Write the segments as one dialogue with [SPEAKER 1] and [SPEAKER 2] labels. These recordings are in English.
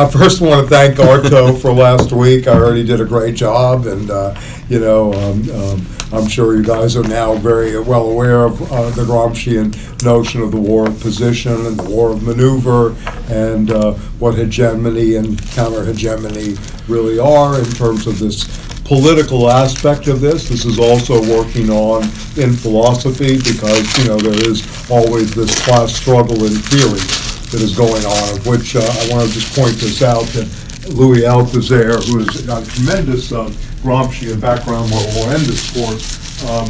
[SPEAKER 1] I first want to thank Arto for last week. I heard he did a great job, and, uh, you know, um, um, I'm sure you guys are now very well aware of uh, the Gramscian notion of the war of position and the war of maneuver, and uh, what hegemony and counter-hegemony really are in terms of this political aspect of this. This is also working on in philosophy because, you know, there is always this class struggle in theory that is going on, of which uh, I want to just point this out that Louis Althusser, who has got tremendous uh, Gramscian background, will will end this course, um,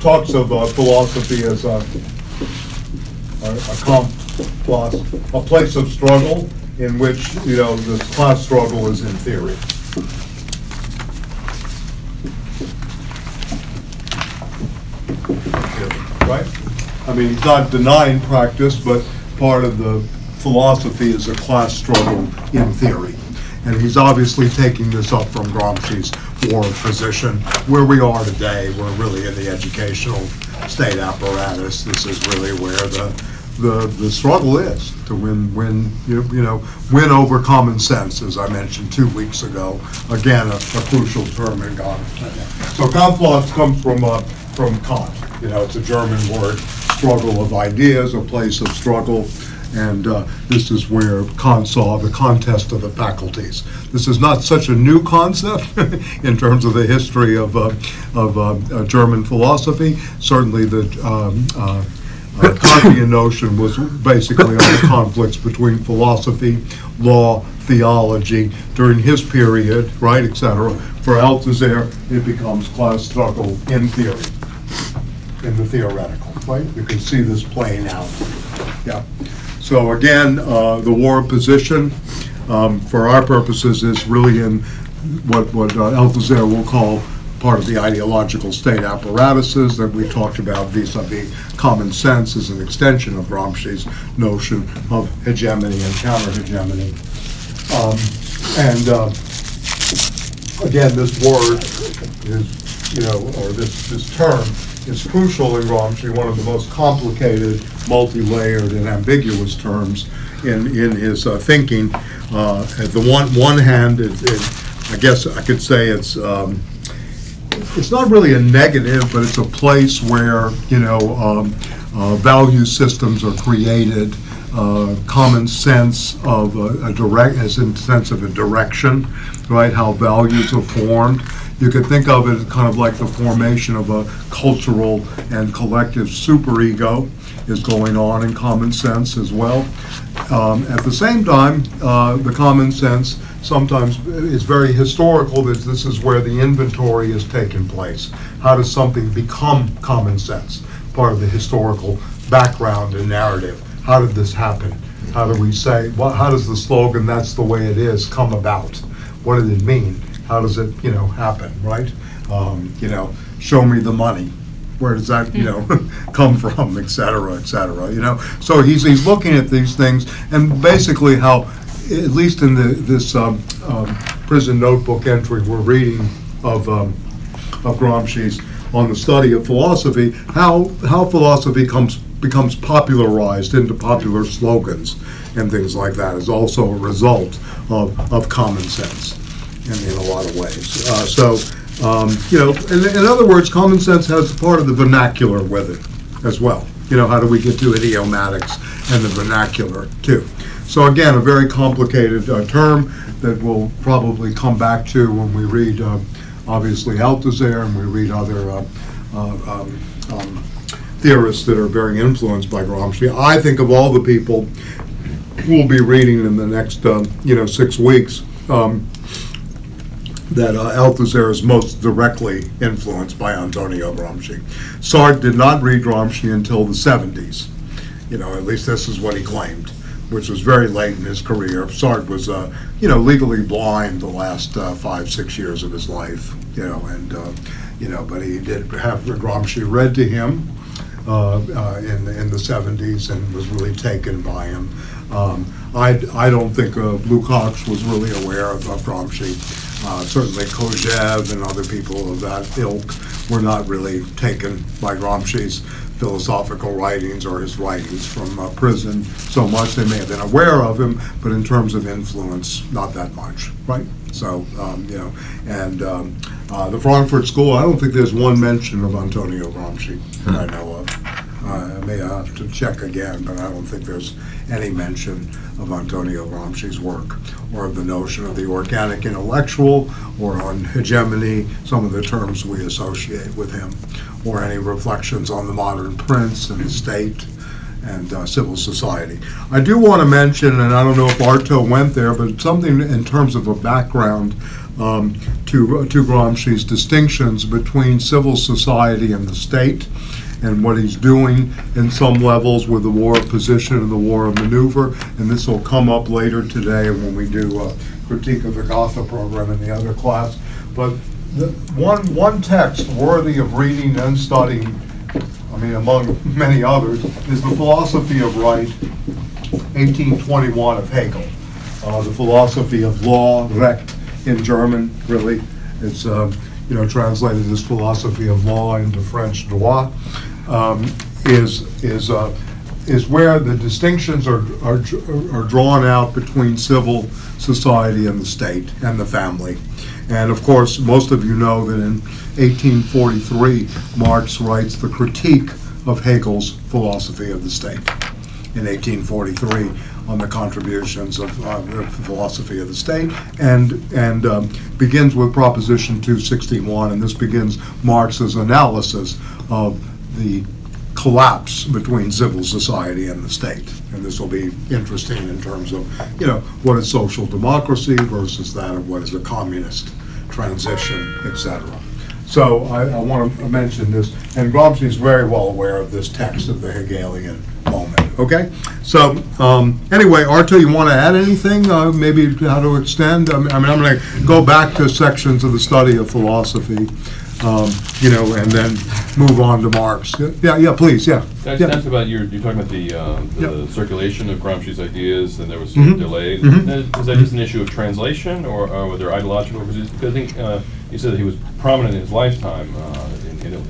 [SPEAKER 1] talks of uh, philosophy as a, a, a a place of struggle in which, you know, the class struggle is in theory. Right? I mean, he's not denying practice, but part of the philosophy is a class struggle in theory. And he's obviously taking this up from Gramsci's war of position. Where we are today, we're really in the educational state apparatus. This is really where the the, the struggle is to win, win, you you know, win over common sense, as I mentioned two weeks ago. Again, a, a crucial term in Kant. So Kampfplatz comes from, uh, from Kant. You know, it's a German word, struggle of ideas, a place of struggle. And uh, this is where Kant saw the contest of the faculties. This is not such a new concept in terms of the history of, uh, of uh, uh German philosophy. Certainly the um, uh, uh, Kantian notion was basically on the conflicts between philosophy, law, theology during his period, right, et cetera. For Althusser, it becomes class struggle in theory, in the theoretical, right? You can see this playing out. Yeah. So again, uh, the war position, um, for our purposes, is really in what, what uh, Althusser will call part of the ideological state apparatuses that we talked about vis-a-vis common sense as an extension of Gramsci's notion of hegemony and counter-hegemony. Um, and uh, again, this word is, you know, or this, this term is crucial in Gramsci, one of the most complicated, multi-layered, and ambiguous terms in, in his uh, thinking. Uh, at the one, one hand, it, it, I guess I could say it's um, it's not really a negative, but it's a place where, you know, um, uh, value systems are created, uh, common sense of a, a direct, as in sense of a direction, right? How values are formed. You could think of it kind of like the formation of a cultural and collective superego is going on in common sense as well. Um, at the same time, uh, the common sense sometimes is very historical, that this is where the inventory is taking place. How does something become common sense? Part of the historical background and narrative. How did this happen? How do we say, well, how does the slogan, that's the way it is, come about? What did it mean? How does it, you know, happen, right? Um, you know, show me the money. Where does that, you know, come from, et cetera, et cetera, you know? So he's, he's looking at these things and basically how at least in the, this um, um, prison notebook entry we're reading of, um, of Gramsci's on the study of philosophy, how, how philosophy comes, becomes popularized into popular slogans and things like that is also a result of, of common sense in, in a lot of ways. Uh, so, um, you know, in, in other words, common sense has part of the vernacular with it as well. You know, how do we get to idiomatics and the vernacular too? So again, a very complicated uh, term that we'll probably come back to when we read, uh, obviously, Althusser and we read other uh, uh, um, um, theorists that are very influenced by Gramsci. I think of all the people we'll be reading in the next, um, you know, six weeks, um, that uh, Althusser is most directly influenced by Antonio Gramsci. Sartre did not read Gramsci until the 70s. You know, at least this is what he claimed which was very late in his career. Sartre was, uh, you know, legally blind the last uh, five, six years of his life, you know, and, uh, you know, but he did have Gramsci read to him uh, uh, in, the, in the 70s and was really taken by him. Um, I, I don't think Lukács was really aware of, of Gramsci. Certainly Kojève and other people of that ilk were not really taken by Gramsci's philosophical writings or his writings from uh, prison so much. They may have been aware of him, but in terms of influence, not that much, right? So, um, you know, and um, uh, the Frankfurt School, I don't think there's one mention of Antonio Gramsci that I know of. I may have to check again, but I don't think there's any mention of Antonio Gramsci's work or of the notion of the organic intellectual or on hegemony, some of the terms we associate with him, or any reflections on the modern prince and state and uh, civil society. I do want to mention, and I don't know if Arto went there, but something in terms of a background um, to, to Gramsci's distinctions between civil society and the state and what he's doing in some levels with the war of position and the war of maneuver. And this will come up later today when we do a critique of the Gotha program in the other class. But the, one, one text worthy of reading and studying, I mean, among many others, is the Philosophy of Right, 1821 of Hegel. Uh, the philosophy of law, Recht in German, really. It's, um, you know, translated as philosophy of law into French droit um, is, is, uh, is where the distinctions are, are, are drawn out between civil society and the state and the family. And of course, most of you know that in 1843, Marx writes the critique of Hegel's philosophy of the state in 1843 on the contributions of uh, the philosophy of the state, and and um, begins with Proposition 261, and this begins Marx's analysis of the collapse between civil society and the state. And this will be interesting in terms of, you know, what is social democracy versus that of what is a communist transition, etc. So I, I want to mention this, and Gramsci is very well aware of this text of the Hegelian moment, okay? So, um, anyway, Arto, you want to add anything, uh, maybe how to extend? I mean, I'm going to go back to sections of the study of philosophy um, you know, and then move on to Marx. Yeah, yeah, please, yeah.
[SPEAKER 2] Can I
[SPEAKER 1] yeah.
[SPEAKER 2] ask about your, you're talking about the, um, the
[SPEAKER 1] Yep.
[SPEAKER 2] circulation of Gramsci's ideas, and there was some
[SPEAKER 1] Mhm.
[SPEAKER 2] delay.
[SPEAKER 1] Mhm.
[SPEAKER 2] Is that just an issue of translation, or, or were there ideological? Because I think, uh, you said that he was prominent in his lifetime, uh, in Italy.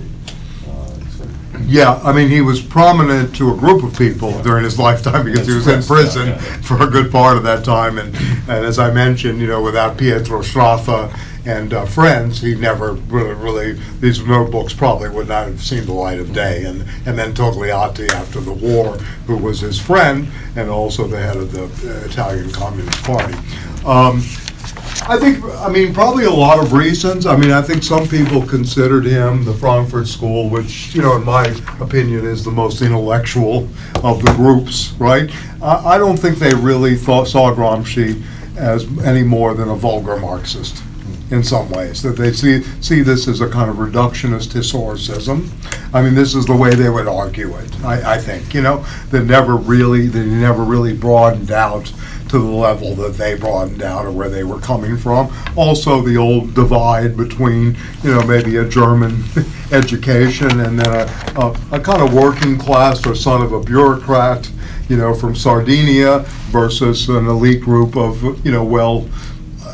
[SPEAKER 1] Yeah, I mean, he was prominent to a group of people during his lifetime because he was in prison for a good part of that time. And, and as I mentioned, you know, without Pietro Sraffa and uh, friends, he never really, really, these notebooks probably would not have seen the light of day. And, and then Togliatti after the war, who was his friend and also the head of the uh, Italian Communist Party. Um, I think, I mean, probably a lot of reasons. I mean, I think some people considered him the Frankfurt School, which, you know, in my opinion, is the most intellectual of the groups, right? I, I don't think they really thought, saw Gramsci as any more than a vulgar Marxist in some ways, that they see, see this as a kind of reductionist historicism. I mean, this is the way they would argue it, I, I think, you know, that never really, he never really broadened out to the level that they broadened out or where they were coming from. Also, the old divide between, you know, maybe a German education and then a, a, a kind of working class or son of a bureaucrat, you know, from Sardinia versus an elite group of, you know, well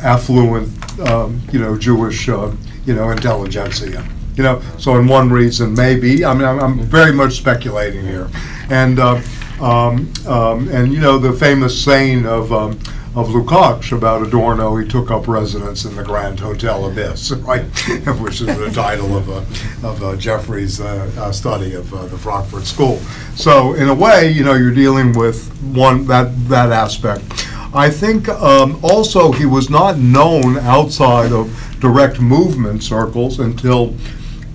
[SPEAKER 1] affluent, um, you know, Jewish, uh, you know, intelligentsia. You know, so in one reason, maybe, I mean, I'm, I'm very much speculating here. And, uh, um, um, and, you know, the famous saying of, um, of Lukács about Adorno, he took up residence in the Grand Hotel Abyss, right? Which is the title of, uh, of uh, Jeffries' uh, uh, study of uh, the Frankfurt School. So in a way, you know, you're dealing with one, that, that aspect. I think um, also he was not known outside of direct movement circles until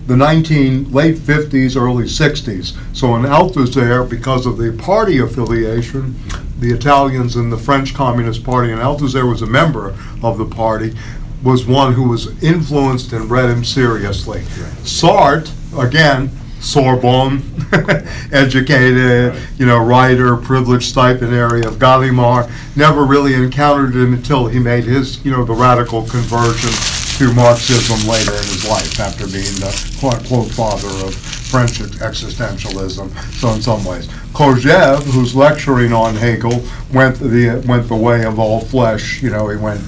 [SPEAKER 1] the 19, late 50s, early 60s. So in Althusser, because of the party affiliation, the Italians in the French Communist Party, and Althusser was a member of the party, was one who was influenced and read him seriously. Sartre, again, Sorbonne, educated, you know, writer, privileged stipend area of Gallimard, never really encountered him until he made his, you know, the radical conversion to Marxism later in his life after being the quote, father of French existentialism. So in some ways, Kojève, who's lecturing on Hegel, went the went the way of all flesh. You know, he went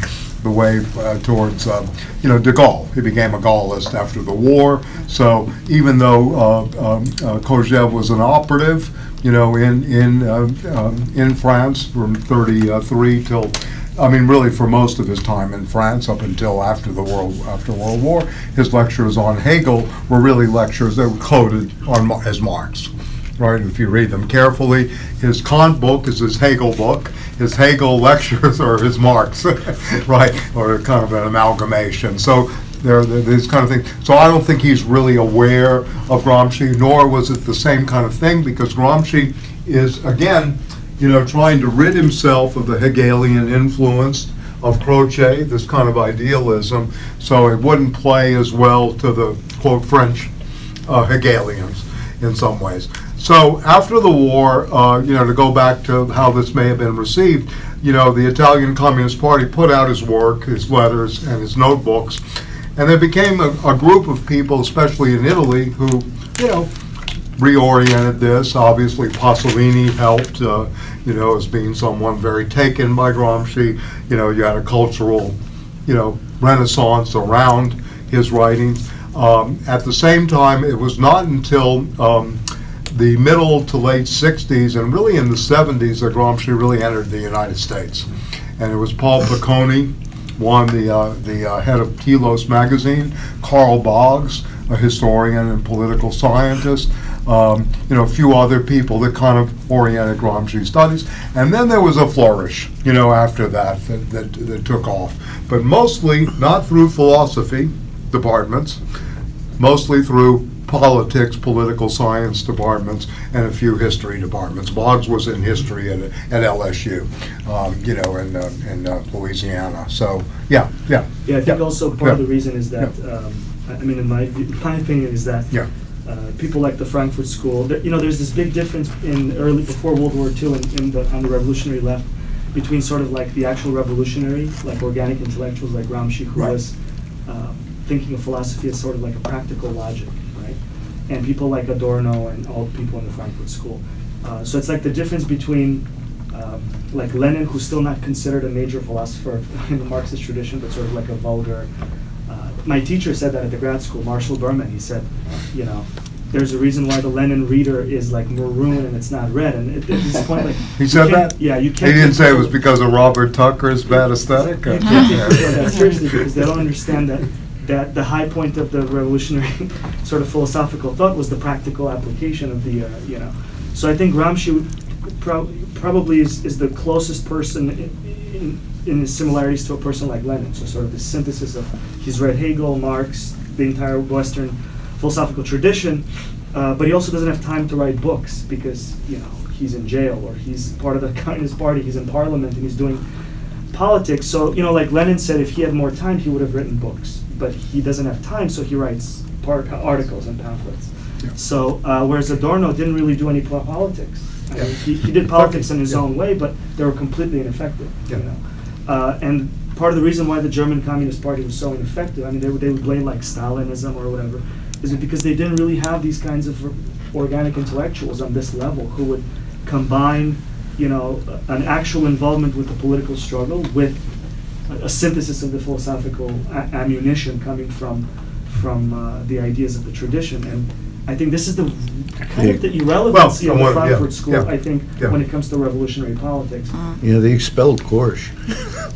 [SPEAKER 1] the way uh, towards, uh, you know, de Gaulle. He became a Gaullist after the war. So even though uh, um, uh, Kojève was an operative, you know, in in uh, um, in France from 33 till, I mean, really for most of his time in France up until after the world after World War, his lectures on Hegel were really lectures that were coded on as Marx right? If you read them carefully, his Kant book is his Hegel book. His Hegel lectures are his Marx, right? Or kind of an amalgamation. So there- these kind of things. So I don't think he's really aware of Gramsci, nor was it the same kind of thing, because Gramsci is, again, you know, trying to rid himself of the Hegelian influence of Croce, this kind of idealism, so it wouldn't play as well to the, quote, French uh, Hegelians in some ways. So after the war, uh, you know, to go back to how this may have been received, you know, the Italian Communist Party put out his work, his letters, and his notebooks, and there became a, a group of people, especially in Italy, who, you know, reoriented this. Obviously, Pasolini helped, uh, you know, as being someone very taken by Gramsci. You know, you had a cultural, you know, renaissance around his writings. Um, at the same time, it was not until um, the middle to late 60s and really in the 70s that Gramsci really entered the United States. And it was Paul Piccone, one, the, uh, the uh, head of Telos magazine, Carl Boggs, a historian and political scientist, um, you know, a few other people that kind of oriented Gramsci studies. And then there was a flourish, you know, after that, that, that, that took off. But mostly not through philosophy departments, mostly through politics, political science departments, and a few history departments. Boggs was in history at, at LSU, um, you know, in, uh, in uh, Louisiana. So, yeah, yeah.
[SPEAKER 3] Yeah, I think
[SPEAKER 1] Yeah.
[SPEAKER 3] also part of the reason is that, um, I I mean, in my, view- my opinion is that
[SPEAKER 1] Yeah.
[SPEAKER 3] Uh, people like the Frankfurt School, there- you know, there's this big difference in early, before World War II and in the, on the revolutionary left, between sort of like the actual revolutionary, like organic intellectuals like Gramsci, who
[SPEAKER 1] Right.
[SPEAKER 3] was um, thinking of philosophy as sort of like a practical logic, right? And people like Adorno and all the people in the Frankfurt School. Uh, So it's like the difference between um, like Lenin, who's still not considered a major philosopher in the Marxist tradition, but sort of like a vulgar. My teacher said that at the grad school, Marshall Berman. He said, you know, there's a reason why the Lenin reader is like maroon and it's not red. And at this point, like
[SPEAKER 1] He said that?
[SPEAKER 3] Yeah, you can't.
[SPEAKER 1] He
[SPEAKER 3] didn't
[SPEAKER 1] say it was because of Robert Tucker's bad aesthetic?
[SPEAKER 3] you can't take that seriously because they don't understand that, that the high point of the revolutionary sort of philosophical thought was the practical application of the, uh, you know. So I think Gramsci would prob- probably is, is the closest person in, in, in his similarities to a person like Lenin. So sort of the synthesis of, he's read Hegel, Marx, the entire Western philosophical tradition, uh, but he also doesn't have time to write books because, you know, he's in jail or he's part of the Communist Party, he's in parliament and he's doing politics. So, you know, like Lenin said, if he had more time, he would have written books. But he doesn't have time, so he writes par- articles and pamphlets.
[SPEAKER 1] Yeah.
[SPEAKER 3] So, uh, whereas Adorno didn't really do any po- politics. I
[SPEAKER 1] Yeah.
[SPEAKER 3] mean, he, he did politics in his
[SPEAKER 1] Yeah.
[SPEAKER 3] own way, but they were completely ineffective.
[SPEAKER 1] Yeah.
[SPEAKER 3] You know, uh, and part of the reason why the German Communist Party was so ineffective, I mean, they would they would blame like Stalinism or whatever, is because they didn't really have these kinds of organic intellectuals on this level who would combine, you know, an actual involvement with the political struggle with a, a synthesis of the philosophical ammunition coming from from uh, the ideas of the tradition. And I think this is the kind of the irrelevancy
[SPEAKER 1] Well,
[SPEAKER 3] of the
[SPEAKER 1] one- yeah,
[SPEAKER 3] Frankfurt School.
[SPEAKER 1] yeah,
[SPEAKER 3] I think
[SPEAKER 1] yeah.
[SPEAKER 3] when it comes to revolutionary politics.
[SPEAKER 4] You know, they expelled Korsch.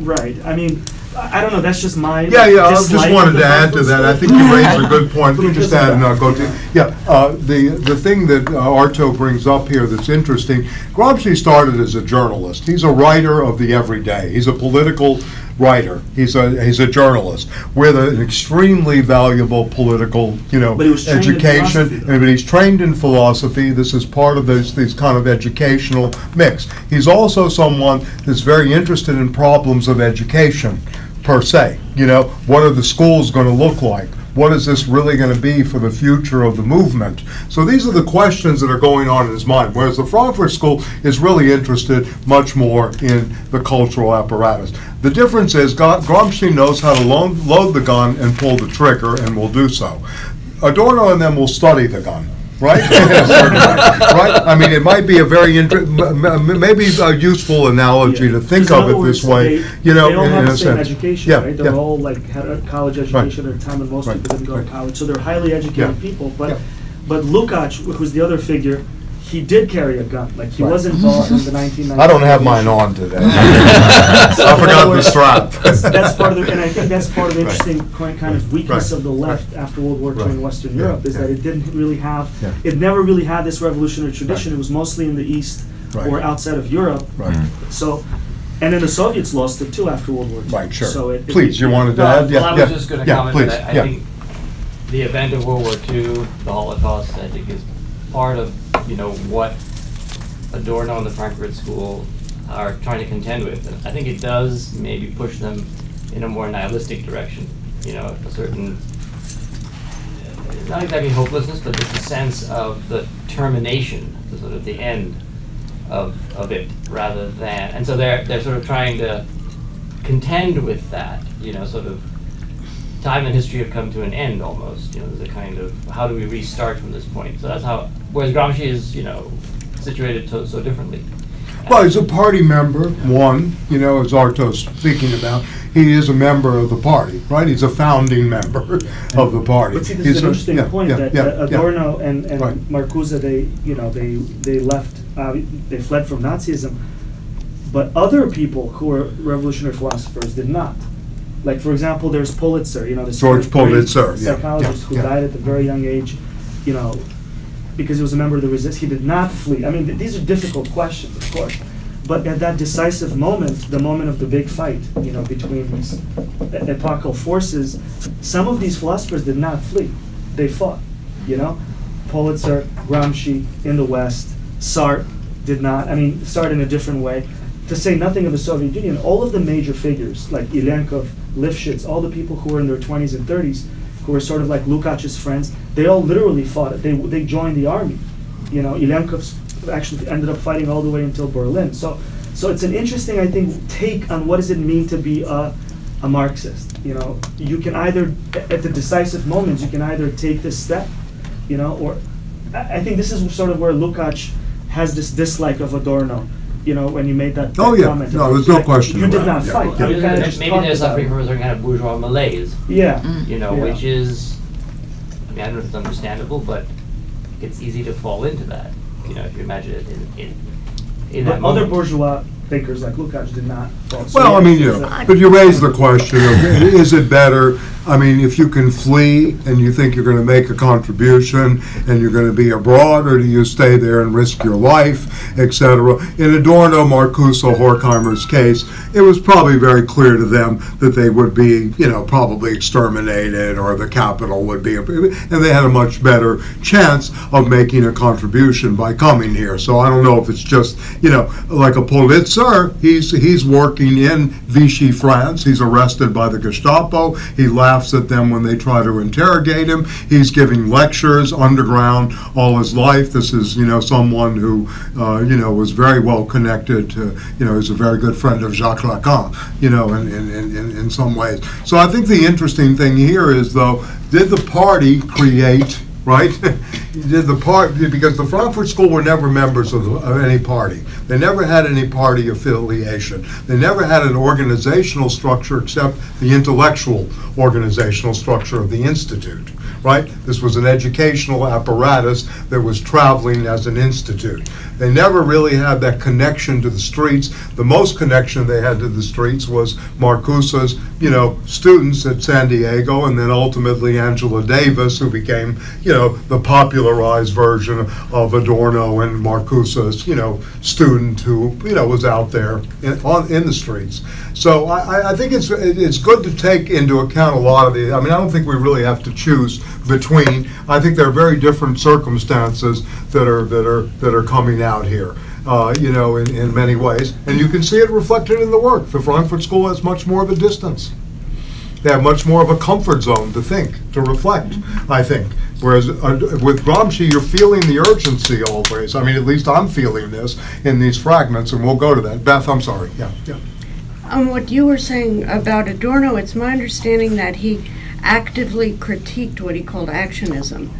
[SPEAKER 3] Right. I mean, I I don't know. That's just my
[SPEAKER 1] Yeah, yeah, I just wanted to add to
[SPEAKER 3] Frankfurt
[SPEAKER 1] that, I think you raised a good point, let me just add and I'll go to,
[SPEAKER 3] Yeah.
[SPEAKER 1] yeah, uh, the, the thing that uh, Arto brings up here that's interesting, Gramsci started as a journalist, he's a writer of the everyday, he's a political writer, he's a, he's a journalist, with an extremely valuable political, you know,
[SPEAKER 3] But he was
[SPEAKER 1] education, and but he's trained in philosophy. This is part of this, this kind of educational mix. He's also someone that's very interested in problems of education, per se. You know, what are the schools going to look like? What is this really going to be for the future of the movement? So these are the questions that are going on in his mind. Whereas the Frankfurt School is really interested much more in the cultural apparatus. The difference is Gra- Gramsci knows how to load the gun and pull the trigger, and will do so. Adorno and them will study the gun. Right? In a certain way, Right? I mean, it might be a very, inter- m- m- maybe a useful analogy to think of it this way,
[SPEAKER 3] they-
[SPEAKER 1] you know,
[SPEAKER 3] They all
[SPEAKER 1] in
[SPEAKER 3] have
[SPEAKER 1] in
[SPEAKER 3] the same
[SPEAKER 1] sense.
[SPEAKER 3] education,
[SPEAKER 1] Yeah,
[SPEAKER 3] right? They're
[SPEAKER 1] yeah.
[SPEAKER 3] all like had a college education at a time when most
[SPEAKER 1] Right,
[SPEAKER 3] people didn't go to college, so they're highly educated
[SPEAKER 1] Yeah,
[SPEAKER 3] people.
[SPEAKER 1] yeah.
[SPEAKER 3] But, but Lukács, who's the other figure, he did carry a gun, like he
[SPEAKER 1] Right.
[SPEAKER 3] was involved in the nineteen ninety.
[SPEAKER 1] I don't have mine on today. I forgot the strap.
[SPEAKER 3] That's, that's part of the, and I think that's part of the interesting kind kind of weakness
[SPEAKER 1] Right.
[SPEAKER 3] of the left after World War II in Western
[SPEAKER 1] Yeah,
[SPEAKER 3] Europe, is that it didn't really have,
[SPEAKER 1] Yeah.
[SPEAKER 3] it never really had this revolutionary tradition.
[SPEAKER 1] Right.
[SPEAKER 3] It was mostly in the East
[SPEAKER 1] Right.
[SPEAKER 3] or outside of Europe.
[SPEAKER 1] Right, mm.
[SPEAKER 3] So, and then the Soviets lost it too after World War II.
[SPEAKER 1] right, sure.
[SPEAKER 3] So it- it-
[SPEAKER 1] Please, you wanted to
[SPEAKER 5] No,
[SPEAKER 1] add? Yeah,
[SPEAKER 5] well, I
[SPEAKER 1] yeah,
[SPEAKER 5] was just gonna
[SPEAKER 1] yeah,
[SPEAKER 5] comment
[SPEAKER 1] please,
[SPEAKER 5] that I- I
[SPEAKER 1] yeah.
[SPEAKER 5] think the event of World War II, the Holocaust, I think is part of, you know, what Adorno and the Frankfurt School are trying to contend with. And I think it does maybe push them in a more nihilistic direction, you know, a certain, not exactly hopelessness, but just a sense of the termination, the sort of the end of, of it, rather than, and so they're, they're sort of trying to contend with that, you know, sort of time and history have come to an end almost, you know, there's a kind of, how do we restart from this point? So that's how, whereas Gramsci is, you know, situated so, so differently.
[SPEAKER 1] Well, he's a party member, one, you know, as Arto's speaking about. He is a member of the party, right? He's a founding member of the party.
[SPEAKER 3] But see, this
[SPEAKER 1] He's
[SPEAKER 3] is an interesting
[SPEAKER 1] yeah,
[SPEAKER 3] point,
[SPEAKER 1] yeah,
[SPEAKER 3] that
[SPEAKER 1] yeah,
[SPEAKER 3] that
[SPEAKER 1] yeah.
[SPEAKER 3] Adorno and, and
[SPEAKER 1] Right.
[SPEAKER 3] Marcuse, they, you know, they, they left, uh, they fled from Nazism. But other people who were revolutionary philosophers did not. Like, for example, there's Politzer, you know, this
[SPEAKER 1] George
[SPEAKER 3] great
[SPEAKER 1] Politzer, yeah,
[SPEAKER 3] psychologist
[SPEAKER 1] yeah,
[SPEAKER 3] who
[SPEAKER 1] yeah.
[SPEAKER 3] died at a very young age, you know, because he was a member of the resist, he did not flee. I mean, th- these are difficult questions, of course. But at that decisive moment, the moment of the big fight, you know, between these epochal forces, some of these philosophers did not flee. They fought, you know? Politzer, Gramsci in the West, Sartre did not, I mean, Sartre in a different way. To say nothing of the Soviet Union, all of the major figures, like Ilyenkov, Lifshitz, all the people who were in their 20s and 30s, who were sort of like Lukács's friends, they all literally fought it. They, they joined the army. You know, Ilyenkov's actually ended up fighting all the way until Berlin. So, so it's an interesting, I think, take on what does it mean to be a, a Marxist. You know, you can either, at the decisive moments, you can either take this step, you know, or I, I think this is sort of where Lukács has this dislike of Adorno. You know, when you made that,
[SPEAKER 1] Oh, yeah.
[SPEAKER 3] comment.
[SPEAKER 1] No,
[SPEAKER 3] about,
[SPEAKER 1] there's no
[SPEAKER 3] like,
[SPEAKER 1] question
[SPEAKER 3] You did not
[SPEAKER 1] it, yeah.
[SPEAKER 3] fight.
[SPEAKER 1] Yeah.
[SPEAKER 3] You
[SPEAKER 5] Maybe
[SPEAKER 3] kinda
[SPEAKER 5] they're, maybe
[SPEAKER 3] talked
[SPEAKER 5] suffering from a certain kind of bourgeois malaise,
[SPEAKER 3] Yeah.
[SPEAKER 5] you know,
[SPEAKER 3] Yeah.
[SPEAKER 5] which is, I mean, I don't know if it's understandable, but it's easy to fall into that, you know, if you imagine it in, in, in that
[SPEAKER 3] But other bourgeois thinkers like Lukács did not. fall.
[SPEAKER 1] Well, I mean, you know, but you raise the question of, is it better, I mean, if you can flee and you think you're gonna make a contribution and you're gonna be abroad, or do you stay there and risk your life, et cetera? In Adorno, Marcuse, or Horkheimer's case, it was probably very clear to them that they would be, you know, probably exterminated, or the capital would be, and they had a much better chance of making a contribution by coming here. So I don't know if it's just, you know, like a Politzer, he's, he's working in Vichy, France, he's arrested by the Gestapo, he laughs at them when they try to interrogate him, he's giving lectures underground all his life, this is, you know, someone who, uh, you know, was very well connected to, you know, he's a very good friend of Jacques Lacan, you know, in, in, in, in some ways. So I think the interesting thing here is, though, did the party create right? The part because the Frankfurt School were never members of, the, of any party. They never had any party affiliation. They never had an organizational structure except the intellectual organizational structure of the institute. Right? This was an educational apparatus that was traveling as an institute. They never really had that connection to the streets. The most connection they had to the streets was Marcuse's, you know, students at San Diego, and then ultimately Angela Davis, who became, you know, the popularized version of Adorno and Marcuse's, you know, student who, you know, was out there in, on, in the streets. So I, I- I think it's, it's good to take into account a lot of the, I mean, I don't think we really have to choose between. I think there are very different circumstances that are, that are, that are coming out here. Uh, you know, in, in many ways, and you can see it reflected in the work. The Frankfurt School has much more of a distance they have much more of a comfort zone to think, to reflect, I think. Whereas uh, with Gramsci, you're feeling the urgency always. I mean, at least I'm feeling this in these fragments, and we'll go to that. Beth, I'm sorry. Yeah, yeah.
[SPEAKER 6] On what you were saying about Adorno, it's my understanding that he actively critiqued what he called actionism,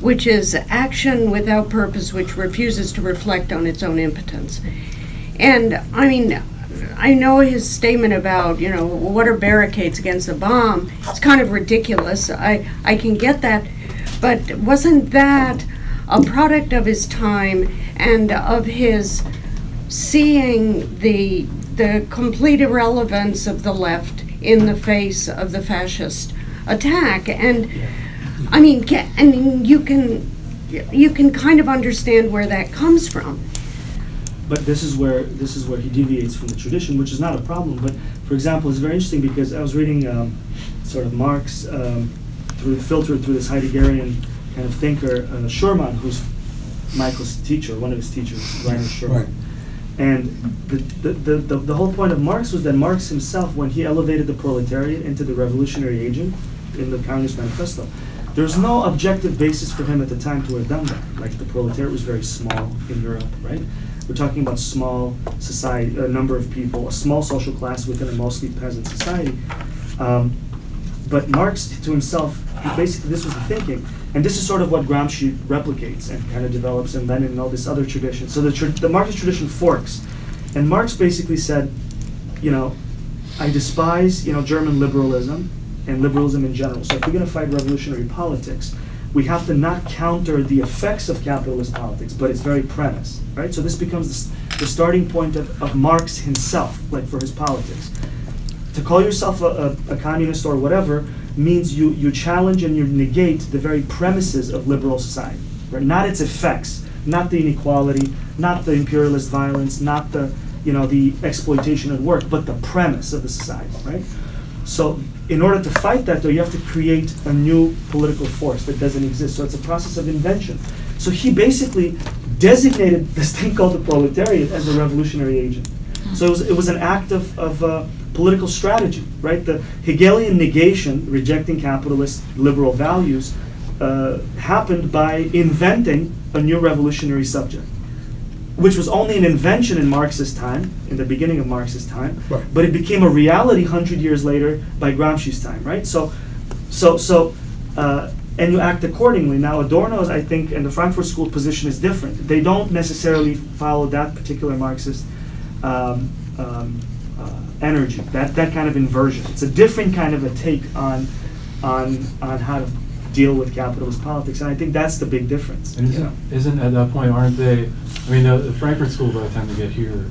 [SPEAKER 6] which is action without purpose, which refuses to reflect on its own impotence. And I mean, I know his statement about, you know, what are barricades against a bomb? It's kind of ridiculous. I, I can get that. But wasn't that a product of his time and of his seeing the, the complete irrelevance of the left in the face of the fascist attack? And I mean, ca- I mean, you can, you can kind of understand where that comes from.
[SPEAKER 3] But this is where this is where he deviates from the tradition, which is not a problem. But for example, it's very interesting because I was reading um, sort of Marx um, through filtered through this Heideggerian kind of thinker, uh, Schürmann, who's Michael's teacher, one of his teachers, Reiner Schürmann.
[SPEAKER 1] Right.
[SPEAKER 3] And the, the, the, the, the whole point of Marx was that Marx himself, when he elevated the proletariat into the revolutionary agent in the Communist Manifesto, there's no objective basis for him at the time to have done that. Like the proletariat was very small in Europe, right? We're talking about small society, a number of people, a small social class within a mostly peasant society. Um, but Marx, to himself, basically this was the thinking, and this is sort of what Gramsci replicates and kind of develops and Lenin and all this other tradition. So the, tra- the Marxist tradition forks, and Marx basically said, you know, I despise you know German liberalism and liberalism in general. So if we're going to fight revolutionary politics, we have to not counter the effects of capitalist politics, but its very premise, right? So this becomes the, the starting point of, of Marx himself, like for his politics to call yourself a, a, a communist or whatever means you, you challenge and you negate the very premises of liberal society, right? Not its effects, not the inequality, not the imperialist violence, not the you know the exploitation at work, but the premise of the society, right? So in order to fight that, though, you have to create a new political force that doesn't exist. So it's a process of invention. So he basically designated this thing called the proletariat as a revolutionary agent. So it was, it was an act of, of uh, political strategy, right? The Hegelian negation, rejecting capitalist liberal values, uh, happened by inventing a new revolutionary subject, which was only an invention in Marx's time, in the beginning of Marx's time,
[SPEAKER 1] Right.
[SPEAKER 3] but it became a reality hundred years later by Gramsci's time, right? So, so, so, uh, and you act accordingly. Now, Adorno's, I think, and the Frankfurt School position is different. They don't necessarily follow that particular Marxist um, um, uh, energy, that, that kind of inversion. It's a different kind of a take on, on, on how to deal with capitalist politics, and I think that's the big difference.
[SPEAKER 7] And isn't, isn't at that point, aren't they, I mean, the the Frankfurt School, by the time they get here,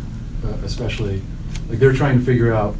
[SPEAKER 7] uh, especially, like, they're trying to figure out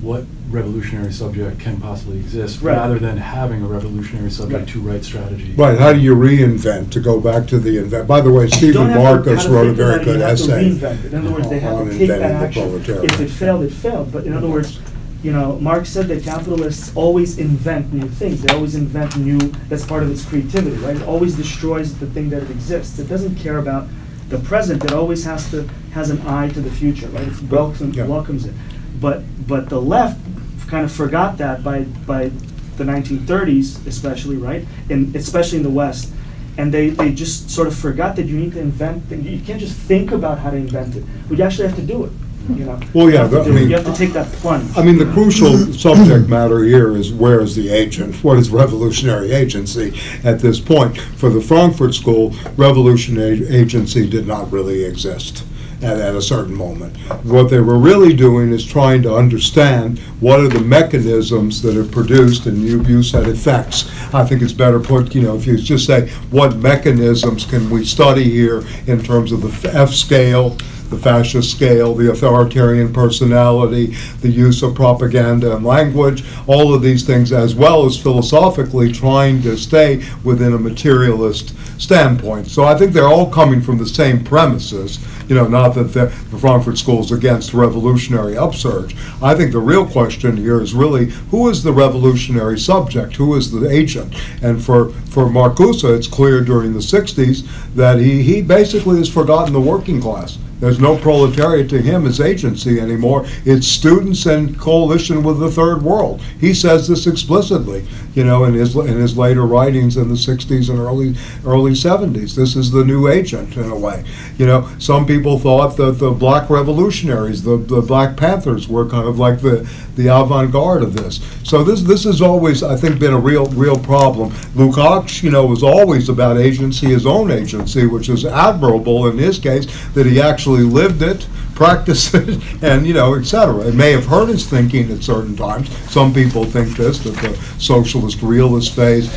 [SPEAKER 7] what revolutionary subject can possibly exist,
[SPEAKER 3] Right.
[SPEAKER 7] rather than having a revolutionary subject
[SPEAKER 3] Right.
[SPEAKER 7] to write strategy.
[SPEAKER 1] Right, how do you reinvent, to go back to the invent, by the way, Stephen Marcus
[SPEAKER 3] to
[SPEAKER 1] wrote a very good
[SPEAKER 3] you have to
[SPEAKER 1] essay.
[SPEAKER 3] In other words, they have
[SPEAKER 1] on
[SPEAKER 3] to take that
[SPEAKER 1] the
[SPEAKER 3] action.
[SPEAKER 1] proletariat.
[SPEAKER 3] If it failed, it failed. But in other words, you know, Marx said that capitalists always invent new things. They always invent new. That's part of its creativity, right? It always destroys the thing that it exists. It doesn't care about the present. It always has to has an eye to the future, right? It welcomes
[SPEAKER 1] Yeah.
[SPEAKER 3] welcomes it. But but the left kind of forgot that by by the 1930s, especially, right? And especially in the West. And they, they just sort of forgot that you need to invent. You can't just think about how to invent it, but you actually have to do it. You know.
[SPEAKER 1] Well,
[SPEAKER 3] You
[SPEAKER 1] yeah,
[SPEAKER 3] have to
[SPEAKER 1] the- I
[SPEAKER 3] do
[SPEAKER 1] mean-
[SPEAKER 3] you have to take that plunge.
[SPEAKER 1] I mean, the crucial subject matter here is where is the agent? What is revolutionary agency at this point? For the Frankfurt School, revolutionary agency did not really exist at, at a certain moment. What they were really doing is trying to understand what are the mechanisms that are produced, and you, you said effects. I think it's better put, you know, if you just say, what mechanisms can we study here in terms of the F scale, the fascist scale, the authoritarian personality, the use of propaganda and language, all of these things, as well as philosophically trying to stay within a materialist standpoint. So I think they're all coming from the same premises, you know, not that the the Frankfurt School is against revolutionary upsurge. I think the real question here is really, who is the revolutionary subject? Who is the agent? And for, for Marcuse, it's clear during the 60s that he, he basically has forgotten the working class. There's no proletariat to him as agency anymore. It's students and coalition with the third world. He says this explicitly, you know, in his in his later writings in the '60s and early early '70s. This is the new agent in a way. You know, some people thought that the Black Revolutionaries, the the Black Panthers, were kind of like the the avant-garde of this. So this this has always, I think, been a real real problem. Lukács, you know, was always about agency, his own agency, which is admirable in his case that he actually lived it, practiced it, and you know, et cetera. It may have hurt his thinking at certain times. Some people think this that the socialist realist phase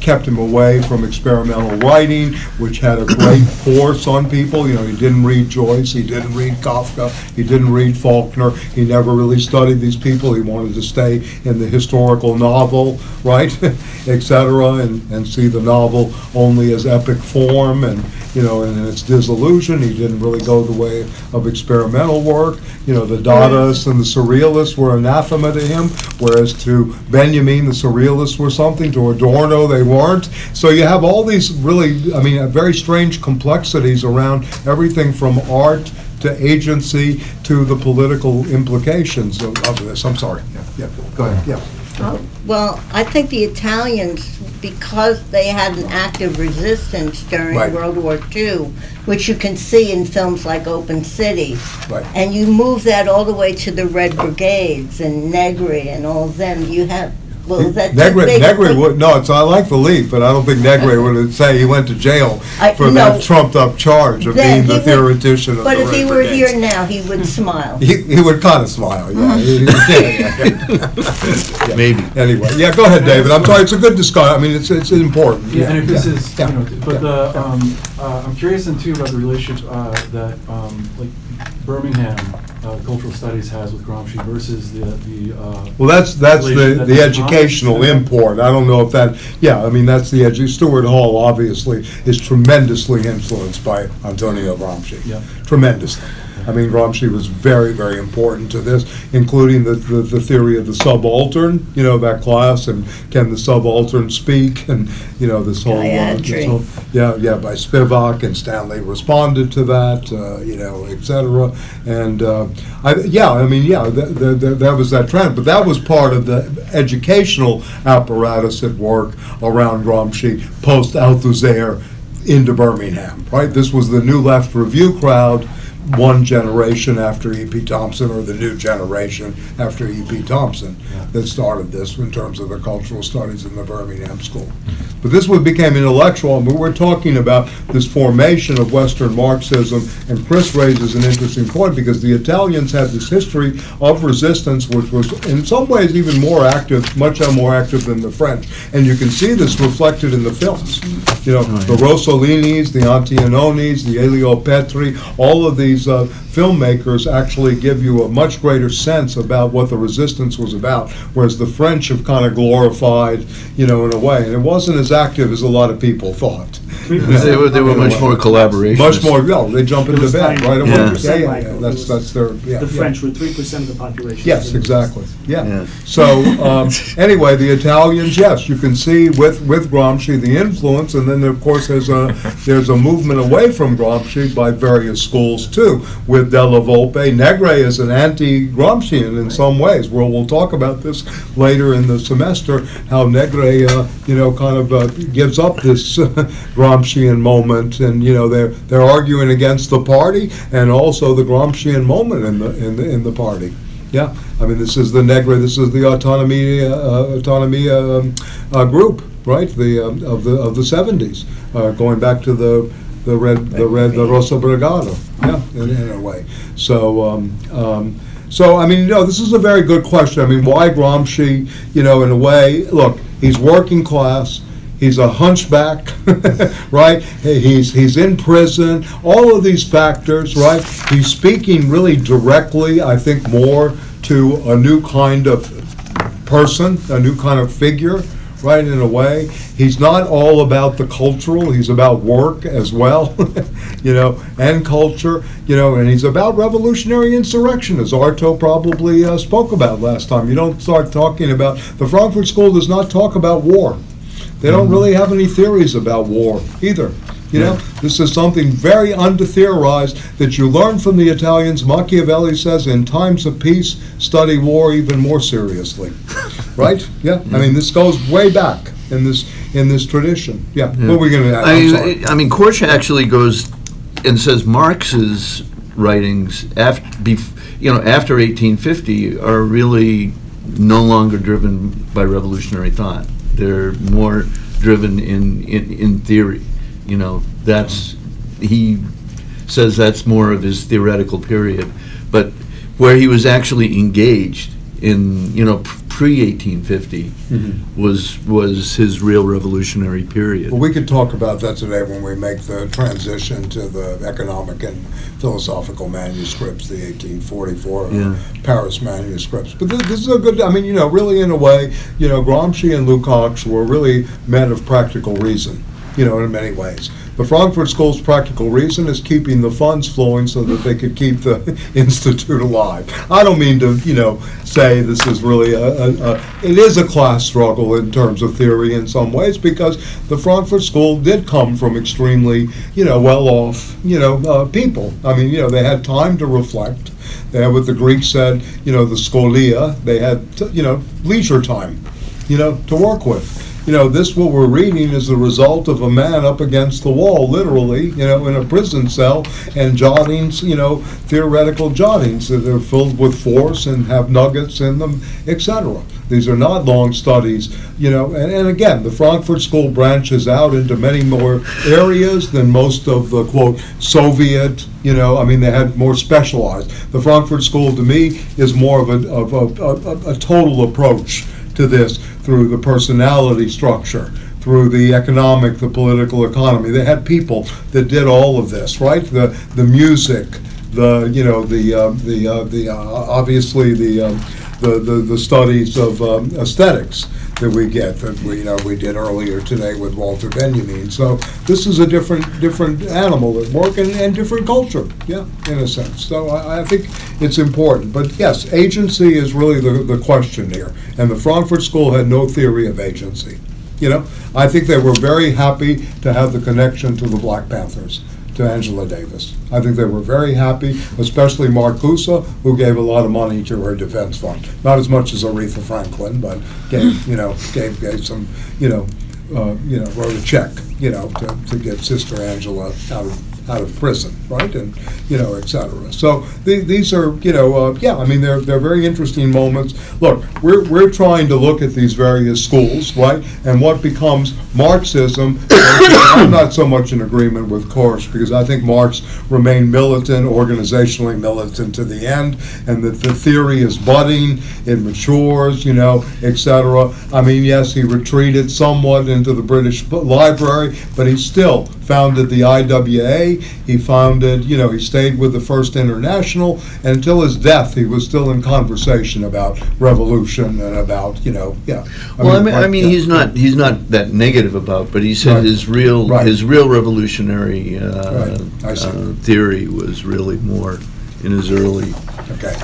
[SPEAKER 1] kept him away from experimental writing, which had a great force on people. You know, he didn't read Joyce, he didn't read Kafka, he didn't read Faulkner. He never really studied these people. He wanted to stay in the historical novel, right, et cetera, and, and see the novel only as epic form and you know, and in its dissolution, he didn't really go the way of experimental work. You know, the Dadaists and the Surrealists were anathema to him, whereas to Benjamin, the Surrealists were something, to Adorno, they weren't. So you have all these really, I mean, very strange complexities around everything from art to agency to the political implications of, of this. I'm sorry. Yeah, yeah, go ahead, yeah.
[SPEAKER 8] Oh, Well, I think the Italians, because they had an active resistance during
[SPEAKER 1] Right.
[SPEAKER 8] World War II, which you can see in films like Open City,
[SPEAKER 1] Right.
[SPEAKER 8] and you move that all the way to the Red Brigades and Negri and all of them, you have, well, is that too
[SPEAKER 1] Negri, Negri would, no, it's, I like the leap, but I don't think Negri would say he went to jail
[SPEAKER 8] I-
[SPEAKER 1] for that trumped-up charge of
[SPEAKER 8] Then
[SPEAKER 1] being the
[SPEAKER 8] he would-
[SPEAKER 1] theoretician of the
[SPEAKER 8] But if he
[SPEAKER 1] Red
[SPEAKER 8] were here
[SPEAKER 1] Brigades.
[SPEAKER 8] now, he would smile.
[SPEAKER 1] He, he would kind of smile, yeah. Yeah.
[SPEAKER 4] Maybe.
[SPEAKER 1] Anyway, yeah, go ahead, David, I'm sorry, it's a good discussion, I mean, it's, it's important.
[SPEAKER 7] Yeah, and if this
[SPEAKER 1] yeah,
[SPEAKER 7] is,
[SPEAKER 1] yeah,
[SPEAKER 7] you know,
[SPEAKER 1] yeah,
[SPEAKER 7] but the,
[SPEAKER 1] yeah.
[SPEAKER 7] um, uh, I'm curious then too about the relationship, uh, that, um, like Birmingham, uh, cultural studies has with Gramsci versus the, the, uh,
[SPEAKER 1] Well, that's, that's the,
[SPEAKER 7] that
[SPEAKER 1] the educational import. I don't know if that, yeah, I mean, that's the edu, Stuart Hall obviously is tremendously influenced by Antonio Gramsci.
[SPEAKER 7] Yeah.
[SPEAKER 1] Tremendously. I mean, Gramsci was very, very important to this, including the, the, the theory of the subaltern, you know, that class, and can the subaltern speak, and, you know, this whole. uh, this whole- Yeah, yeah, by Spivak, and Stanley responded to that, uh, you know, et cetera. And, uh, I, yeah, I mean, yeah, that, that, that was that trend, but that was part of the educational apparatus at work around Gramsci, post-Althusser into Birmingham, right? This was the New Left Review crowd, one generation after E.P. Thompson, or the new generation after E.P. Thompson, that started this in terms of the cultural studies in the Birmingham School. But this one became intellectual, and we we're talking about this formation of Western Marxism, and Chris raises an interesting point, because the Italians had this history of resistance, which was in some ways even more active, much more active than the French. And you can see this reflected in the films. You know, the Rossellini's, the Antonioni's, the Elio Petri, all of these uh, filmmakers actually give you a much greater sense about what the resistance was about, whereas the French have kind of glorified, you know, in a way. And it wasn't as active as a lot of people thought.
[SPEAKER 4] They were, they were much more collaboration.
[SPEAKER 1] Much more, no, they jump into
[SPEAKER 3] was
[SPEAKER 1] bed right away.
[SPEAKER 4] Yeah.
[SPEAKER 1] Yeah, yeah, yeah, that's, that's their, yeah.
[SPEAKER 3] The
[SPEAKER 1] yeah.
[SPEAKER 3] French were three percent of the population.
[SPEAKER 1] Yes, exactly, yeah.
[SPEAKER 4] Yeah.
[SPEAKER 1] So, um, anyway, the Italians, yes, you can see with, with Gramsci the influence, and then of course there's a, there's a movement away from Gramsci by various schools too, with Della Volpe. Negri is an anti-Gramscian in some ways, well, we'll talk about this later in the semester, how Negri, uh, you know, kind of uh, gives up this Gramscian moment, and, you know, they're, they're arguing against the party and also the Gramscian moment in the, in the, in the party. Yeah, I mean, this is the Negri, this is the autonomy, uh, autonomy um, uh, group, right? The um, of the of the seventies, uh, going back to the the red the red the Rosa Brigado. Yeah, in, in a way. So. Um, um, so I mean, you know, this is a very good question. I mean, why Gramsci? You know, in a way, look, he's working class. He's a hunchback, right? He's he's in prison. All of these factors, right? He's speaking really directly, I think, more to a new kind of person, a new kind of figure, right? In a way, he's not all about the cultural. He's about work as well, you know, and culture, you know, and he's about revolutionary insurrection, as Arto probably uh, spoke about last time. You don't start talking about the Frankfurt School does not talk about war. They don't really have any theories about war either. You know, this is something very under-theorized that you learn from the Italians. Machiavelli says, in times of peace, study war even more seriously. Right? Yeah, I mean, this goes way back in this, in this tradition. Yeah, what were we gonna,
[SPEAKER 4] I
[SPEAKER 1] I'm sorry.
[SPEAKER 4] mean, I mean, Korsch actually goes and says Marx's writings after, you know, after 1850 are really no longer driven by revolutionary thought. They're more driven in, in, in theory. You know, that's, he says that's more of his theoretical period. But where he was actually engaged in, you know, pre-1850 mm-hmm. was, was his real revolutionary period.
[SPEAKER 1] Well, we could talk about that today when we make the transition to the economic and philosophical manuscripts, the 1844
[SPEAKER 4] Yeah.
[SPEAKER 1] Paris manuscripts. But this, this is a good, I mean, you know, really in a way, you know, Gramsci and Lukács were really men of practical reason, you know, in many ways. The Frankfurt School's practical reason is keeping the funds flowing so that they could keep the institute alive. I don't mean to, you know, say this is really a, a, a it is a class struggle in terms of theory in some ways because the Frankfurt School did come from extremely, you know, well-off, you know, uh, people. I mean, you know, they had time to reflect. They had what the Greeks said, you know, the scholia. They had, you know, leisure time, you know, to work with you know, this what we're reading is the result of a man up against the wall, literally, you know, in a prison cell, and jottings, you know, theoretical jottings that are filled with force and have nuggets in them, etc. These are not long studies, you know, and, and again, the Frankfurt School branches out into many more areas than most of the quote Soviet, you know, I mean, they had more specialized. The Frankfurt School, to me, is more of a, of a, a, a total approach to this through the personality structure, through the economic, the political economy. They had people that did all of this, right? The the music, the you know the uh, the uh, the uh, obviously the, um, the the the studies of um, aesthetics that we get that we you know we did earlier today with Walter Benjamin. So this is a different different animal at work and, and different culture, yeah, in a sense. So I, I think it's important. But yes, agency is really the, the question here. And the Frankfurt School had no theory of agency. You know, I think they were very happy to have the connection to the Black Panthers, to Angela Davis. I think they were very happy, especially Marcuse, who gave a lot of money to her defense fund. Not as much as Aretha Franklin, but gave, you know, gave, gave some, you know, uh, you know, wrote a check, you know, to, to get Sister Angela out of out of prison, right, and you know, et cetera. So the, these are, you know, uh, yeah, I mean, they're they're very interesting moments. Look, we're we're trying to look at these various schools, right, and what becomes Marxism. I'm not so much in agreement with Korsch because I think Marx remained militant, organizationally militant to the end, and that the theory is budding, it matures, you know, et cetera. I mean, yes, he retreated somewhat into the British Library, but he still founded the IWA. He founded, you know, he stayed with the First International, and until his death, he was still in conversation about revolution and about, you know, yeah.
[SPEAKER 4] Well, I mean, I mean,
[SPEAKER 1] yeah.
[SPEAKER 4] he's not, he's not that negative about, but he said
[SPEAKER 1] Right.
[SPEAKER 4] his real,
[SPEAKER 1] Right.
[SPEAKER 4] his real revolutionary uh,
[SPEAKER 1] Right.
[SPEAKER 4] Uh, theory was really more in his early,
[SPEAKER 1] Okay.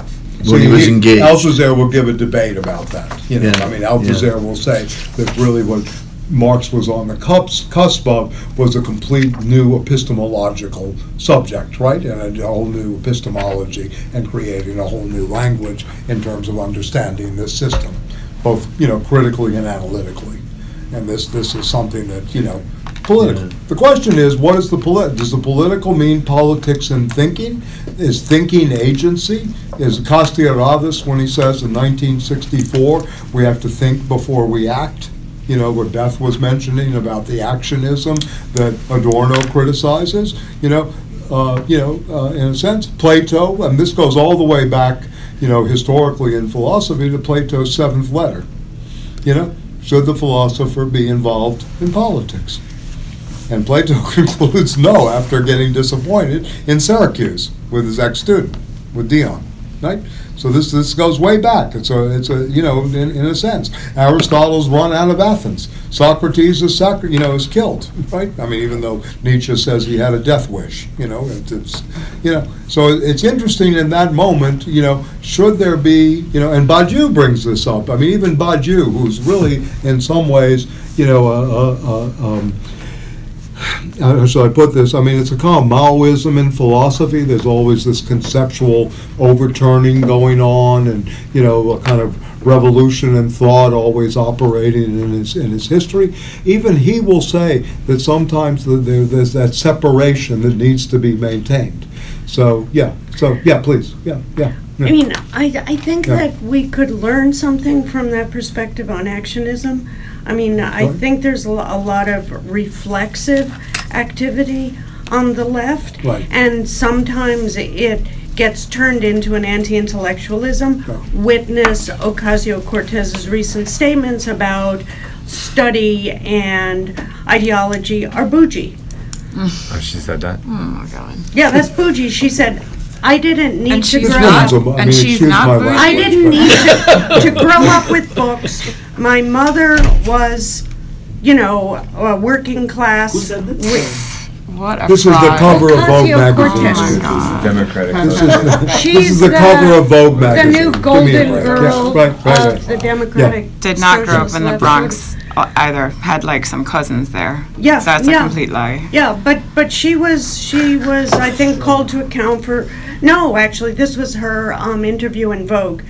[SPEAKER 4] when he was engaged.
[SPEAKER 1] Althusser will give a debate about that, you know,
[SPEAKER 4] Yeah,
[SPEAKER 1] I mean, Althusser will say that really what Marx was on the cusp, cusp of was a complete new epistemological subject, right? And a whole new epistemology and creating a whole new language in terms of understanding this system, both, you know, critically and analytically. And this, this is something that, you know, political.
[SPEAKER 4] Yeah.
[SPEAKER 1] The question is, what is the polit, does the political mean politics and thinking? Is thinking agency? Is Castoriadis, when he says in 1964, we have to think before we act? You know, what Beth was mentioning about the actionism that Adorno criticizes, you know, uh, you know, uh, in a sense, Plato, and this goes all the way back, you know, historically in philosophy to Plato's seventh letter. You know, should the philosopher be involved in politics? And Plato concludes no after getting disappointed in Syracuse with his ex-student, with Dion, right? So this this goes way back. It's a it's a you know in, in a sense Aristotle's run out of Athens. Socrates is sacri- you know is killed, right? I mean even though Nietzsche says he had a death wish, you know it, it's you know so it's interesting in that moment. You know should there be you know and Badiou brings this up. I mean even Badiou, who's really in some ways you know a um, Uh, how should I put this? I mean, it's a kind of Maoism in philosophy. There's always this conceptual overturning going on and, you know, a kind of revolution in thought always operating in his, in his history. Even he will say that sometimes th- there, there's that separation that needs to be maintained. So, yeah, so, yeah, please, yeah, yeah. yeah.
[SPEAKER 6] I mean, I, I think
[SPEAKER 1] Yeah.
[SPEAKER 6] that we could learn something from that perspective on actionism. I mean, I think there's a lot of reflexive activity on the left.
[SPEAKER 1] Right.
[SPEAKER 6] And sometimes it gets turned into an anti-intellectualism.
[SPEAKER 1] Right.
[SPEAKER 6] Witness Ocasio-Cortez's recent statements about study and ideology are bougie.
[SPEAKER 9] Oh, she said that?
[SPEAKER 10] Oh my god.
[SPEAKER 6] Yeah, that's bougie. She said, I didn't need
[SPEAKER 10] And
[SPEAKER 6] to grow
[SPEAKER 10] not-
[SPEAKER 6] up.
[SPEAKER 1] Woman's a- I
[SPEAKER 10] and she's not
[SPEAKER 1] my
[SPEAKER 10] bougie?
[SPEAKER 6] I didn't need to, to grow up with books. My mother was, you know, a working class.
[SPEAKER 3] Who said this?
[SPEAKER 10] What a
[SPEAKER 1] This is the
[SPEAKER 10] fraud.
[SPEAKER 1] cover of Vogue
[SPEAKER 6] Ocasio-Cortez.
[SPEAKER 1] magazine.
[SPEAKER 10] Oh.
[SPEAKER 9] Democratic.
[SPEAKER 1] This is, the- this
[SPEAKER 6] She's
[SPEAKER 1] is the
[SPEAKER 6] the-
[SPEAKER 1] cover of Vogue magazine.
[SPEAKER 6] The
[SPEAKER 1] magazine.
[SPEAKER 6] new
[SPEAKER 1] Give me a
[SPEAKER 6] golden
[SPEAKER 1] break.
[SPEAKER 6] girl
[SPEAKER 1] Yeah, right, right,
[SPEAKER 6] of the Democratic.
[SPEAKER 10] Did not grow up in the
[SPEAKER 6] Left.
[SPEAKER 10] Bronx uh, either. Had like some cousins there.
[SPEAKER 6] Yeah,
[SPEAKER 10] So that's a
[SPEAKER 6] yeah.
[SPEAKER 10] complete lie.
[SPEAKER 6] Yeah, but, but she was, she was, I think, called to account for, no, actually, this was her, um, interview in Vogue.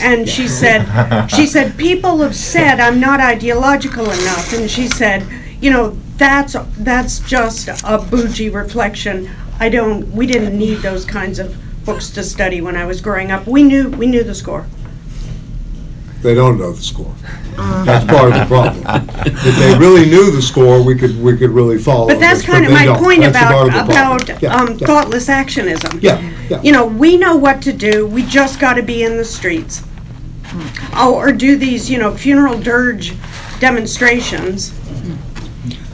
[SPEAKER 6] And she said, she said, people have said I'm not ideological enough, and she said, you know, that's, that's just a bougie reflection. I don't, we didn't need those kinds of books to study when I was growing up. We knew, we knew the score.
[SPEAKER 1] They don't know the score. That's part of the problem. If they really knew the score, we could, we could really follow
[SPEAKER 6] But that's
[SPEAKER 1] this,
[SPEAKER 6] kind of
[SPEAKER 1] they
[SPEAKER 6] my
[SPEAKER 1] don't.
[SPEAKER 6] point
[SPEAKER 1] That's
[SPEAKER 6] about,
[SPEAKER 1] of the problem.
[SPEAKER 6] about
[SPEAKER 1] Yeah,
[SPEAKER 6] um,
[SPEAKER 1] yeah.
[SPEAKER 6] thoughtless actionism.
[SPEAKER 1] Yeah, yeah.
[SPEAKER 6] You know, we know what to do, we just gotta be in the streets. Oh, or do these, you know, funeral dirge demonstrations.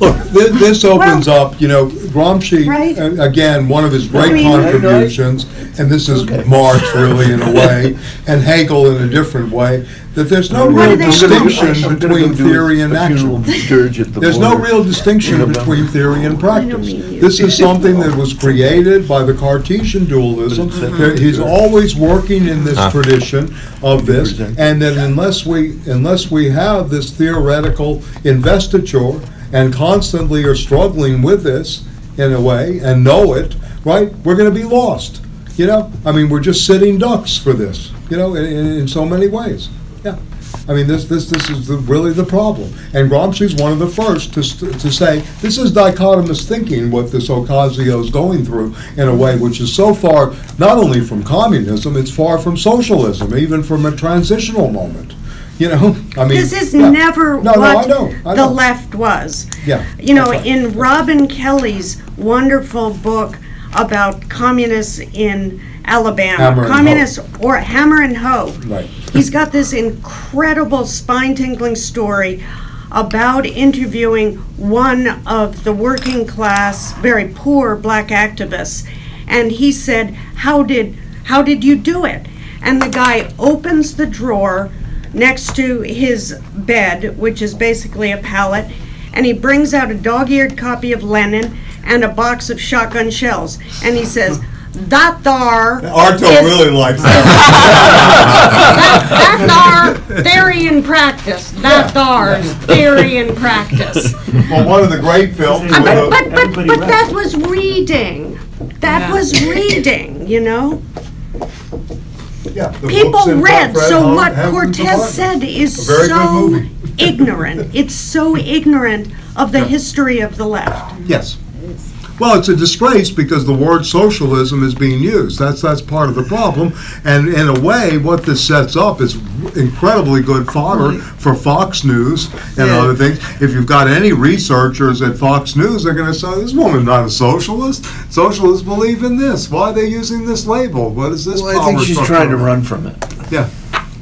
[SPEAKER 1] Look, thi- this opens up, you know, Gramsci,
[SPEAKER 6] Right.
[SPEAKER 1] uh, again, one of his
[SPEAKER 6] I
[SPEAKER 1] great
[SPEAKER 6] mean-
[SPEAKER 1] contributions, and this is Marx really in a way, and Hegel in a different way, that there's no
[SPEAKER 6] What
[SPEAKER 1] real
[SPEAKER 6] do they
[SPEAKER 1] distinction
[SPEAKER 6] accomplish?
[SPEAKER 1] between theory and action. There's no real distinction between theory and practice.
[SPEAKER 6] mean you.
[SPEAKER 1] This is something that was created by the Cartesian dualism. There- He's always working in this tradition of this, and that unless we, unless we have this theoretical investiture and constantly are struggling with this in a way and know it, right, we're gonna be lost. You know, I mean, we're just sitting ducks for this, you know, in, in, in so many ways. Yeah. I mean, this, this, this is the, really the problem. And Gramsci's one of the first to, to say, this is dichotomous thinking, what this Ocasio is going through in a way which is so far, not only from communism, it's far from socialism, even from a transitional moment. You know, I mean.
[SPEAKER 6] This is
[SPEAKER 1] yeah.
[SPEAKER 6] never
[SPEAKER 1] No, no, I
[SPEAKER 6] what
[SPEAKER 1] know, I
[SPEAKER 6] the left was.
[SPEAKER 1] Yeah.
[SPEAKER 6] You know,
[SPEAKER 1] right.
[SPEAKER 6] in Robin Kelley's wonderful book about communists in Alabama,
[SPEAKER 1] Hammer and Hoe.
[SPEAKER 6] communists or Hammer and Hoe.
[SPEAKER 1] Right.
[SPEAKER 6] He's got this incredible spine-tingling story about interviewing one of the working class, very poor black activists. And he said, "How did how did you do it?" And the guy opens the drawer next to his bed, which is basically a pallet, and he brings out a dog-eared copy of Lenin and a box of shotgun shells. And he says, "That thar
[SPEAKER 1] Arto really likes that.
[SPEAKER 6] that, that's our theory and practice. That's ours, theory and practice.
[SPEAKER 1] Well, one of the great films
[SPEAKER 6] Uh,
[SPEAKER 1] with
[SPEAKER 6] But, but, but, but that was reading. That
[SPEAKER 10] Yeah.
[SPEAKER 6] was reading, you know?
[SPEAKER 1] Yeah, the books
[SPEAKER 6] People
[SPEAKER 1] in
[SPEAKER 6] read,
[SPEAKER 1] Fred
[SPEAKER 6] so
[SPEAKER 1] Hahn
[SPEAKER 6] what
[SPEAKER 1] have the
[SPEAKER 6] Cortez said is
[SPEAKER 1] A very good
[SPEAKER 6] so
[SPEAKER 1] movie.
[SPEAKER 6] ignorant. It's so ignorant of the history of the left.
[SPEAKER 1] Yes. Well, it's a disgrace because the word socialism is being used. That's, that's part of the problem. And in a way, what this sets up is incredibly good fodder for Fox News and
[SPEAKER 10] Yeah.
[SPEAKER 1] other things. If you've got any researchers at Fox News, they're going to say, this woman's not a socialist. Socialists believe in this. Why are they using this label? What is this
[SPEAKER 4] Well, I think she's trying to run from it.
[SPEAKER 1] Yeah.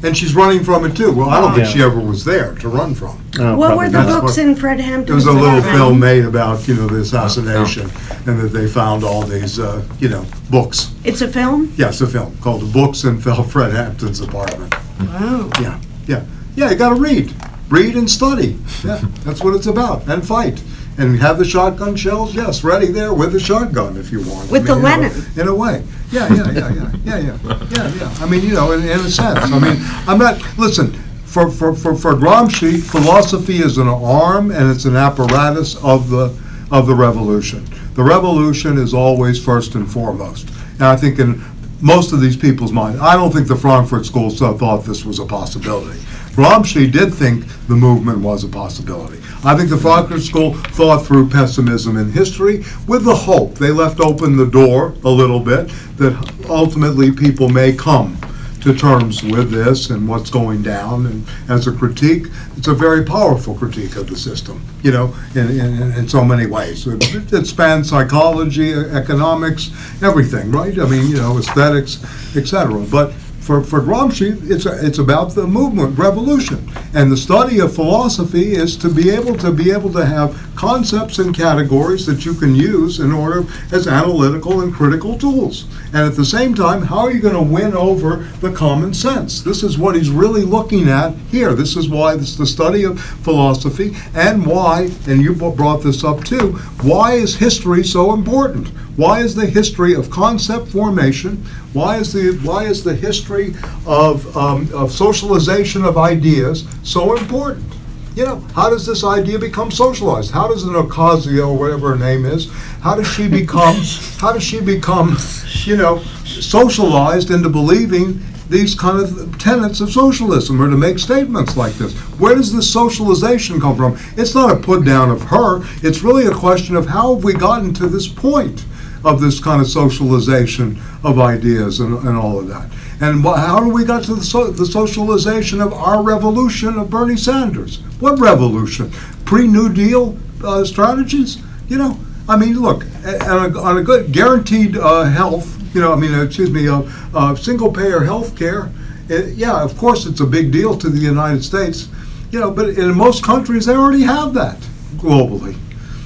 [SPEAKER 1] And she's running from it too. Well, I don't think
[SPEAKER 4] Yeah.
[SPEAKER 1] she ever was there to run from.
[SPEAKER 4] No,
[SPEAKER 6] What
[SPEAKER 4] probably
[SPEAKER 6] were the
[SPEAKER 1] not.
[SPEAKER 6] books
[SPEAKER 1] That's
[SPEAKER 6] in Fred Hampton's?
[SPEAKER 1] There was a little
[SPEAKER 6] library?
[SPEAKER 1] film made about, you know, the assassination, and that they found all these, uh, you know, books.
[SPEAKER 6] It's a film?
[SPEAKER 1] Yes, a film called The Books in Fel- Fred Hampton's Apartment.
[SPEAKER 6] Wow.
[SPEAKER 1] Yeah, yeah. Yeah, you gotta read. Read and study. Yeah, that's what it's about. And fight. And have the shotgun shells, yes, ready there with the shotgun if you want.
[SPEAKER 6] With the
[SPEAKER 1] mean, you know,
[SPEAKER 6] Lenin.
[SPEAKER 1] In a way. Yeah, yeah, yeah, yeah, yeah, yeah, yeah, yeah. I mean, you know, in, in a sense. I mean, I'm not, listen, for, for, for, for Gramsci, philosophy is an arm and it's an apparatus of the, of the revolution. The revolution is always first and foremost. And I think in most of these people's mind, I don't think the Frankfurt School thought this was a possibility. Gramsci did think the movement was a possibility. I think the Frankfurt School thought through pessimism in history with the hope, they left open the door a little bit, that ultimately people may come to terms with this and what's going down, and as a critique, it's a very powerful critique of the system, you know, in, in, in so many ways. It it spans psychology, economics, everything, right? I mean, you know, aesthetics, et cetera. But for, for Gramsci, it's, a- it's about the movement, revolution. And the study of philosophy is to be able to be able to have concepts and categories that you can use in order as analytical and critical tools. And at the same time, how are you going to win over the common sense? This is what he's really looking at here. This is why this the study of philosophy and why, and you brought this up too, why is history so important? Why is the history of concept formation? Why is the why is the history of um, of socialization of ideas so important? You know, how does this idea become socialized? How does an Ocasio, or whatever her name is, how does she become, how does she become, you know, socialized into believing these kind of tenets of socialism or to make statements like this? Where does this socialization come from? It's not a put down of her. It's really a question of how have we gotten to this point of this kind of socialization of ideas and, and all of that. And wha- how do we got to the, so, the socialization of our revolution of Bernie Sanders? What revolution? Pre-New Deal uh, strategies? You know, I mean, look, on a, on a good guaranteed uh, health, you know, I mean, excuse me, uh, uh, single-payer health care, yeah, of course, it's a big deal to the United States, you know, but in most countries, they already have that globally,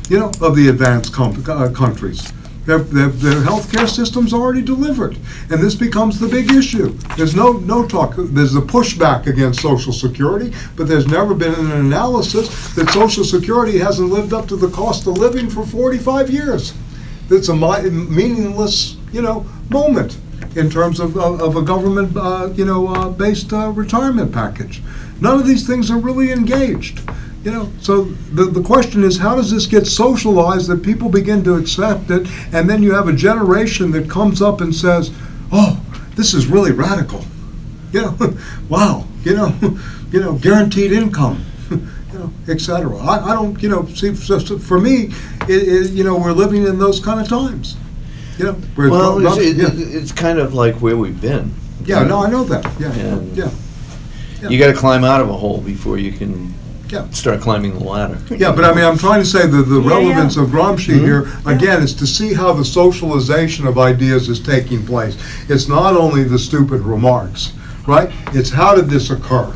[SPEAKER 1] you know, of the advanced com- uh, countries. Their, their, their healthcare system's already delivered, and this becomes the big issue. There's no, no talk, there's a pushback against Social Security, but there's never been an analysis that Social Security hasn't lived up to the cost of living for 45 years. It's a meaningless, you know, moment in terms of, of of a government, uh, you know, uh, based uh, retirement package. None of these things are really engaged. You know, so the, the question is, how does this get socialized that people begin to accept it, and then you have a generation that comes up and says, "Oh, this is really radical," you know, "Wow," you know, you know, guaranteed income, you know, etc. I, I don't, you know, see, so, so for me, it, it, you know, we're living in those kind of times, you know. it's
[SPEAKER 4] Well, it's,
[SPEAKER 1] yeah.
[SPEAKER 4] it's kind of like where we've been.
[SPEAKER 1] Yeah, no, I know that, yeah,
[SPEAKER 4] And-
[SPEAKER 1] yeah,
[SPEAKER 4] You gotta climb out of a hole before you can
[SPEAKER 1] yeah.
[SPEAKER 4] start climbing the ladder.
[SPEAKER 1] Yeah, but I mean, I'm trying to say that the
[SPEAKER 6] Yeah,
[SPEAKER 1] relevance
[SPEAKER 6] yeah.
[SPEAKER 1] of Gramsci here, mm-hmm. again, is to see how the socialization of ideas is taking place. It's not only the stupid remarks, right? It's how did this occur?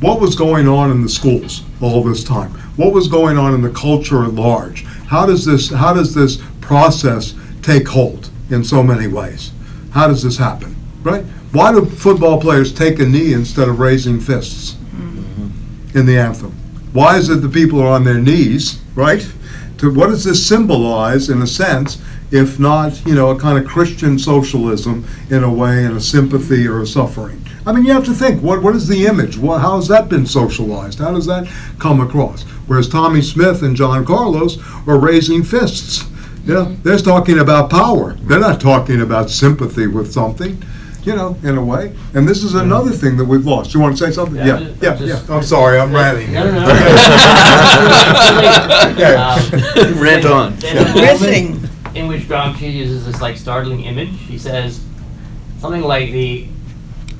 [SPEAKER 1] What was going on in the schools all this time? What was going on in the culture at large? How does this, how does this process take hold in so many ways? How does this happen, right? Why do football players take a knee instead of raising fists mm-hmm. in the anthem? Why is it the people are on their knees, right? To, what does this symbolize, in a sense, if not, you know, a kind of Christian socialism in a way, and a sympathy or a suffering? I mean, you have to think, what, what is the image? What, how has that been socialized? How does that come across? Whereas Tommy Smith and John Carlos are raising fists. Know, they're talking about power. They're not talking about sympathy with something, you know, in a way. And this is another thing that we've lost. You want to say something?
[SPEAKER 5] Yeah,
[SPEAKER 1] Yeah,
[SPEAKER 5] ju-
[SPEAKER 1] yeah,
[SPEAKER 5] just-
[SPEAKER 1] yeah. I'm sorry, I'm ranting.
[SPEAKER 5] No, no, no.
[SPEAKER 1] Okay.
[SPEAKER 5] Um,
[SPEAKER 4] Rant on.
[SPEAKER 5] There's a in which Gramsci uses this like startling image. He says something like the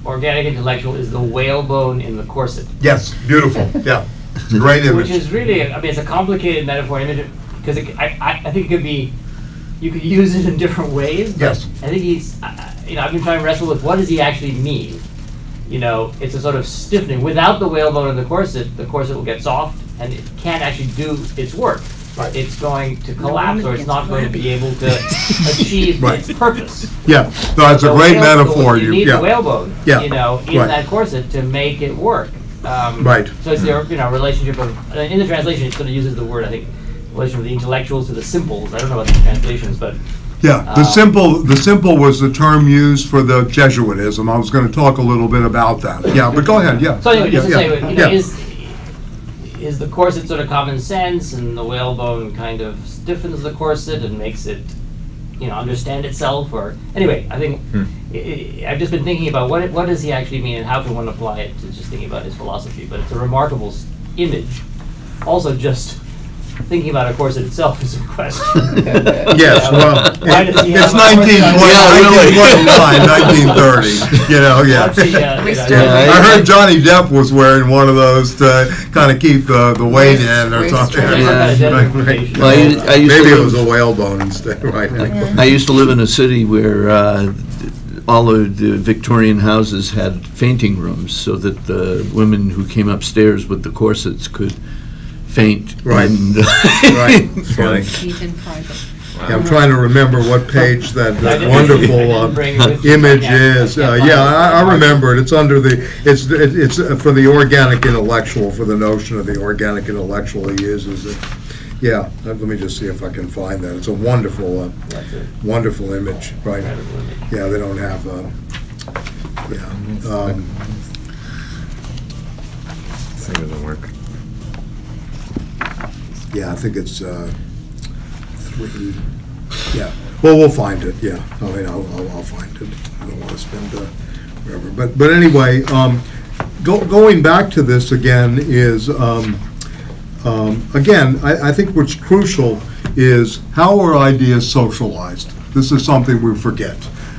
[SPEAKER 5] organic intellectual is the whalebone in the corset.
[SPEAKER 1] Yes, beautiful, yeah. It's a Great
[SPEAKER 5] Which is really, I mean, it's a complicated metaphor image because I, I, I think it could be, you could use it in different ways. but
[SPEAKER 1] Yes.
[SPEAKER 5] I think he's, I- I- you know, I've been trying to wrestle with what does he actually mean? You know, it's a sort of stiffening. Without the whalebone in the corset, the corset will get soft and it can't actually do its work.
[SPEAKER 1] Right.
[SPEAKER 5] It's going to collapse or it's not going to be able to achieve
[SPEAKER 1] Right.
[SPEAKER 5] its purpose.
[SPEAKER 1] Yeah, no, it's a great
[SPEAKER 5] whalebone-
[SPEAKER 1] metaphor,
[SPEAKER 5] You
[SPEAKER 1] you,
[SPEAKER 5] need the
[SPEAKER 1] yeah.
[SPEAKER 5] whalebone,
[SPEAKER 1] Yeah,
[SPEAKER 5] you know, in
[SPEAKER 1] right.
[SPEAKER 5] that corset to make it work. Um,
[SPEAKER 1] Right.
[SPEAKER 5] So it's the you know relationship of uh, in the translation it sort of uses the word I think relation of the intellectuals to the simples. I don't know about the translations, but
[SPEAKER 1] Yeah, the
[SPEAKER 5] Uh,
[SPEAKER 1] simple, the simple was the term used for the Jesuitism. I was gonna talk a little bit about that. Yeah, but go ahead, yeah.
[SPEAKER 5] so anyway, just
[SPEAKER 1] Yeah,
[SPEAKER 5] to say,
[SPEAKER 1] yeah,
[SPEAKER 5] you know,
[SPEAKER 1] yeah.
[SPEAKER 5] is is the corset sort of common sense and the whalebone kind of stiffens the corset and makes it, you know, understand itself or, anyway, I think,
[SPEAKER 9] Hmm.
[SPEAKER 5] I- I- I've just been thinking about what, what does he actually mean and how can one apply it to just thinking about his philosophy, but it's a remarkable image. Also, just thinking about a corset itself is a question.
[SPEAKER 1] Yes, well,
[SPEAKER 5] Why does he
[SPEAKER 1] it's
[SPEAKER 5] have a
[SPEAKER 1] nineteen
[SPEAKER 5] corset?
[SPEAKER 1] twenty,
[SPEAKER 4] Yeah, really.
[SPEAKER 1] nineteen twenty-nine, nineteen thirty, you know, yeah.
[SPEAKER 5] What's he, uh, you know,
[SPEAKER 4] Yeah,
[SPEAKER 1] I heard Johnny Depp was wearing one of those to kind of keep the, the weight in or
[SPEAKER 10] Waist
[SPEAKER 1] something.
[SPEAKER 10] trainer.
[SPEAKER 5] Yeah.
[SPEAKER 1] Right, right.
[SPEAKER 4] Well, I used- I used to
[SPEAKER 1] Maybe it
[SPEAKER 4] live-
[SPEAKER 1] was a whalebone instead, right?
[SPEAKER 4] I used to live in a city where uh, all of the Victorian houses had fainting rooms, so that the women who came upstairs with the corsets could faint.
[SPEAKER 1] Right.
[SPEAKER 4] and-
[SPEAKER 1] Right, funny. Yeah, I'm trying to remember what page that that wonderful
[SPEAKER 5] I
[SPEAKER 1] uh,
[SPEAKER 5] didn't bring it with me.
[SPEAKER 1] image
[SPEAKER 5] I can't- I
[SPEAKER 1] is. Uh, Yeah. I I remember it. It's under the, it's, it- it's uh, for the organic intellectual, for the notion of the organic intellectual he uses it. Yeah, let let me just see if I can find that. It's a wonderful, uh, wonderful image, right? Yeah, they don't have, um, yeah. um,
[SPEAKER 9] This thing doesn't work.
[SPEAKER 1] Yeah, I think it's uh, three, yeah. Well, we'll find it, yeah. I mean, I'll, I'll I'll find it. I don't want to spend uh, whatever. But, but anyway, um, go- going back to this again is, um, um, again, I, I think what's crucial is how are ideas socialized? This is something we forget.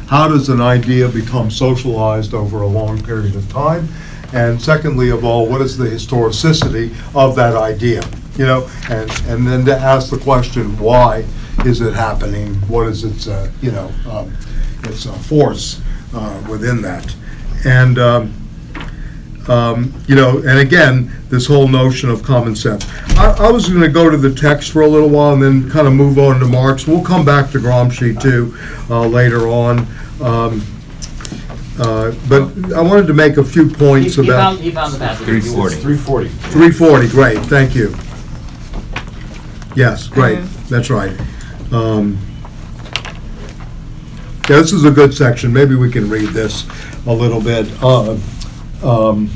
[SPEAKER 1] How does an idea become socialized over a long period of time? And secondly of all, what is the historicity of that idea? You know, and, and then to ask the question, why is it happening? What is its, uh, you know, um, its uh, force uh, within that? And, um, um, you know, and again, this whole notion of common sense. I, I was gonna go to the text for a little while and then kind of move on to Marx. We'll come back to Gramsci too, uh, later on. Um, uh, But I wanted to make a few
[SPEAKER 5] He
[SPEAKER 1] points
[SPEAKER 5] he
[SPEAKER 1] about.
[SPEAKER 5] found, he found the passage.
[SPEAKER 9] 340.
[SPEAKER 2] Three forty.
[SPEAKER 1] 340, great, thank you. Yes, great, that's right. Um, Yeah, this is a good section, maybe we can read this a little bit. Uh, um,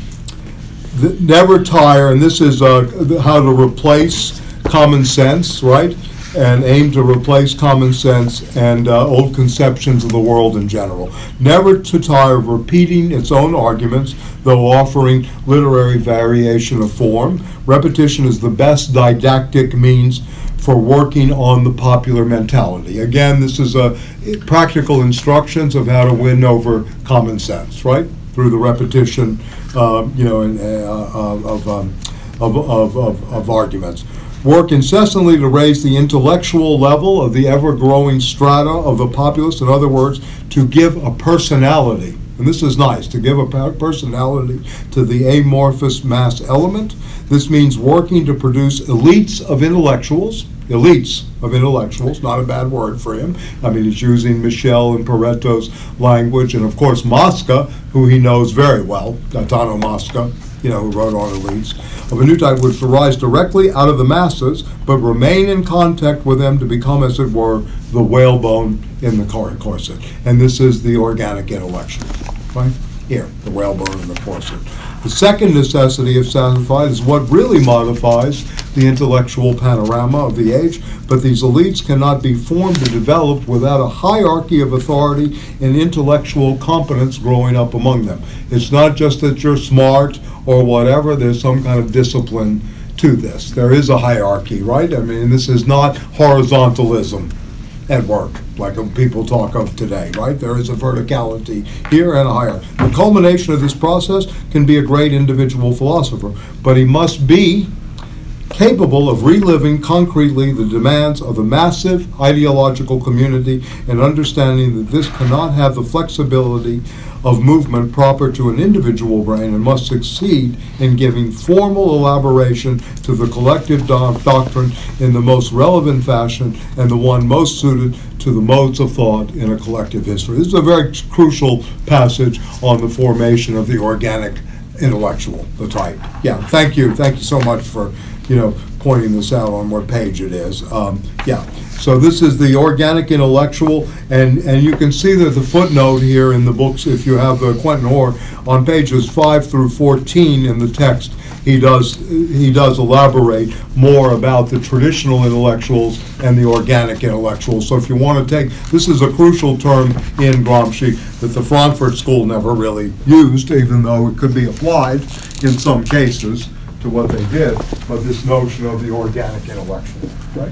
[SPEAKER 1] th- Never tire, and this is uh, how to replace common sense, right? And aim to replace common sense and uh, old conceptions of the world in general. Never to tire of repeating its own arguments, though offering literary variation of form. Repetition is the best didactic means for working on the popular mentality. Again, this is a practical instructions of how to win over common sense, right? Through the repetition, um, you know, and, uh, of, um, of, of, of, of arguments. Work incessantly to raise the intellectual level of the ever-growing strata of the populace. In other words, to give a personality, and this is nice, to give a personality to the amorphous mass element. This means working to produce elites of intellectuals, elites of intellectuals, not a bad word for him. I mean, he's using Michels and Pareto's language, and of course Mosca, who he knows very well, Gaetano Mosca, you know, who wrote on elites, of a new type which arise directly out of the masses, but remain in contact with them to become, as it were, the whalebone in the corset. And this is the organic intellectual, right? Here, the whalebone and the porcelain. The second necessity, of satisfied, is what really modifies the intellectual panorama of the age, but these elites cannot be formed and developed without a hierarchy of authority and intellectual competence growing up among them. It's not just that you're smart or whatever, there's some kind of discipline to this. There is a hierarchy, right? I mean, this is not horizontalism at work, like people talk of today, right? There is a verticality here and higher. The culmination of this process can be a great individual philosopher, but he must be capable of reliving concretely the demands of the massive ideological community and understanding that this cannot have the flexibility of movement proper to an individual brain and must succeed in giving formal elaboration to the collective doc- doctrine in the most relevant fashion and the one most suited to the modes of thought in a collective history. This is a very crucial passage on the formation of the organic intellectual, the type. Yeah, thank you, thank you so much for, you know, pointing this out on what page it is. Um, Yeah, so this is the organic intellectual, and, and you can see that the footnote here in the books, if you have the Quintin Hoare, on pages five through 14 in the text, he does, he does elaborate more about the traditional intellectuals and the organic intellectuals. So if you want to take, this is a crucial term in Gramsci that the Frankfurt School never really used, even though it could be applied in some cases to what they did, but this notion of the organic intellectual, right?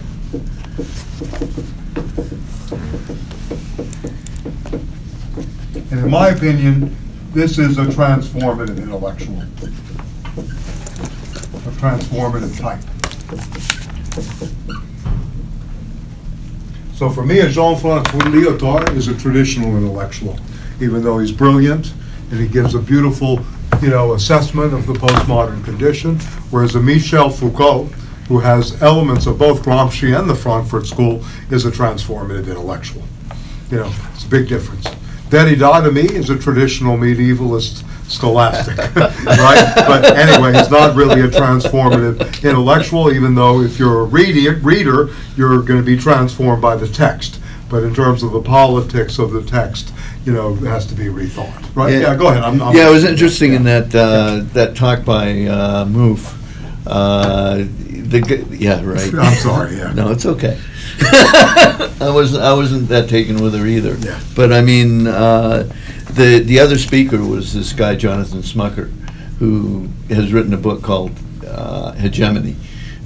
[SPEAKER 1] And in my opinion, this is a transformative intellectual. A transformative type. So for me, Jean-Francois Lyotard is a traditional intellectual, even though he's brilliant and he gives a beautiful, you know, assessment of the postmodern condition, whereas a Michel Foucault, who has elements of both Gramsci and the Frankfurt School, is a transformative intellectual. You know, it's a big difference. Derrida to me is a traditional medievalist scholastic, right? But anyway, he's not really a transformative intellectual, even though if you're a reader, reader, you're going to be transformed by the text. But in terms of the politics of the text, you know, has to be rethought, right? Yeah, go ahead. I'm- I'm-
[SPEAKER 4] Yeah, it was interesting in that, uh, that talk by uh, Mouffe. uh, The, g- yeah, right.
[SPEAKER 1] I'm sorry, yeah.
[SPEAKER 4] No, it's okay. I wasn't, I wasn't that taken with her either.
[SPEAKER 1] Yeah.
[SPEAKER 4] But I mean, uh, the, the other speaker was this guy, Jonathan Smucker, who has written a book called uh, Hegemony.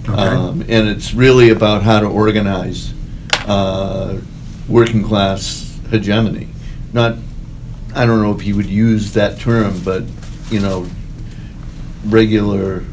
[SPEAKER 1] Okay.
[SPEAKER 4] Um, And it's really about how to organize uh, working class hegemony. Not, I don't know if he would use that term, but, you know, regular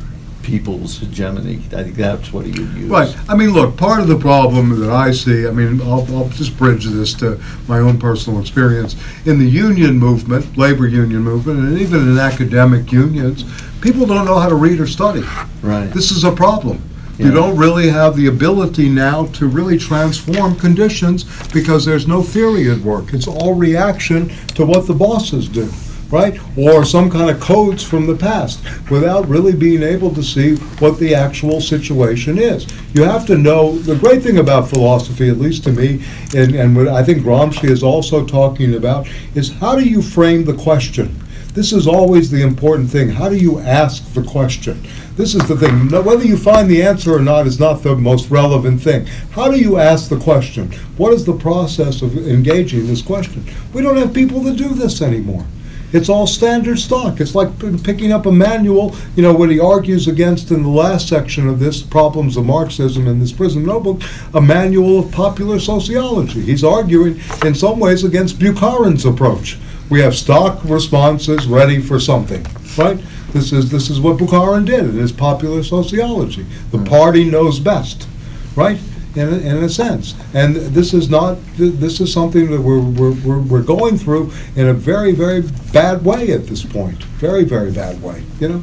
[SPEAKER 4] people's hegemony. I think that's what he would use.
[SPEAKER 1] Right. I mean, look, part of the problem that I see, I mean, I'll, I'll just bridge this to my own personal experience. In the union movement, labor union movement, and even in academic unions, people don't know how to read or study.
[SPEAKER 4] Right.
[SPEAKER 1] This is a problem. You
[SPEAKER 4] Yeah.
[SPEAKER 1] don't really have the ability now to really transform conditions because there's no theory at work. It's all reaction to what the bosses do, right? Or some kind of codes from the past without really being able to see what the actual situation is. You have to know, the great thing about philosophy, at least to me, and, and what I think Gramsci is also talking about, is how do you frame the question? This is always the important thing. How do you ask the question? This is the thing. Whether you find the answer or not is not the most relevant thing. How do you ask the question? What is the process of engaging this question? We don't have people that do this anymore. It's all standard stock. It's like p- picking up a manual, you know, what he argues against in the last section of this, Problems of Marxism in this Prison Notebook, a manual of popular sociology. He's arguing in some ways against Bukharin's approach. We have stock responses ready for something, right? This is, this is what Bukharin did in his popular sociology. The party knows best, right? In, a- in a sense. And this is not, this is something that we're, we're, we're we're going through in a very, very bad way at this point. Very, very bad way, you know?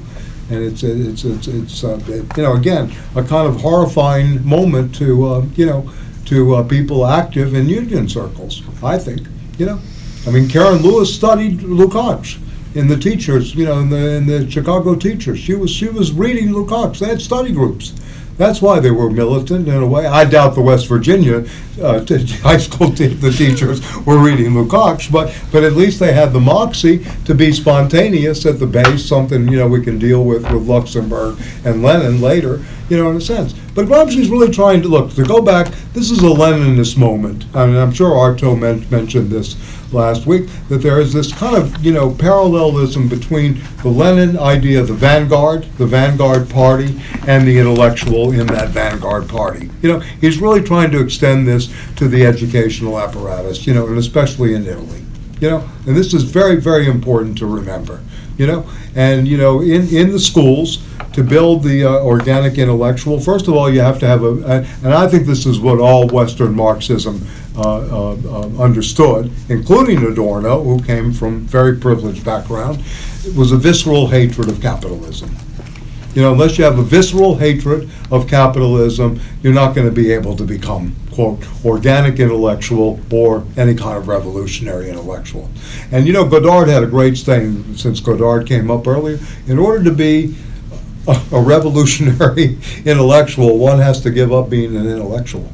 [SPEAKER 1] And it's, it's, it's, it's, uh, it- you know, again, a kind of horrifying moment to, uh, you know, to uh, people active in union circles, I think, you know? I mean, Karen Lewis studied Lukács in the teachers, you know, in the, in the Chicago teachers. She was, she was reading Lukács. They had study groups. That's why they were militant in a way. I doubt the West Virginia uh, t- high school te- the teachers were reading Lukács, but but at least they had the moxie to be spontaneous at the base, something you know we can deal with with Luxemburg and Lenin later, you know, in a sense. But Gramsci's really trying to look to go back. This is a Leninist moment. I mean, I'm sure Arto men- mentioned this last week that there is this kind of you know parallelism between the Lenin idea of the vanguard, the vanguard party, and the intellectual in that vanguard party. You know, he's really trying to extend this to the educational apparatus. You know, and especially in Italy. You know, and this is very very important to remember. You know, and you know in in the schools to build the uh, organic intellectual, first of all, you have to have a, a- and I think this is what all Western Marxism uh, uh, uh, understood, including Adorno, who came from very privileged background, was a visceral hatred of capitalism. You know, unless you have a visceral hatred of capitalism, you're not going to be able to become, quote, organic intellectual or any kind of revolutionary intellectual. And you know, Godard had a great saying, since Godard came up earlier, in order to be a a revolutionary intellectual, one has to give up being an intellectual.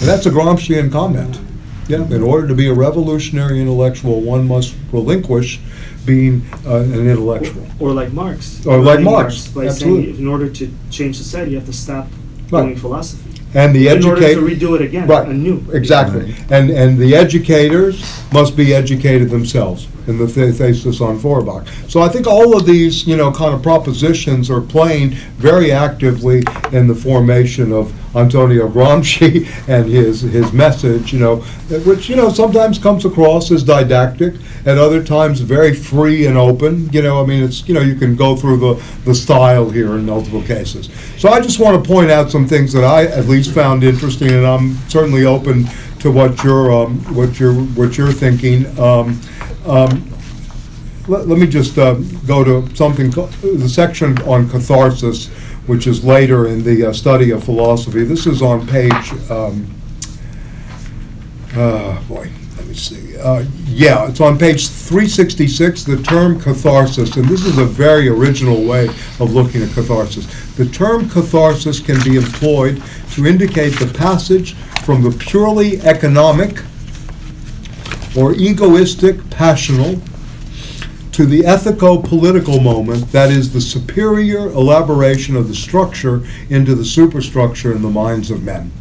[SPEAKER 1] And that's a Gramscian comment. Yeah, in order to be a revolutionary intellectual, one must relinquish being uh, an intellectual.
[SPEAKER 3] Or like Marx.
[SPEAKER 1] Or like Marx,
[SPEAKER 3] By
[SPEAKER 1] absolutely.
[SPEAKER 3] saying, in order to change society, you have to stop
[SPEAKER 1] Right.
[SPEAKER 3] doing philosophy.
[SPEAKER 1] And the
[SPEAKER 3] In order to redo it again,
[SPEAKER 1] Right,
[SPEAKER 3] anew.
[SPEAKER 1] Exactly. And, and the educators must be educated themselves in the the- thesis on Feuerbach. So I think all of these, you know, kind of propositions are playing very actively in the formation of Antonio Gramsci and his, his message, you know, which, you know, sometimes comes across as didactic, at other times very free and open, you know, I mean, it's, you know, you can go through the, the style here in multiple cases. So I just want to point out some things that I at least found interesting, and I'm certainly open to what you're, um, what you're, what you're thinking. Um, um, let, let me just uh, go to something, the section on catharsis, which is later in the uh, study of philosophy. This is on page, um, uh, boy, let me see. Uh, yeah, it's on page 366, the term catharsis, and this is a very original way of looking at catharsis. The term catharsis can be employed to indicate the passage from the purely economic or egoistic passional to the ethico-political moment, that is, the superior elaboration of the structure into the superstructure in the minds of men.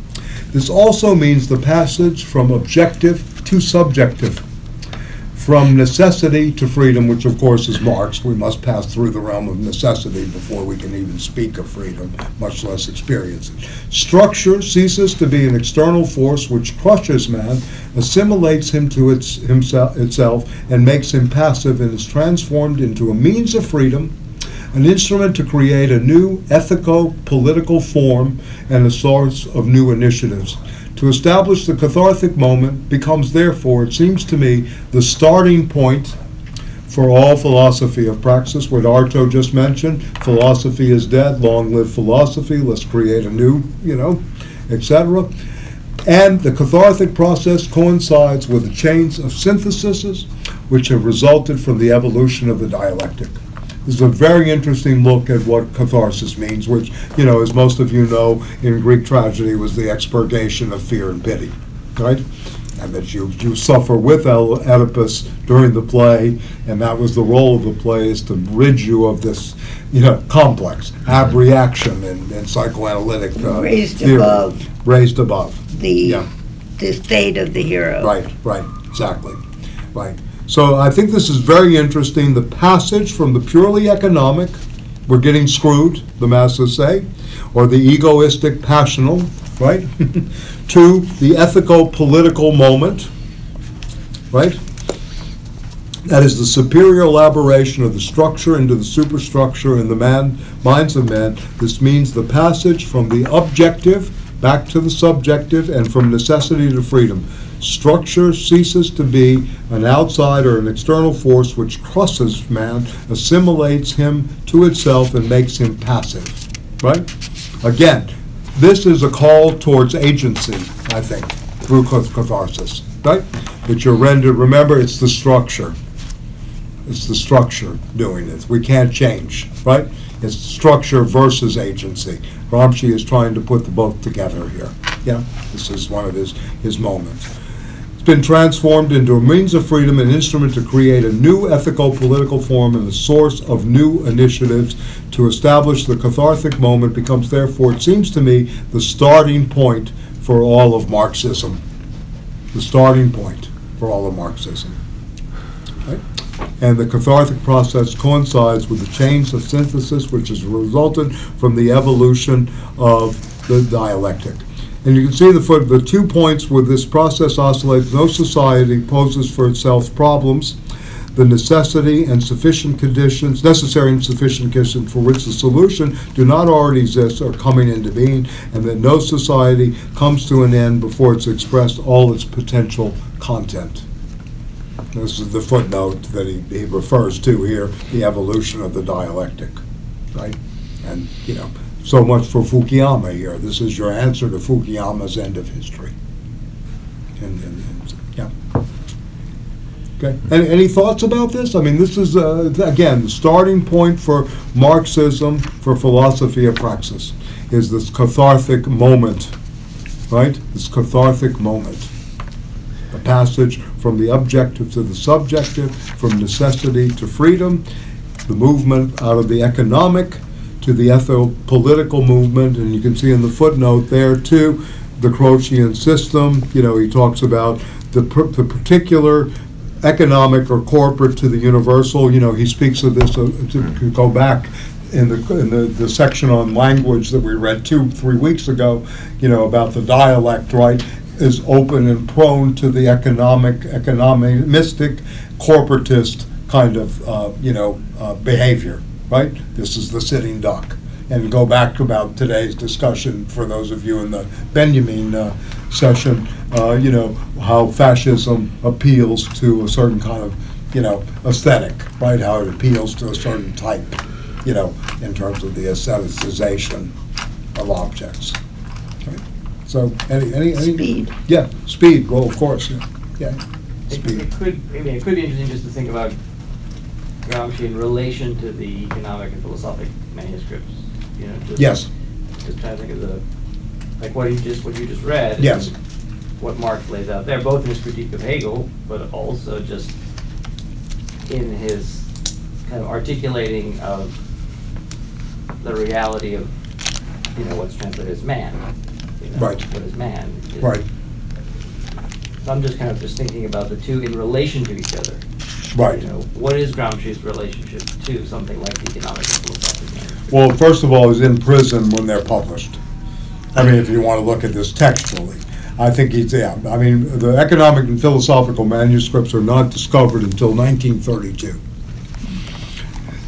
[SPEAKER 1] This also means the passage from objective to subjective, from necessity to freedom, which of course is Marx. We must pass through the realm of necessity before we can even speak of freedom, much less experience it. Structure ceases to be an external force which crushes man, assimilates him to its, himself, itself, and makes him passive, and is transformed into a means of freedom, an instrument to create a new ethico-political form and a source of new initiatives. To establish the cathartic moment becomes therefore, it seems to me, the starting point for all philosophy of praxis. What Arto just mentioned, philosophy is dead, long live philosophy, let's create a new, you know, etc. And the cathartic process coincides with the chains of syntheses which have resulted from the evolution of the dialectic. This is a very interesting look at what catharsis means, which, you know, as most of you know, in Greek tragedy was the expurgation of fear and pity, right? And that you, you suffer with Oedipus during the play, and that was the role of the play, is to rid you of this, you know, complex, abreaction and, and psychoanalytic uh,
[SPEAKER 8] Raised
[SPEAKER 1] theory.
[SPEAKER 8] above.
[SPEAKER 1] Raised above,
[SPEAKER 8] the,
[SPEAKER 1] yeah.
[SPEAKER 8] the fate of the hero.
[SPEAKER 1] Right, right, exactly, right. So I think this is very interesting, the passage from the purely economic, we're getting screwed, the masses say, or the egoistic passional, right, to the ethical, political moment, right? That is the superior elaboration of the structure into the superstructure in the man, minds of men. This means the passage from the objective back to the subjective and from necessity to freedom. Structure ceases to be an outside or an external force which crosses man, assimilates him to itself, and makes him passive. Right? Again, this is a call towards agency, I think, through cath- catharsis. Right? That you're rendered, remember, it's the structure. It's the structure doing it. We can't change, right? It's structure versus agency. Gramsci is trying to put the both together here. Yeah, this is one of his, his moments. It's been transformed into a means of freedom, an instrument to create a new ethical political form and a source of new initiatives to establish the cathartic moment becomes therefore, it seems to me, the starting point for all of Marxism. The starting point for all of Marxism. And the cathartic process coincides with the change of synthesis which has resulted from the evolution of the dialectic. And you can see the foot, the two points where this process oscillates, no society poses for itself problems, the necessity and sufficient conditions, necessary and sufficient conditions for which the solution do not already exist are coming into being, and that no society comes to an end before it's expressed all its potential content. This is the footnote that he, he refers to here, the evolution of the dialectic, right? And, you know, so much for Fukuyama here. This is your answer to Fukuyama's end of history. And, and, and, yeah. Okay, any, any thoughts about this? I mean, this is, uh, again, the starting point for Marxism, for philosophy of praxis, is this cathartic moment, right? This cathartic moment. A passage from the objective to the subjective, from necessity to freedom, the movement out of the economic to the etho-political movement, and you can see in the footnote there too, the Crocean system, you know, he talks about the, the particular economic or corporate to the universal, you know, he speaks of this, uh, to to go back in the, in the, the section on language that we read two, three weeks ago, you know, about the dialect, right, is open and prone to the economic, economistic, corporatist kind of, uh, you know, uh, behavior, right? This is the sitting duck. And go back about today's discussion, for those of you in the Benjamin uh, session, uh, you know, how fascism appeals to a certain kind of, you know, aesthetic, right? How it appeals to a certain type, you know, in terms of the aestheticization of objects. right? So, any, any, any?
[SPEAKER 8] Speed.
[SPEAKER 1] Yeah, speed, well, of course, yeah, yeah,
[SPEAKER 5] It
[SPEAKER 1] speed.
[SPEAKER 5] it could, I mean, it could be interesting just to think about Gramsci in relation to the economic and philosophic manuscripts, you know, just.
[SPEAKER 1] Yes.
[SPEAKER 5] Just trying to think of the, like what you just, what you just read.
[SPEAKER 1] Yes.
[SPEAKER 5] What Marx lays out there, both in his critique of Hegel, but also just in his kind of articulating of the reality of, you know, what's translated as man. you know,
[SPEAKER 1] Right.
[SPEAKER 5] What is man? is-
[SPEAKER 1] Right,
[SPEAKER 5] So I'm just kind of just thinking about the two in relation to each other.
[SPEAKER 1] Right.
[SPEAKER 5] You know, what is Gramsci's relationship to something like the economic and philosophical?
[SPEAKER 1] Well, first of all, he's in prison when they're published. I mean, if you want to look at this textually. I think he's, yeah, I mean, the economic and philosophical manuscripts are not discovered until 1932.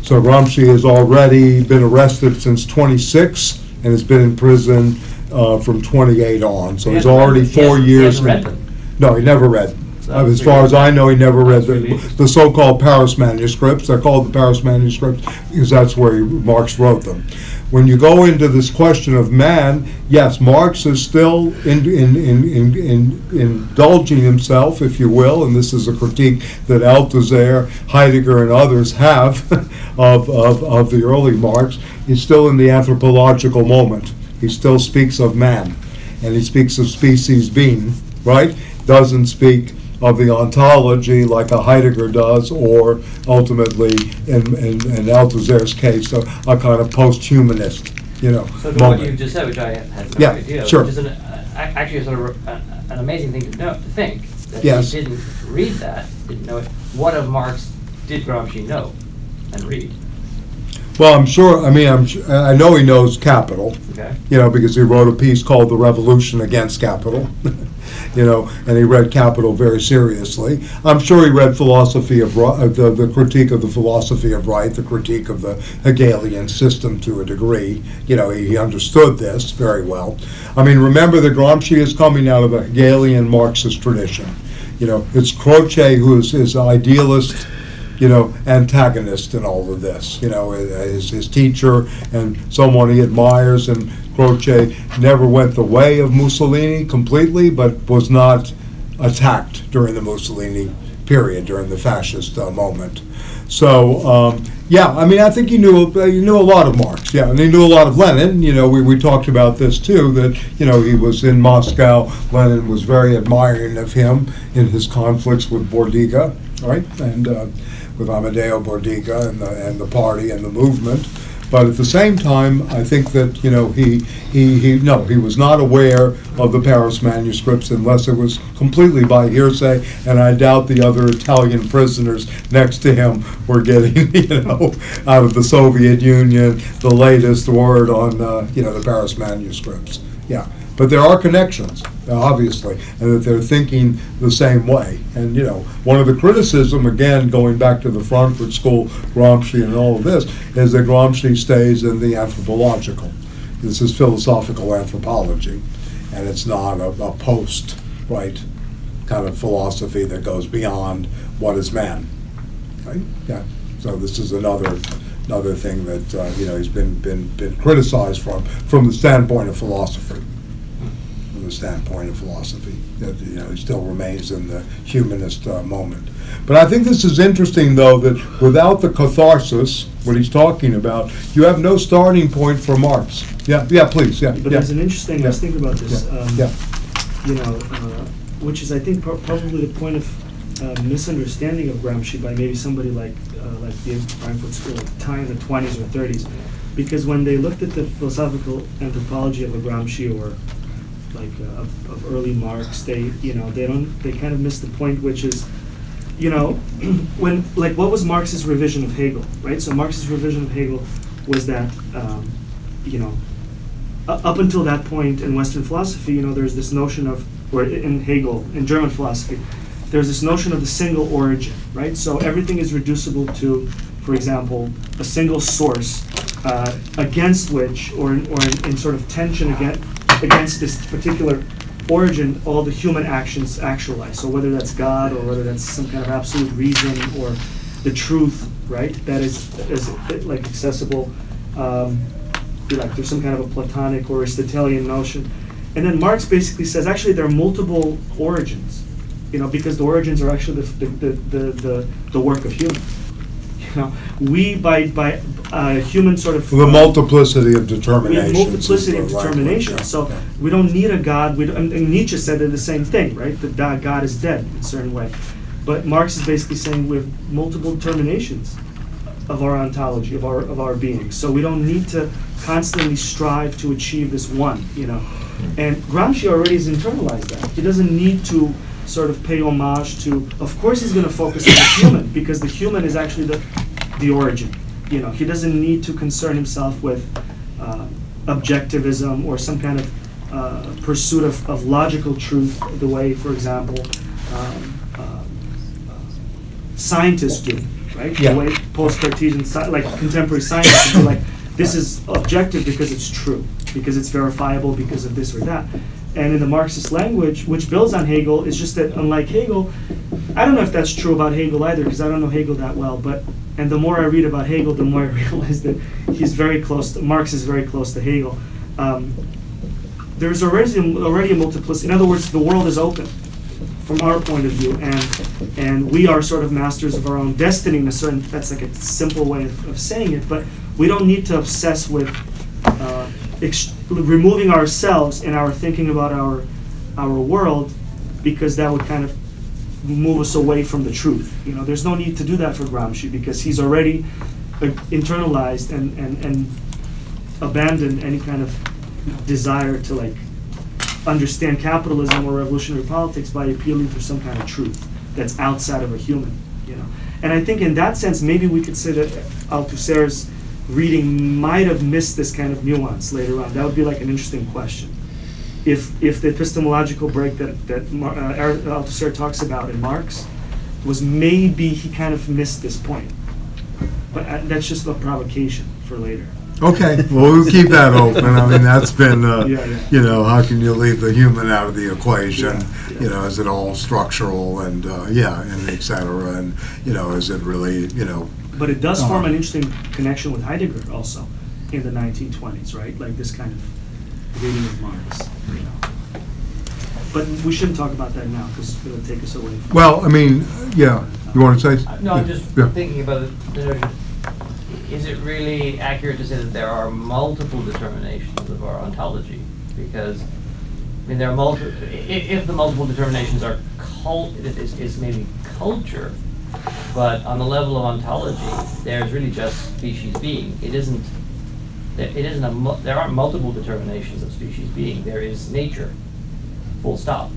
[SPEAKER 1] So Gramsci has already been arrested since 26 and has been in prison uh, from 28 on. So
[SPEAKER 5] He
[SPEAKER 1] he's
[SPEAKER 5] hasn't read
[SPEAKER 1] already.
[SPEAKER 5] He
[SPEAKER 1] four
[SPEAKER 5] hasn't- he
[SPEAKER 1] years.
[SPEAKER 5] hasn't read them.
[SPEAKER 1] No, he never read. As far as I know, he never read the, the so-called Paris manuscripts. They're called the Paris manuscripts because that's where he- Marx wrote them. When you go into this question of man, yes, Marx is still in, in, in, in, in indulging himself, if you will, and this is a critique that Althusser, Heidegger, and others have of, of, of the early Marx. He's still in the anthropological moment. He still speaks of man, and he speaks of species being, right? Doesn't speak of the ontology like a Heidegger does, or ultimately, in, in, in Althusser's case, a, a kind of post-humanist, you know,
[SPEAKER 5] So to what you just said, which I had no
[SPEAKER 1] Yeah,
[SPEAKER 5] idea
[SPEAKER 1] sure.
[SPEAKER 5] which is an, uh, actually sort of an amazing thing to know, to think, that
[SPEAKER 1] Yes.
[SPEAKER 5] he didn't read that, didn't know it. What of Marx did Gramsci know and read?
[SPEAKER 1] Well, I'm sure, I mean, I'm, I know he knows capital,
[SPEAKER 5] Okay?
[SPEAKER 1] you know, because he wrote a piece called The Revolution Against Capital, you know, and he read Capital very seriously. I'm sure he read philosophy of, uh, the, the critique of the philosophy of right, the critique of the Hegelian system to a degree. You know, he, he understood this very well. I mean, remember that Gramsci is coming out of a Hegelian Marxist tradition. You know, it's Croce who is his idealist you know, antagonist in all of this. You know, his, his teacher and someone he admires, and Croce never went the way of Mussolini completely, but was not attacked during the Mussolini period, during the fascist uh, moment. So, um, yeah, I mean, I think he knew he knew a lot of Marx, yeah, and he knew a lot of Lenin. You know, we, we talked about this too. That you know he was in Moscow. Lenin was very admiring of him in his conflicts with Bordiga, right, and uh, with Amadeo Bordiga and the and the party and the movement. But at the same time, I think that you know he he he no, he was not aware of the Paris manuscripts unless it was completely by hearsay, and I doubt the other Italian prisoners next to him were getting you know out of the Soviet Union the latest word on uh, you know the Paris manuscripts. Yeah, but there are connections, obviously, and that they're thinking the same way. And, you know, one of the criticism, again, going back to the Frankfurt School, Gramsci and all of this, is that Gramsci stays in the anthropological. This is philosophical anthropology, and it's not a, a post, right, kind of philosophy that goes beyond what is man. Right? Yeah. So this is another another thing that uh, you know he's been been been criticized from from the standpoint of philosophy. The standpoint of philosophy. That, you know, he still remains in the humanist uh, moment. But I think this is interesting, though, that without the catharsis, what he's talking about, you have no starting point for Marx. Yeah, yeah, please, yeah,
[SPEAKER 3] But
[SPEAKER 1] yeah.
[SPEAKER 3] there's an interesting, I was
[SPEAKER 1] Yeah.
[SPEAKER 3] thinking about this,
[SPEAKER 1] Yeah,
[SPEAKER 3] um,
[SPEAKER 1] yeah.
[SPEAKER 3] you know, uh, which is, I think, pro- probably the point of uh, misunderstanding of Gramsci by maybe somebody like, uh, like the Frankfurt School the time, in the twenties or thirties. Because when they looked at the philosophical anthropology of a Gramsci or like uh, of, of early Marx, they, you know, they don't, they kind of miss the point, which is, you know, when, like, what was Marx's revision of Hegel, right? So Marx's revision of Hegel was that, um, you know, up until that point in Western philosophy, you know, there's this notion of, or in Hegel, in German philosophy, there's this notion of the single origin, right? So everything is reducible to, for example, a single source uh, against which, or or in, in sort of tension against, against this particular origin, all the human actions actualize. So whether that's God or whether that's some kind of absolute reason or the truth, right? That is, is like accessible. Um, like there's some kind of a Platonic or Aristotelian notion. And then Marx basically says actually there are multiple origins, you know, because the origins are actually the, the, the, the, the work of humans. Know, we by by uh, human sort of
[SPEAKER 1] The multiplicity of
[SPEAKER 3] we have
[SPEAKER 1] determinations.
[SPEAKER 3] multiplicity of
[SPEAKER 1] the
[SPEAKER 3] determinations.
[SPEAKER 1] yeah,
[SPEAKER 3] So
[SPEAKER 1] yeah.
[SPEAKER 3] we don't need a God. We don't, and, and Nietzsche said the same thing, right? That da- God is dead in a certain way. But Marx is basically saying we have multiple determinations of our ontology, of our of our being. So we don't need to constantly strive to achieve this one, you know. And Gramsci already has internalized that. He doesn't need to sort of pay homage to. Of course, he's going to focus on the human because the human is actually the the origin. You know, he doesn't need to concern himself with uh, objectivism or some kind of uh, pursuit of, of logical truth, the way, for example, um, uh, scientists do, right?
[SPEAKER 1] Yeah.
[SPEAKER 3] The way post-Cartesian, sci- like contemporary scientists be like, this is objective because it's true, because it's verifiable, because of this or that. And in the Marxist language, which builds on Hegel, is just that unlike Hegel, I don't know if that's true about Hegel either, because I don't know Hegel that well, but, and the more I read about Hegel, the more I realize that he's very close, to, Marx is very close to Hegel. Um, there's already, already a multiplicity, in other words, the world is open from our point of view, and, and we are sort of masters of our own destiny in a certain, that's like a simple way of, of saying it, but we don't need to obsess with uh, removing ourselves and our thinking about our, our world, because that would kind of move us away from the truth. You know, there's no need to do that for Gramsci, because he's already uh, internalized and, and, and abandoned any kind of desire to like understand capitalism or revolutionary politics by appealing to some kind of truth that's outside of a human, you know. And I think in that sense, maybe we could say that Althusser's reading might have missed this kind of nuance later on. That would be like an interesting question. If, if the epistemological break that, that Mar- uh, Althusser talks about in Marx was maybe he kind of missed this point. But uh, that's just a provocation for later.
[SPEAKER 1] Okay, well, we'll keep that open. I mean, that's been, uh,
[SPEAKER 3] Yeah, yeah.
[SPEAKER 1] you know, how can you leave the human out of the equation?
[SPEAKER 3] Yeah.
[SPEAKER 1] You know, is it all structural and, uh, yeah, and et cetera, and, you know, is it really, you know,
[SPEAKER 3] But it does form
[SPEAKER 1] Uh-huh.
[SPEAKER 3] an interesting connection with Heidegger also in the 1920s, right? Like this kind of reading of Marx, you know. But we shouldn't talk about that now because it'll take us away from.
[SPEAKER 1] well, I mean, yeah, you want to say?
[SPEAKER 5] No, I'm just
[SPEAKER 1] Yeah.
[SPEAKER 5] thinking about it. the notion, Is it really accurate to say that there are multiple determinations of our ontology? Because, I mean, there are multiple, if the multiple determinations are cult, is, is maybe culture, but on the level of ontology, there's really just species being. It isn't, there- it isn't a, mu- there aren't multiple determinations of species being. There is nature, full stop.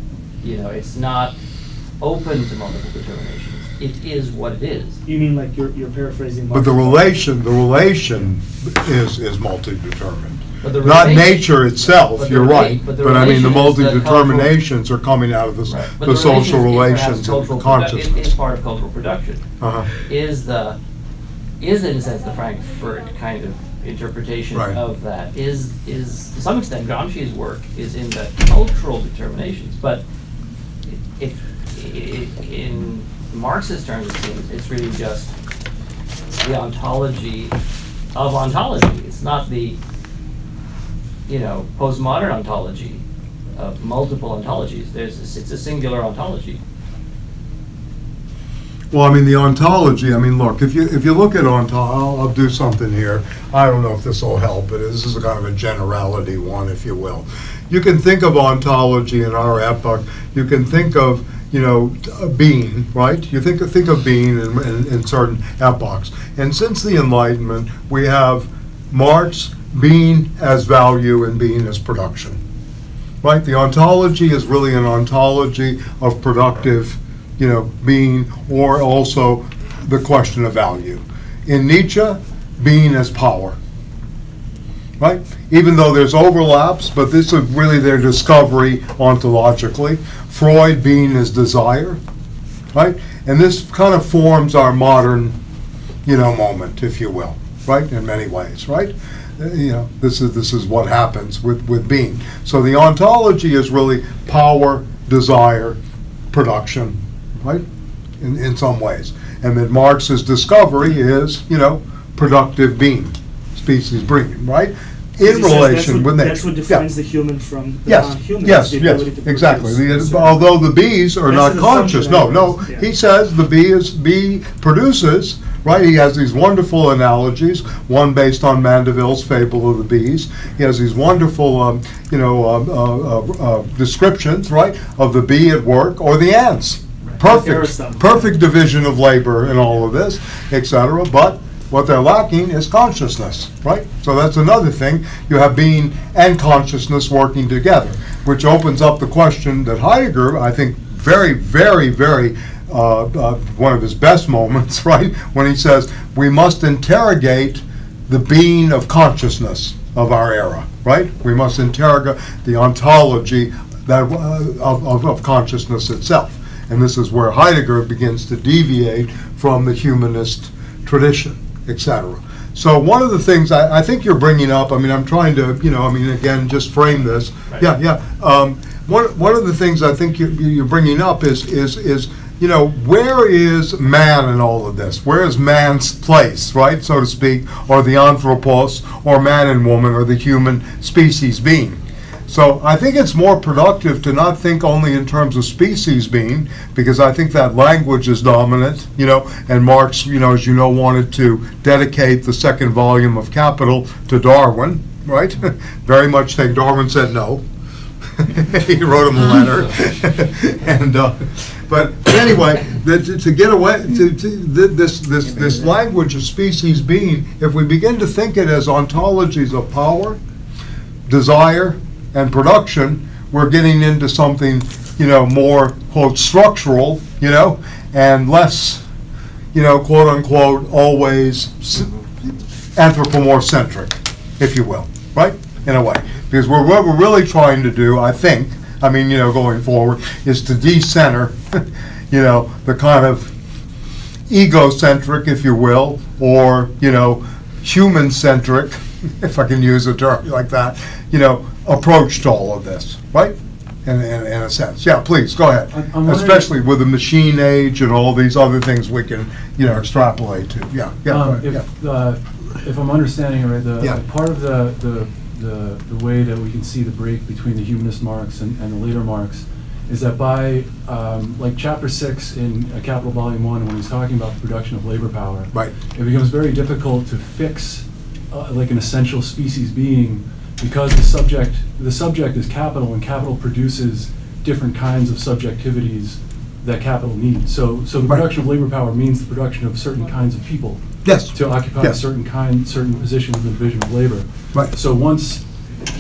[SPEAKER 5] You know, it's not open to multiple determinations. It is what it is.
[SPEAKER 3] You mean like you're, you're paraphrasing
[SPEAKER 1] But the relation, the relation is, is multi-determined.
[SPEAKER 5] But the
[SPEAKER 1] Not nature
[SPEAKER 5] but
[SPEAKER 1] itself,
[SPEAKER 5] the
[SPEAKER 1] you're
[SPEAKER 5] rela-
[SPEAKER 1] right.
[SPEAKER 5] but the
[SPEAKER 1] But I mean, the
[SPEAKER 5] relation is the
[SPEAKER 1] multi-determinations are coming out of the, s-
[SPEAKER 5] Right. But
[SPEAKER 1] the social
[SPEAKER 5] is- is
[SPEAKER 1] relations of
[SPEAKER 5] it-
[SPEAKER 1] consciousness.
[SPEAKER 5] It's part of cultural production.
[SPEAKER 1] Uh-huh.
[SPEAKER 5] Is the, is in a sense the Frankfurt kind of interpretation
[SPEAKER 1] Right.
[SPEAKER 5] of that. Is, is, to some extent, Gramsci's work is in the cultural determinations, but if, i- in Marxist terms, it seems, it's really just the ontology of ontology. It's not the, you know, postmodern ontology of multiple ontologies. There's, a- it's a singular ontology.
[SPEAKER 1] Well, I mean, the ontology, I mean, look, if you, if you look at onto, I'll, I'll do something here. I don't know if this will help, but this is a kind of a generality one, if you will. You can think of ontology in our epoch, you can think of, you know, being, right? You think, think of being in, in, in certain epochs. And since the Enlightenment, we have Marx, being as value and being as production. Right? The ontology is really an ontology of productive, you know, being, or also the question of value. In Nietzsche, being as power. Right? Even though there's overlaps, but this is really their discovery ontologically. Freud being as desire. Right? And this kind of forms our modern, you know, moment, if you will. Right? In many ways, right? You know, this is, this is what happens with, with being. So the ontology is really power, desire, production, right? In, in some ways. And then Marx's discovery is, you know, productive being, species being, right? In
[SPEAKER 3] says that's
[SPEAKER 1] relation
[SPEAKER 3] what-
[SPEAKER 1] with nature.
[SPEAKER 3] That's what
[SPEAKER 1] Yeah.
[SPEAKER 3] defines the human from the
[SPEAKER 1] Yes,
[SPEAKER 3] non-human.
[SPEAKER 1] yes,
[SPEAKER 3] the
[SPEAKER 1] yes,
[SPEAKER 3] ability to
[SPEAKER 1] exactly.
[SPEAKER 3] produce.
[SPEAKER 1] The- Although the bees are
[SPEAKER 3] That's
[SPEAKER 1] not
[SPEAKER 3] an
[SPEAKER 1] conscious,
[SPEAKER 3] assumption,
[SPEAKER 1] no, no.
[SPEAKER 3] yeah.
[SPEAKER 1] He says the bee is, bee produces, right? He has these wonderful analogies, one based on Mandeville's fable of the bees. He has these wonderful, um, you know, um, uh, uh, uh, descriptions, right, of the bee at work or the ants. Perfect,
[SPEAKER 3] Aristotle.
[SPEAKER 1] perfect division of labor in all of this, et cetera. But what they're lacking is consciousness, right? So that's another thing. You have being and consciousness working together, which opens up the question that Heidegger, I think, very, very, very, uh, uh, one of his best moments, right, when he says, we must interrogate the being of consciousness of our era, right? We must interrogate the ontology that, uh, of, of, of consciousness itself. And this is where Heidegger begins to deviate from the humanist tradition, etc. So one of the things I, I think you're bringing up, I mean, I'm trying to, you know, I mean, again, just frame this. Yeah, yeah. Um, one, one of the things I think you, you- you're bringing up is, is, is, you know, where is man in all of this? Where is man's place, right, so to speak, or the anthropos, or man and woman, or the human species being? So I think it's more productive to not think only in terms of species being, because I think that language is dominant, you know, and Marx, you know, as you know, wanted to dedicate the second volume of Capital to Darwin, right? Very much think Darwin said no. He wrote him a letter. And, uh, but anyway, to to get away, to, to, this, this, this language of species being, if we begin to think it as ontologies of power, desire and production, we're getting into something, you know, more quote structural, you know, and less, you know, quote unquote, always anthropomorph-centric, if you will, right? In a way. Because we're, what we're really trying to do, I think, I mean, you know, going forward, is to de-center, you know, the kind of egocentric, if you will, or, you know, human-centric, if I can use a term like that, you know, approach to all of this, right? In, in, in a sense. Yeah, please, go ahead.
[SPEAKER 7] I'm
[SPEAKER 1] Especially with the machine age and all these other things we can, you know, extrapolate to. Yeah, yeah, go
[SPEAKER 7] Um,
[SPEAKER 1] ahead, yeah.
[SPEAKER 7] If, uh, if I'm understanding it right, the,
[SPEAKER 1] Yeah.
[SPEAKER 7] part of the, the, the the way that we can see the break between the humanist Marx and, and the later Marx is that by, um, like chapter six in uh, Capital Volume One, when he's talking about the production of labor power,
[SPEAKER 1] Right.
[SPEAKER 7] it becomes very difficult to fix uh, like an essential species being because the subject the subject is capital and capital produces different kinds of subjectivities that capital needs. So so the
[SPEAKER 1] Right.
[SPEAKER 7] production of labor power means the production of certain kinds of people
[SPEAKER 1] Yes.
[SPEAKER 7] to occupy a
[SPEAKER 1] Yes.
[SPEAKER 7] certain kind, certain position in the division of labor.
[SPEAKER 1] Right.
[SPEAKER 7] So once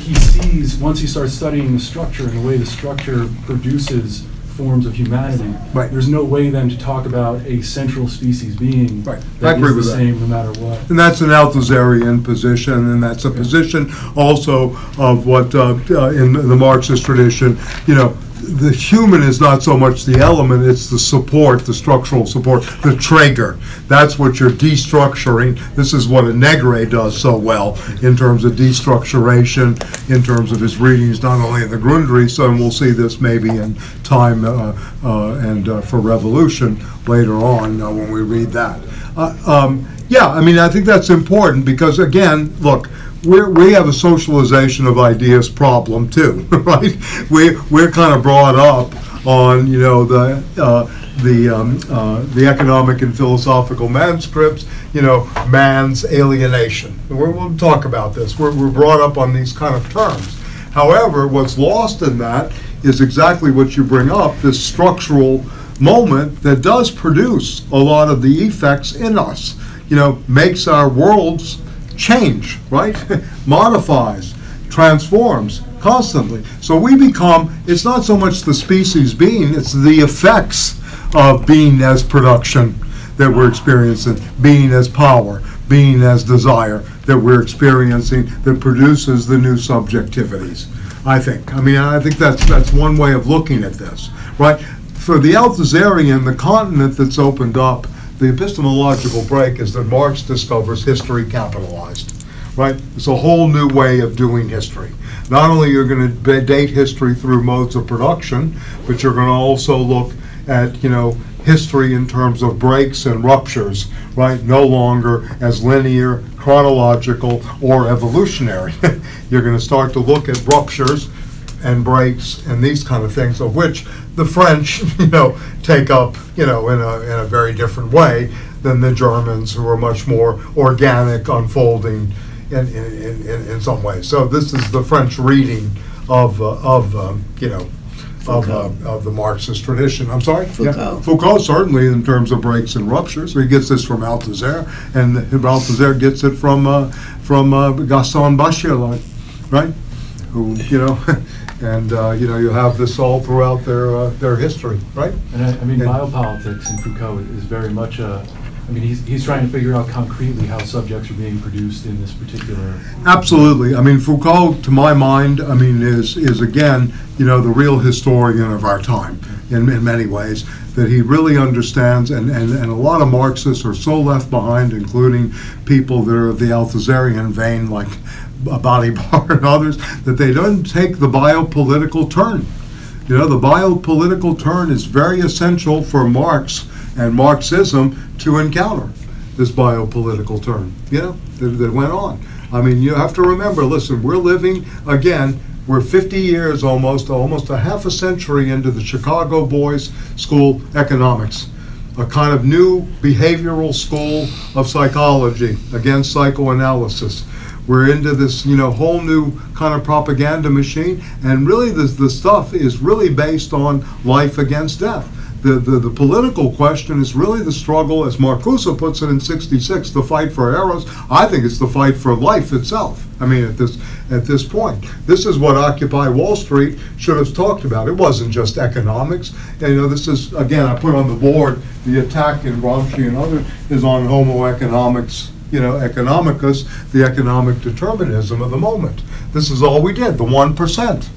[SPEAKER 7] he sees, once he starts studying the structure and the way the structure produces forms of humanity,
[SPEAKER 1] Right.
[SPEAKER 7] there's no way then to talk about a central species being
[SPEAKER 1] Right. Agree
[SPEAKER 7] is the
[SPEAKER 1] that.
[SPEAKER 7] same no matter what.
[SPEAKER 1] And that's an Althusserian position, and that's a position also of what, uh, uh, in the Marxist tradition, you know, the human is not so much the element, it's the support, the structural support, the trigger. That's what you're destructuring. This is what a Negri does so well in terms of destructuration, in terms of his readings, not only in the Grundrisse, and we'll see this maybe in Time uh, uh, and uh, for Revolution later on uh, when we read that. Uh, um, Yeah, I mean, I think that's important because, again, look, we're, we have a socialization of ideas problem too, right? We, we're kind of brought up on, you know, the, uh, the, um, uh, the economic and philosophical manuscripts, you know, man's alienation. We're, we'll talk about this. We're, we're brought up on these kind of terms. However, what's lost in that is exactly what you bring up, this structural moment that does produce a lot of the effects in us. You know, makes our worlds change, right? Modifies, transforms constantly. So we become, it's not so much the species being, it's the effects of being as production that we're experiencing, being as power, being as desire that we're experiencing that produces the new subjectivities. I think. I mean, I think that's that's one way of looking at this, right? For the Althusserian, the continent that's opened up, the epistemological break is that Marx discovers history capitalized, right? It's a whole new way of doing history. Not only you're going to date history through modes of production, but you're going to also look at, you know, history in terms of breaks and ruptures, right? No longer as linear, chronological, or evolutionary. You're going to start to look at ruptures and breaks and these kind of things, of which the French, you know, take up, you know, in a, in a very different way than the Germans, who are much more organic, unfolding in, in, in, in some ways. So this is the French reading of, uh, of um, you know, of, uh, of the Marxist tradition. I'm sorry? Yeah.
[SPEAKER 8] Foucault.
[SPEAKER 1] Foucault, certainly, in terms of breaks and ruptures. He gets this from Althusser, and Althusser gets it from, uh, from uh, Gaston Bachelard, right? Who, you know, and, uh, you know, you have this all throughout their, uh, their history, right?
[SPEAKER 7] And I, I mean,
[SPEAKER 1] And-
[SPEAKER 7] biopolitics in Foucault is very much a, I mean, he's, he's trying to figure out concretely how subjects are being produced in this particular.
[SPEAKER 1] Absolutely. I mean, Foucault, to my mind, I mean, is, is again, you know, the real historian of our time in, in many ways, that he really understands, and, and, and a lot of Marxists are so left behind, including people that are of the Althusserian vein, like Balibar and others, that they don't take the biopolitical turn. You know, the biopolitical turn is very essential for Marx and Marxism to encounter this biopolitical turn, you know, that, that went on. I mean, you have to remember, listen, we're living, again, we're 50 years almost, almost a half a century into the Chicago Boys School economics, a kind of new behavioral school of psychology against psychoanalysis. We're into this, you know, whole new kind of propaganda machine, and really the, the stuff is really based on life against death. The, the, the political question is really the struggle, as Marcuse puts it in 66, the fight for eros. I think it's the fight for life itself. I mean, at this, at this point. This is what Occupy Wall Street should have talked about. It wasn't just economics. And, you know, this is, again, I put on the board, the attack in Gramsci and others is on homo economics, you know, economicus, the economic determinism of the moment. This is all we did, the 1%.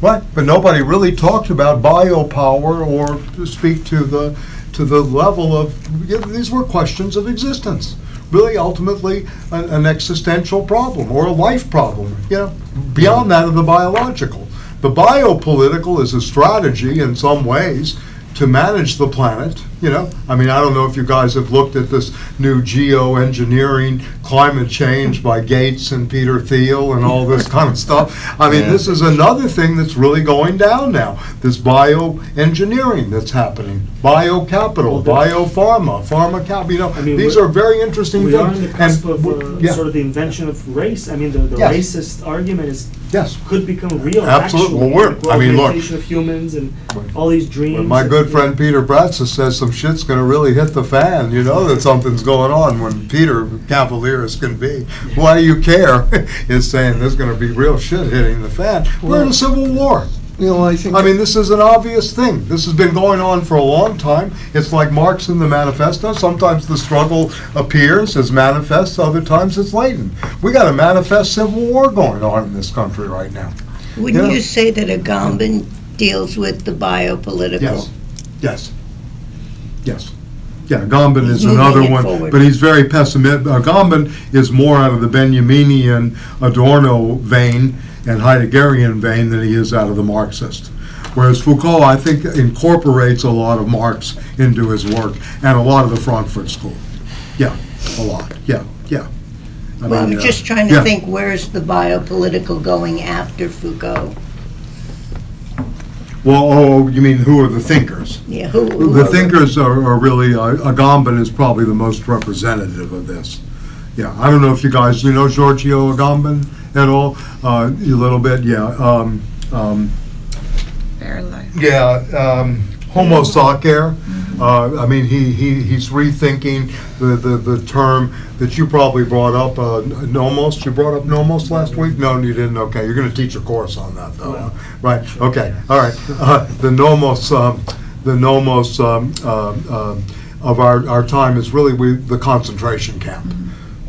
[SPEAKER 1] Right, but nobody really talked about biopower or to speak to the, to the level of, yeah, these were questions of existence. Really ultimately an, an existential problem or a life problem, you know, beyond that of the biological. The biopolitical is a strategy in some ways to manage the planet, you know. I mean, I don't know if you guys have looked at this new geoengineering, climate change by Gates and Peter Thiel and all this kind of stuff. I mean,
[SPEAKER 4] Yeah.
[SPEAKER 1] this is another thing that's really going down now. This bioengineering that's happening, biocapital, biopharma, pharma cap, you know,
[SPEAKER 3] I mean,
[SPEAKER 1] these
[SPEAKER 3] we're-
[SPEAKER 1] very interesting
[SPEAKER 3] We
[SPEAKER 1] things.
[SPEAKER 3] are on the cusp
[SPEAKER 1] And
[SPEAKER 3] of uh,
[SPEAKER 1] yeah,
[SPEAKER 3] sort of the invention of race. I mean, the, the
[SPEAKER 1] Yes.
[SPEAKER 3] racist argument is
[SPEAKER 1] Yes.
[SPEAKER 3] could become real.
[SPEAKER 1] Absolutely. Well, we're- I mean, look.
[SPEAKER 3] of humans and all these dreams.
[SPEAKER 1] When my good friend Peter Bratza says some shit's gonna really hit the fan, you know that something's going on when Peter, cavalier as can be, why do you care, is saying there's gonna be real shit hitting the fan. We're in a civil war.
[SPEAKER 4] You know, I think.
[SPEAKER 1] I mean, this is an obvious thing. This has been going on for a long time. It's like Marx in the Manifesto. Sometimes the struggle appears as manifest, other times it's latent. We got a manifest civil war going on in this country right now.
[SPEAKER 8] Wouldn't
[SPEAKER 1] Yeah.
[SPEAKER 8] you say that Agamben deals with the biopolitical?
[SPEAKER 1] Yes, yes, yes. Yeah, Agamben
[SPEAKER 8] He's
[SPEAKER 1] is
[SPEAKER 8] moving
[SPEAKER 1] another one,
[SPEAKER 8] forward.
[SPEAKER 1] but he's very pessimistic. Uh, Agamben is more out of the Benjaminian Adorno vein and Heideggerian vein than he is out of the Marxist. Whereas Foucault, I think, incorporates a lot of Marx into his work and a lot of the Frankfurt School. Yeah, a lot, yeah, yeah. I
[SPEAKER 8] Well,
[SPEAKER 1] mean,
[SPEAKER 8] I'm
[SPEAKER 1] uh,
[SPEAKER 8] just trying
[SPEAKER 1] yeah.
[SPEAKER 8] to think, where's the biopolitical going after Foucault?
[SPEAKER 1] Well, oh, you mean who are the thinkers?
[SPEAKER 8] Yeah, who? who
[SPEAKER 1] The
[SPEAKER 8] are-
[SPEAKER 1] thinkers are, are really, uh, Agamben is probably the most representative of this. Yeah, I don't know if you guys, you know Giorgio Agamben at all? Uh, a little bit, yeah. Um, um,
[SPEAKER 10] They're
[SPEAKER 1] yeah, um, Homo sacer. Uh, I mean, he, he, he's rethinking the, the, the term that you probably brought up, uh, nomos. You brought up nomos last week? No, you didn't. Okay, you're going to teach a course on that, though. huh? Right. Okay. All right. Uh, the nomos, um, the nomos um, uh, um of our, our time is really we, the concentration camp.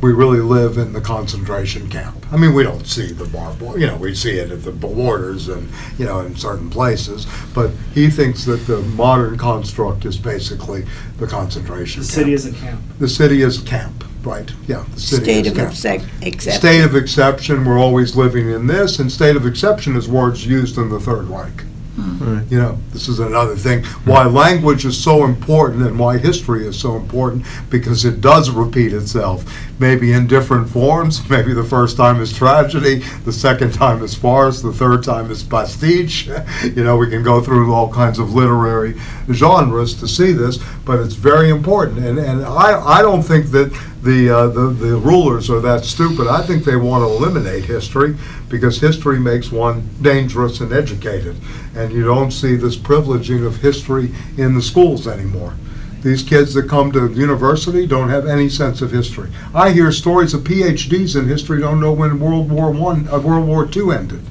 [SPEAKER 1] We really live in the concentration camp. I mean, we don't see the barbed, wire, you know, we see it at the borders and, you know, in certain places, but he thinks that the modern construct is basically the concentration
[SPEAKER 3] The
[SPEAKER 1] camp.
[SPEAKER 3] city is a camp.
[SPEAKER 1] The city is a camp, right, yeah. the city
[SPEAKER 8] State
[SPEAKER 1] is
[SPEAKER 8] of
[SPEAKER 1] camp.
[SPEAKER 8] exec- exception.
[SPEAKER 1] State of exception, we're always living in this, and state of exception is words used in the Third Reich. Hmm. You know, this is another thing, why hmm. language is so important and why history is so important, because it does repeat itself. Maybe in different forms, maybe the first time is tragedy, the second time is farce, the third time is pastiche. You know, we can go through all kinds of literary genres to see this, but it's very important. And, and I, I don't think that the, uh, the, the rulers are that stupid. I think they want to eliminate history because history makes one dangerous and educated. And you don't see this privileging of history in the schools anymore. These kids that come to university don't have any sense of history. I hear stories of PhDs in history don't know when World War One, uh, World War Two ended,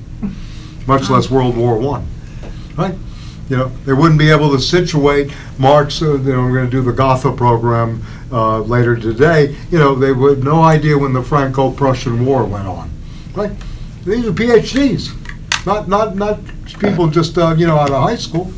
[SPEAKER 1] much less World War One. Right? You know, they wouldn't be able to situate Marx. Uh, you know, we're going to do the Gotha program uh, later today. You know, they would no idea when the Franco-Prussian War went on. Right? These are PhDs, not not not people just uh, you know out of high school.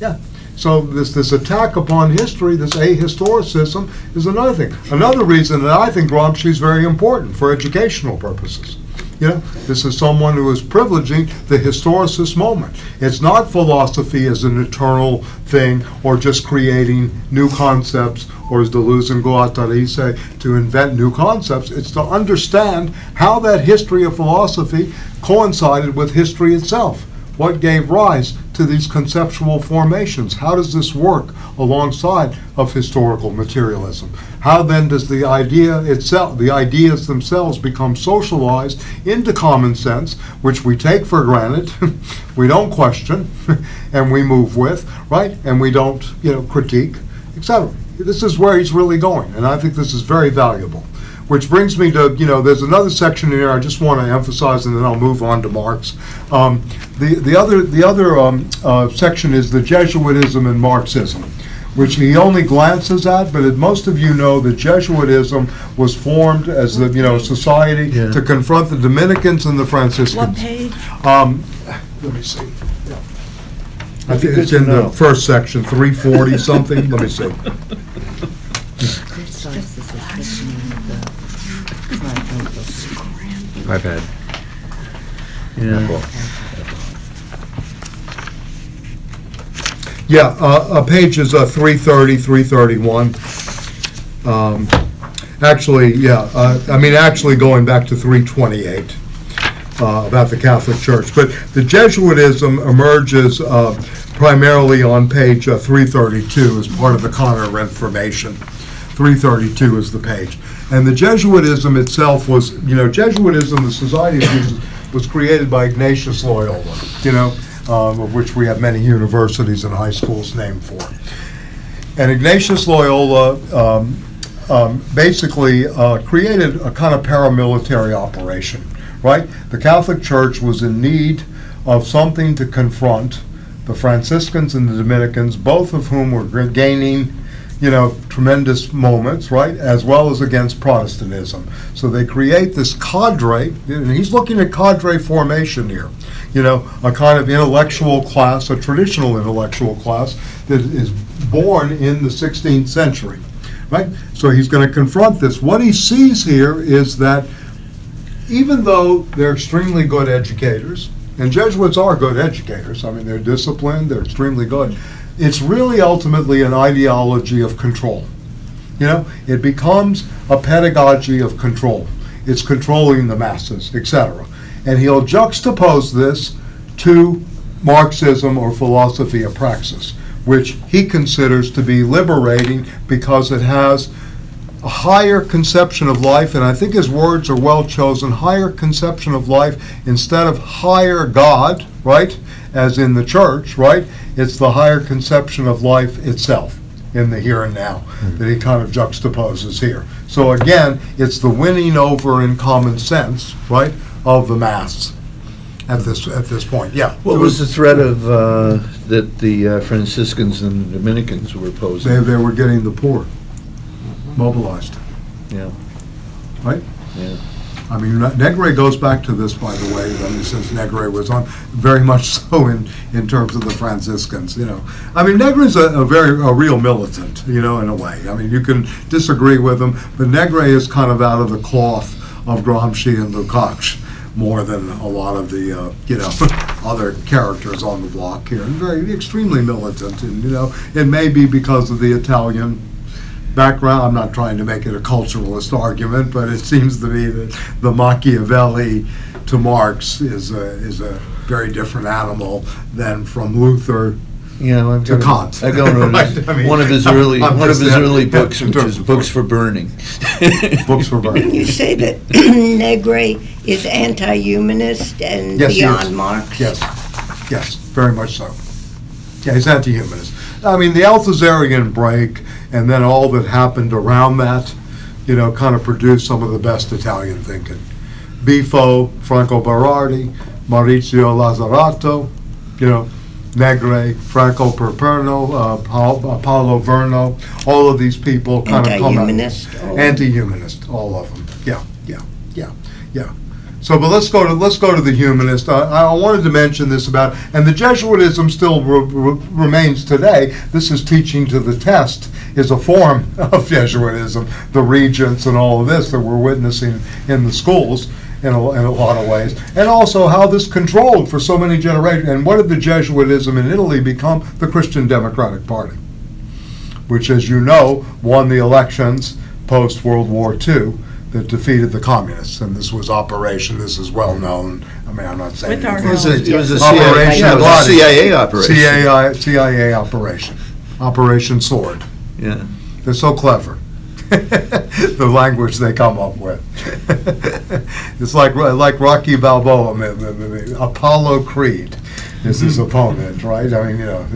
[SPEAKER 1] Yeah. So this this attack upon history, this ahistoricism, is another thing. Another reason that I think Gramsci is very important for educational purposes. Know, this is someone who is privileging the historicist moment. It's not philosophy as an eternal thing or just creating new concepts or as Deleuze and Guattari say, to invent new concepts. It's to understand how that history of philosophy coincided with history itself. What gave rise to these conceptual formations? How does this work alongside of historical materialism? How then does the idea itself, the ideas themselves become socialized into common sense, which we take for granted, we don't question, and we move with, right? And we don't, you know, critique, etc. This is where he's really going, and I think this is very valuable. Which brings me to, you know, there's another section here I just want to emphasize, and then I'll move on to Marx. Um, the, the other, the other um, uh, section is the Jesuitism and Marxism, which he only glances at, but as most of you know, the Jesuitism was formed as the, you know, society
[SPEAKER 4] Yeah.
[SPEAKER 1] to confront the Dominicans and the Franciscans.
[SPEAKER 8] What page?
[SPEAKER 1] Um, let me see. Yeah. I think it's
[SPEAKER 4] to
[SPEAKER 1] in the
[SPEAKER 4] know.
[SPEAKER 1] first section, three forty something, let me see.
[SPEAKER 9] My bad.
[SPEAKER 4] Yeah.
[SPEAKER 1] Yeah, uh, uh, page is uh, 330, 331. Um, Actually, yeah, uh, I mean, actually going back to 328 uh, about the Catholic Church. But the Jesuitism emerges uh, primarily on page uh, 332 as part of the Counter Reformation. 332 is the page. And the Jesuitism itself was, you know, Jesuitism, the Society of Jesus, was created by Ignatius Loyola, you know, um, of which we have many universities and high schools named for. And Ignatius Loyola um, um, basically uh, created a kind of paramilitary operation, right? The Catholic Church was in need of something to confront the Franciscans and the Dominicans, both of whom were gaining, you know, tremendous moments, right, as well as against Protestantism. So they create this cadre, and he's looking at cadre formation here, you know, a kind of intellectual class, a traditional intellectual class that is born in the 16th century, right? So he's going to confront this. What he sees here is that even though they're extremely good educators, and Jesuits are good educators, I mean, they're disciplined, they're extremely good, it's really ultimately an ideology of control. You know, it becomes a pedagogy of control. it's controlling the masses, etc. And he'll juxtapose this to Marxism or philosophy of praxis, which he considers to be liberating because it has a higher conception of life, and I think his words are well chosen, higher conception of life instead of higher God, right? As in the church, right? It's the higher conception of life itself in the here and now that he kind of juxtaposes here. So again, it's the winning over in common sense, right, of the mass at this at this point. Yeah.
[SPEAKER 4] What was the threat of, uh, that the uh, Franciscans and the Dominicans were posing?
[SPEAKER 1] They, they were getting the poor mobilized,
[SPEAKER 4] Yeah,
[SPEAKER 1] right?
[SPEAKER 4] yeah.
[SPEAKER 1] I mean, Negri goes back to this, by the way, I mean, since Negri was on, very much so in, in terms of the Franciscans, you know. I mean, Negri's a, a very, a real militant, you know, in a way. I mean, you can disagree with him, but Negri is kind of out of the cloth of Gramsci and Lukács more than a lot of the, uh, you know, other characters on the block here. And very, extremely militant, and, you know, it may be because of the Italian background. I'm not trying to make it a culturalist argument, but it seems to me that the Machiavelli to Marx is a, is a very different animal than from Luther.
[SPEAKER 4] Yeah, I've
[SPEAKER 1] To
[SPEAKER 4] got,
[SPEAKER 1] Kant.
[SPEAKER 4] I've got
[SPEAKER 1] Right, I mean,
[SPEAKER 4] one of his
[SPEAKER 1] I'm-
[SPEAKER 4] early,
[SPEAKER 1] I'm
[SPEAKER 4] one of his early
[SPEAKER 1] yeah,
[SPEAKER 4] books,
[SPEAKER 1] in
[SPEAKER 4] which is Books for Burning.
[SPEAKER 1] Books for burning.
[SPEAKER 8] You say that Negri is anti-humanist and
[SPEAKER 1] Yes,
[SPEAKER 8] beyond Marx?
[SPEAKER 1] Yes, yes, very much so. Yeah, he's anti-humanist. I mean, the Althusserian break and then all that happened around that, you know, kind of produced some of the best Italian thinking. Bifo, Franco Berardi, Maurizio Lazzarato, you know, Negri, Franco Piperno, uh, Paul- uh, Paolo Virno, all of these people kind of come out.
[SPEAKER 8] Anti-humanist, all of them.
[SPEAKER 1] Anti-humanist, all of them. Yeah, yeah, yeah, yeah. So, but let's go to let's go to the humanist. I, I wanted to mention this about, and the Jesuitism still re- re- remains today. This is teaching to the test is a form of Jesuitism. The regents and all of this that we're witnessing in the schools in a, in a lot of ways, and also how this controlled for so many generations. And what did the Jesuitism in Italy become? The Christian Democratic Party, which, as you know, won the elections post World War II that defeated the communists. And this was Operation. This is well known. I mean, I'm not saying
[SPEAKER 6] With our.
[SPEAKER 4] It was a, it was a
[SPEAKER 1] Operation
[SPEAKER 4] CIA, yeah, it was a CIA operation.
[SPEAKER 1] CIA, CIA operation, Operation Sword.
[SPEAKER 4] Yeah.
[SPEAKER 1] They're so clever. the language they come up with. it's like like Rocky Balboa, Apollo Creed is his opponent, right? I mean, you know,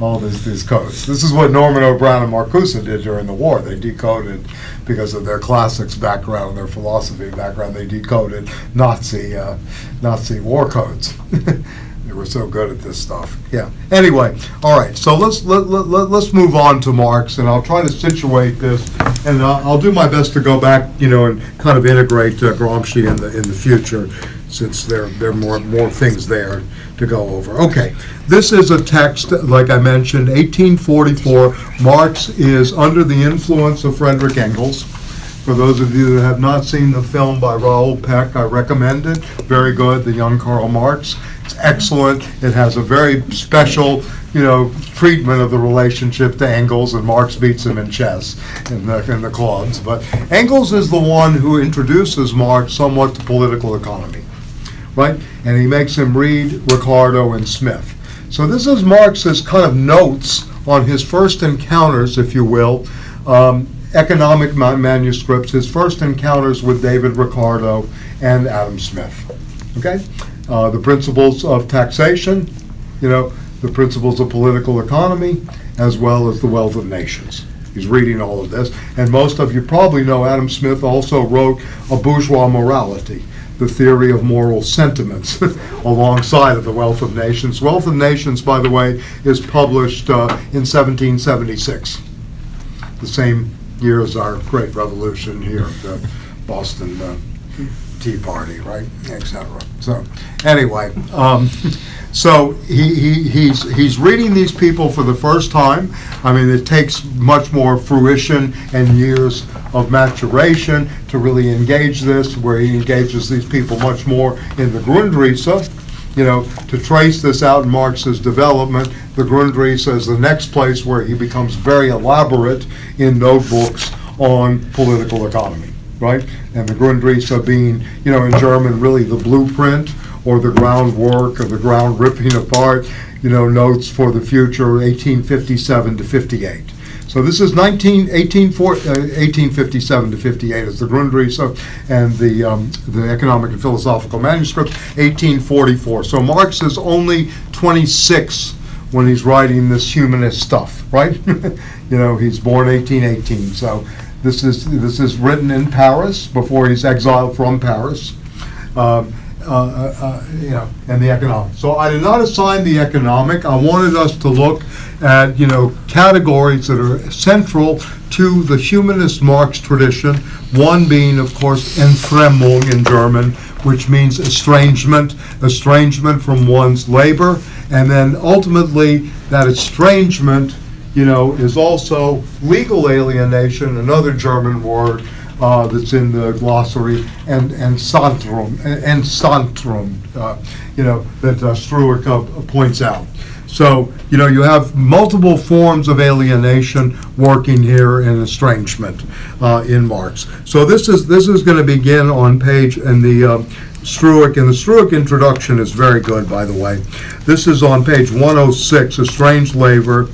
[SPEAKER 1] all this these codes. This is what Norman O. Brown and Marcuse did during the war. They decoded because of their classics background, and their philosophy background. They decoded Nazi uh, Nazi war codes. They were so good at this stuff. Yeah. Anyway, all right. So let's let, let, let, let's move on to Marx, and I'll try to situate this, and uh, I'll do my best to go back, you know, and kind of integrate uh, Gramsci in the in the future, since there there are more more things there to go over. Okay. This is a text, like I mentioned, 1844. Marx is under the influence of Frederick Engels. For those of you that have not seen the film by Raoul Peck, I recommend it. Very good, The Young Karl Marx. It's excellent. It has a very special, you know, treatment of the relationship to Engels, and Marx beats him in chess in the, in the clubs. But Engels is the one who introduces Marx somewhat to political economy, right? And he makes him read Ricardo and Smith. So this is Marx's kind of notes on his first encounters, if you will, um, economic ma- manuscripts, his first encounters with David Ricardo and Adam Smith. Okay? Uh, the principles of taxation, you know, the principles of political economy, as well as the wealth of nations. He's reading all of this. And most of you probably know Adam Smith also wrote A Bourgeois Morality, the theory of moral sentiments, alongside of the Wealth of Nations. Wealth of Nations, by the way, is published uh, in 1776 the same year as our great revolution here, the Boston uh, Tea Party, right, et cetera. So, anyway, um, so he, he, he's, he's reading these people for the first time. I mean, it takes much more fruition and years of maturation to really engage this, where he engages these people much more in the Grundrisse, you know, to trace this out in Marx's development, the Grundrisse is the next place where he becomes very elaborate in notebooks on political economy. right? And the Grundrisse being, you know, in German, really the blueprint or the groundwork or the ground ripping apart, you know, notes for the future, 1857 to 58. So this is 19, 18, four- uh, 1857 to 58 is the Grundrisse and the, um, the economic and philosophical manuscripts, 1844. So Marx is only 26 when he's writing this humanist stuff, right? You know, he's born 1818, so this is, this is written in Paris before he's exiled from Paris. Um, uh, uh, uh, you know, and the economic. So I did not assign the economic. I wanted us to look at, you know, categories that are central to the humanist Marx tradition. One being, of course, Entfremdung in German, which means estrangement, estrangement from one's labor, and then ultimately that estrangement, you know, is also legal alienation, another German word uh, that's in the glossary, and and Santrum, and Santrum, uh, you know, that uh, Struik uh, points out. So, you know, you have multiple forms of alienation working here in estrangement uh, in Marx. So this is this is going to begin on page in the uh, Struik, and the Struik introduction is very good, by the way. This is on page 106, Estranged Labor,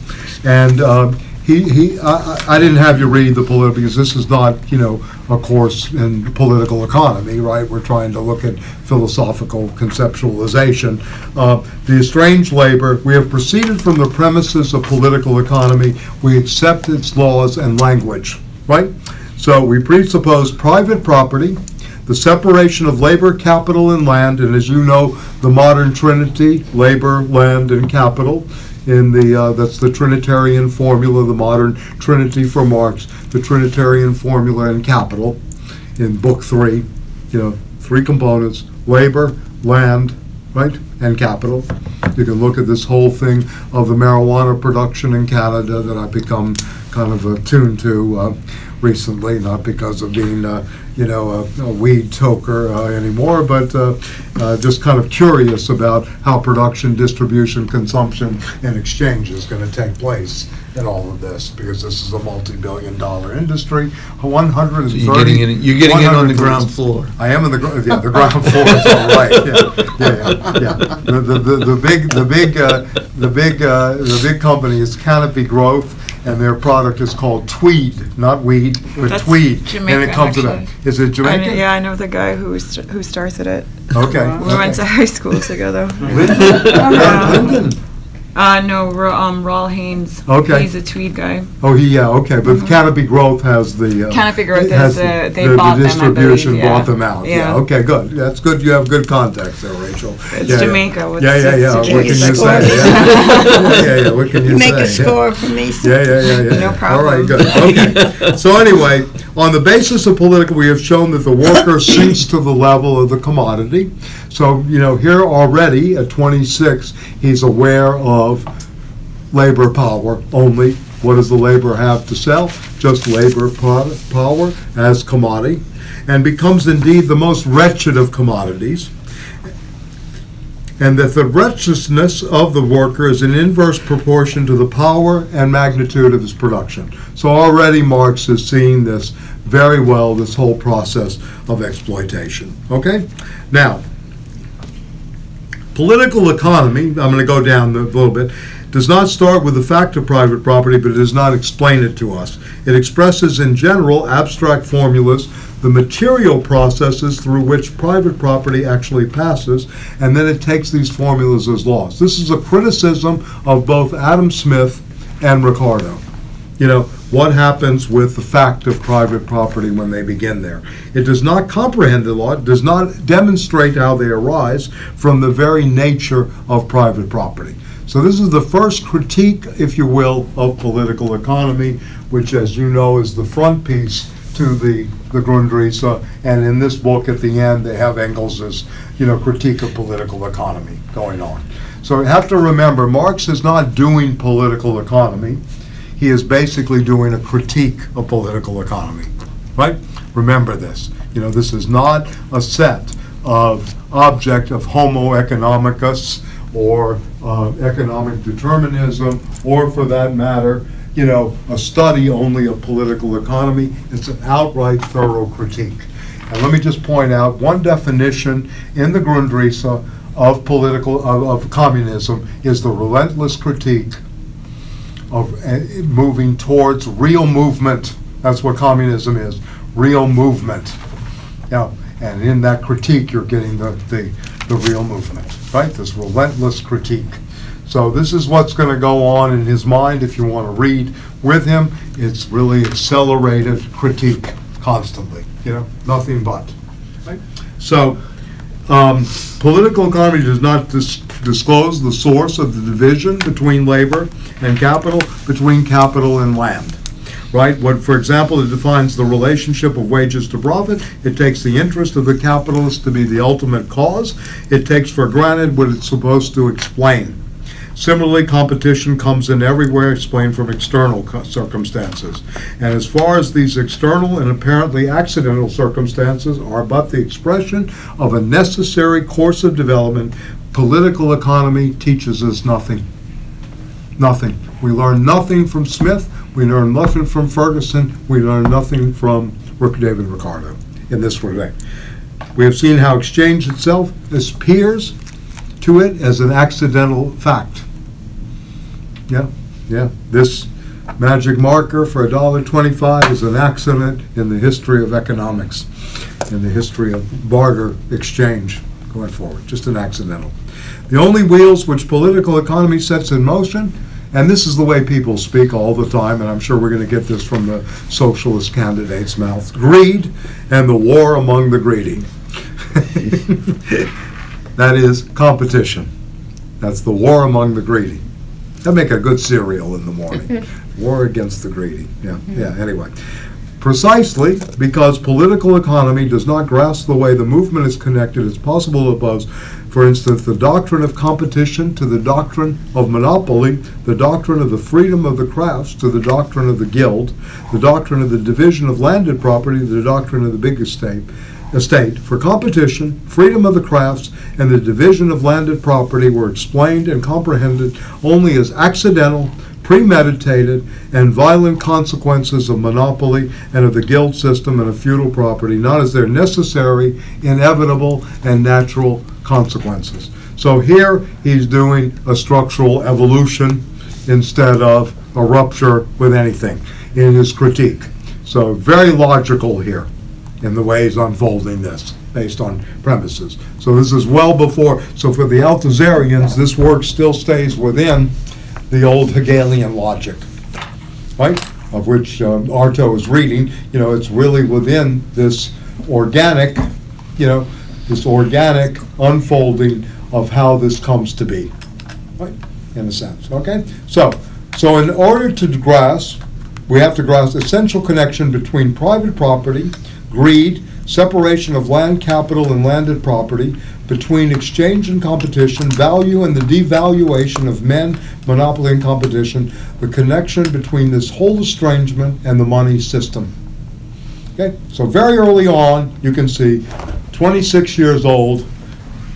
[SPEAKER 1] and um, he, he, I, I I didn't have you read the political, because this is not, you know, a course in political economy, right? We're trying to look at philosophical conceptualization. Uh, The estranged labor, we have proceeded from the premises of political economy, we accept its laws and language, right? So we presuppose private property, the separation of labor, capital, and land, and as you know, the modern trinity, labor, land, and capital, in the, uh, that's the Trinitarian formula, the modern trinity for Marx, the Trinitarian formula in capital, in book three, you know, three components, labor, land, right, and capital. You can look at this whole thing of the marijuana production in Canada that I've become kind of attuned to uh, recently, not because of being, uh, you know, a a weed toker uh, anymore, but uh, uh, just kind of curious about how production, distribution, consumption, and exchange is going to take place in all of this, because this is a multi-billion dollar industry, 130.
[SPEAKER 4] So You're getting in, you're getting in on the ground floor.
[SPEAKER 1] I am in the, gr- yeah, the ground floor is all right, yeah, yeah, yeah, yeah. The, the, the the big, the big, uh, the big, uh, the big company is Canopy Growth, and their product is called Tweed, not weed, but
[SPEAKER 10] That's
[SPEAKER 1] Tweed. And it comes in a-
[SPEAKER 10] actually.
[SPEAKER 1] Is it
[SPEAKER 10] I know,
[SPEAKER 1] Jamaican?
[SPEAKER 10] yeah, I know the guy who st- who started it.
[SPEAKER 1] Okay.
[SPEAKER 10] We went to high school together.
[SPEAKER 1] Lyndon?
[SPEAKER 10] Yeah.
[SPEAKER 1] Lyndon?
[SPEAKER 10] Uh, no, Ra- um, Rawl Haynes.
[SPEAKER 1] Okay.
[SPEAKER 10] He's a Tweed guy.
[SPEAKER 1] Oh, he, yeah, okay, but Canopy Growth has the. uh,
[SPEAKER 10] Canopy Growth
[SPEAKER 1] has
[SPEAKER 10] is, uh, they
[SPEAKER 1] the-
[SPEAKER 10] bought
[SPEAKER 1] The
[SPEAKER 10] them, I believe,
[SPEAKER 1] distribution
[SPEAKER 10] yeah.
[SPEAKER 1] bought them out, yeah,
[SPEAKER 10] Yeah.
[SPEAKER 1] okay, good. That's good, you have good context there, Rachel.
[SPEAKER 10] It's
[SPEAKER 1] Yeah, yeah.
[SPEAKER 10] Jamaica. What's
[SPEAKER 1] Yeah, yeah,
[SPEAKER 10] it's
[SPEAKER 1] yeah, what can you
[SPEAKER 10] Jamaica.
[SPEAKER 1] say? Yeah, yeah, yeah, what can you say?
[SPEAKER 8] Make a
[SPEAKER 1] Yeah.
[SPEAKER 8] score for me.
[SPEAKER 1] Yeah, yeah, yeah, yeah.
[SPEAKER 10] No
[SPEAKER 1] yeah. All right,
[SPEAKER 10] problem.
[SPEAKER 1] good, okay. So anyway, on the basis of political, we have shown that the worker sinks to the level of the commodity. So, you know, here already at 26, he's aware of labor power only. What does the labor have to sell? Just labor po- power as commodity, and becomes indeed the most wretched of commodities and that the wretchedness of the worker is in inverse proportion to the power and magnitude of his production. So already Marx is seeing this very well, this whole process of exploitation. Okay? Now, political economy, I'm going to go down a little bit, does not start with the fact of private property, but it does not explain it to us. It expresses in general abstract formulas the material processes through which private property actually passes, and then it takes these formulas as laws. This is a criticism of both Adam Smith and Ricardo. You know, what happens with the fact of private property when they begin there. It does not comprehend the law, it does not demonstrate how they arise from the very nature of private property. So this is the first critique, if you will, of political economy, which, as you know, is the front piece to the, the Grundrisse. And in this book, at the end, they have Engels's, you know, critique of political economy going on. So you have to remember, Marx is not doing political economy. He is basically doing a critique of political economy, right? Remember this. You know, this is not a set of object of Homo economicus or uh, economic determinism, or for that matter, you know, a study only of political economy. It's an outright thorough critique. And let me just point out one definition in the Grundrisse of political, of, of communism is the relentless critique of uh, moving towards real movement. That's what communism is, real movement. Yeah, and in that critique, you're getting the, the, the real movement, right? This relentless critique. So this is what's going to go on in his mind if you want to read with him. It's really accelerated critique constantly, you know, nothing but. Right? So um, political economy does not dis- disclose the source of the division between labor and capital, between capital and land. Right? What, for example, it defines the relationship of wages to profit. It takes the interest of the capitalist to be the ultimate cause. It takes for granted what it's supposed to explain. Similarly, competition comes in everywhere explained from external circumstances. And as far as these external and apparently accidental circumstances are but the expression of a necessary course of development, political economy teaches us nothing. Nothing. We learn nothing from Smith, we learn nothing from Ferguson, we learn nothing from Rick David Ricardo in this one way. We have seen how exchange itself appears to it as an accidental fact. Yeah, yeah. This magic marker for a dollar twenty-five is an accident in the history of economics, in the history of barter exchange going forward, just an accidental. The only wheels which political economy sets in motion, and this is the way people speak all the time, and I'm sure we're going to get this from the socialist candidate's mouth, greed and the war among the greedy. That is competition. That's the war among the greedy. That'd make a good cereal in the morning. War against the greedy. Yeah, mm-hmm. yeah, anyway. Precisely because political economy does not grasp the way the movement is connected, it's possible oppose, for instance, the doctrine of competition to the doctrine of monopoly, the doctrine of the freedom of the crafts to the doctrine of the guild, the doctrine of the division of landed property to the doctrine of the big estate, estate. For competition, freedom of the crafts, and the division of landed property were explained and comprehended only as accidental, premeditated, and violent consequences of monopoly and of the guild system and of feudal property, not as their necessary, inevitable, and natural consequences. So here he's doing a structural evolution instead of a rupture with anything in his critique. So very logical here in the way he's unfolding this, based on premises. So this is well before, so for the Althusserians, this work still stays within the old Hegelian logic, right? Of which um, Arto is reading, you know, it's really within this organic, you know, this organic unfolding of how this comes to be, right? In a sense, okay? So, so in order to grasp, we have to grasp the essential connection between private property, greed, separation of land capital and landed property, between exchange and competition, value and the devaluation of men, monopoly and competition, the connection between this whole estrangement and the money system. Okay, so very early on, you can see 26 years old,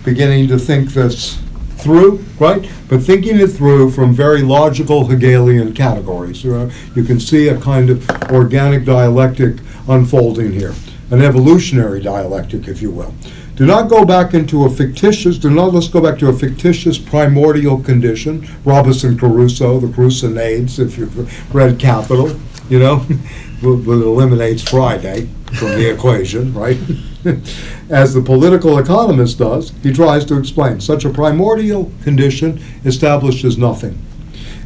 [SPEAKER 1] beginning to think this through, right? But thinking it through from very logical Hegelian categories. You can see a kind of organic dialectic unfolding here, an evolutionary dialectic, if you will. Do not go back into a fictitious, do not let's go back to a fictitious primordial condition, Robinson Crusoe, the Crucenades, if you've read Capital, you know, but it eliminates Friday from the equation, right? As the political economist does, he tries to explain such a primordial condition establishes nothing.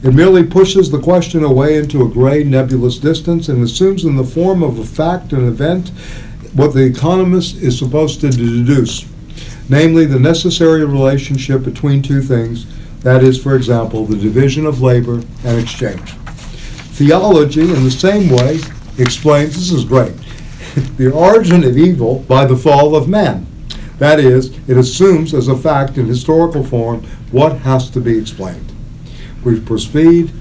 [SPEAKER 1] It merely pushes the question away into a gray, nebulous distance and assumes in the form of a fact, an event, what the economist is supposed to deduce, namely the necessary relationship between two things, that is, for example, the division of labor and exchange. Theology, in the same way, explains, this is great, the origin of evil by the fall of man. That is, it assumes as a fact in historical form what has to be explained. We proceed,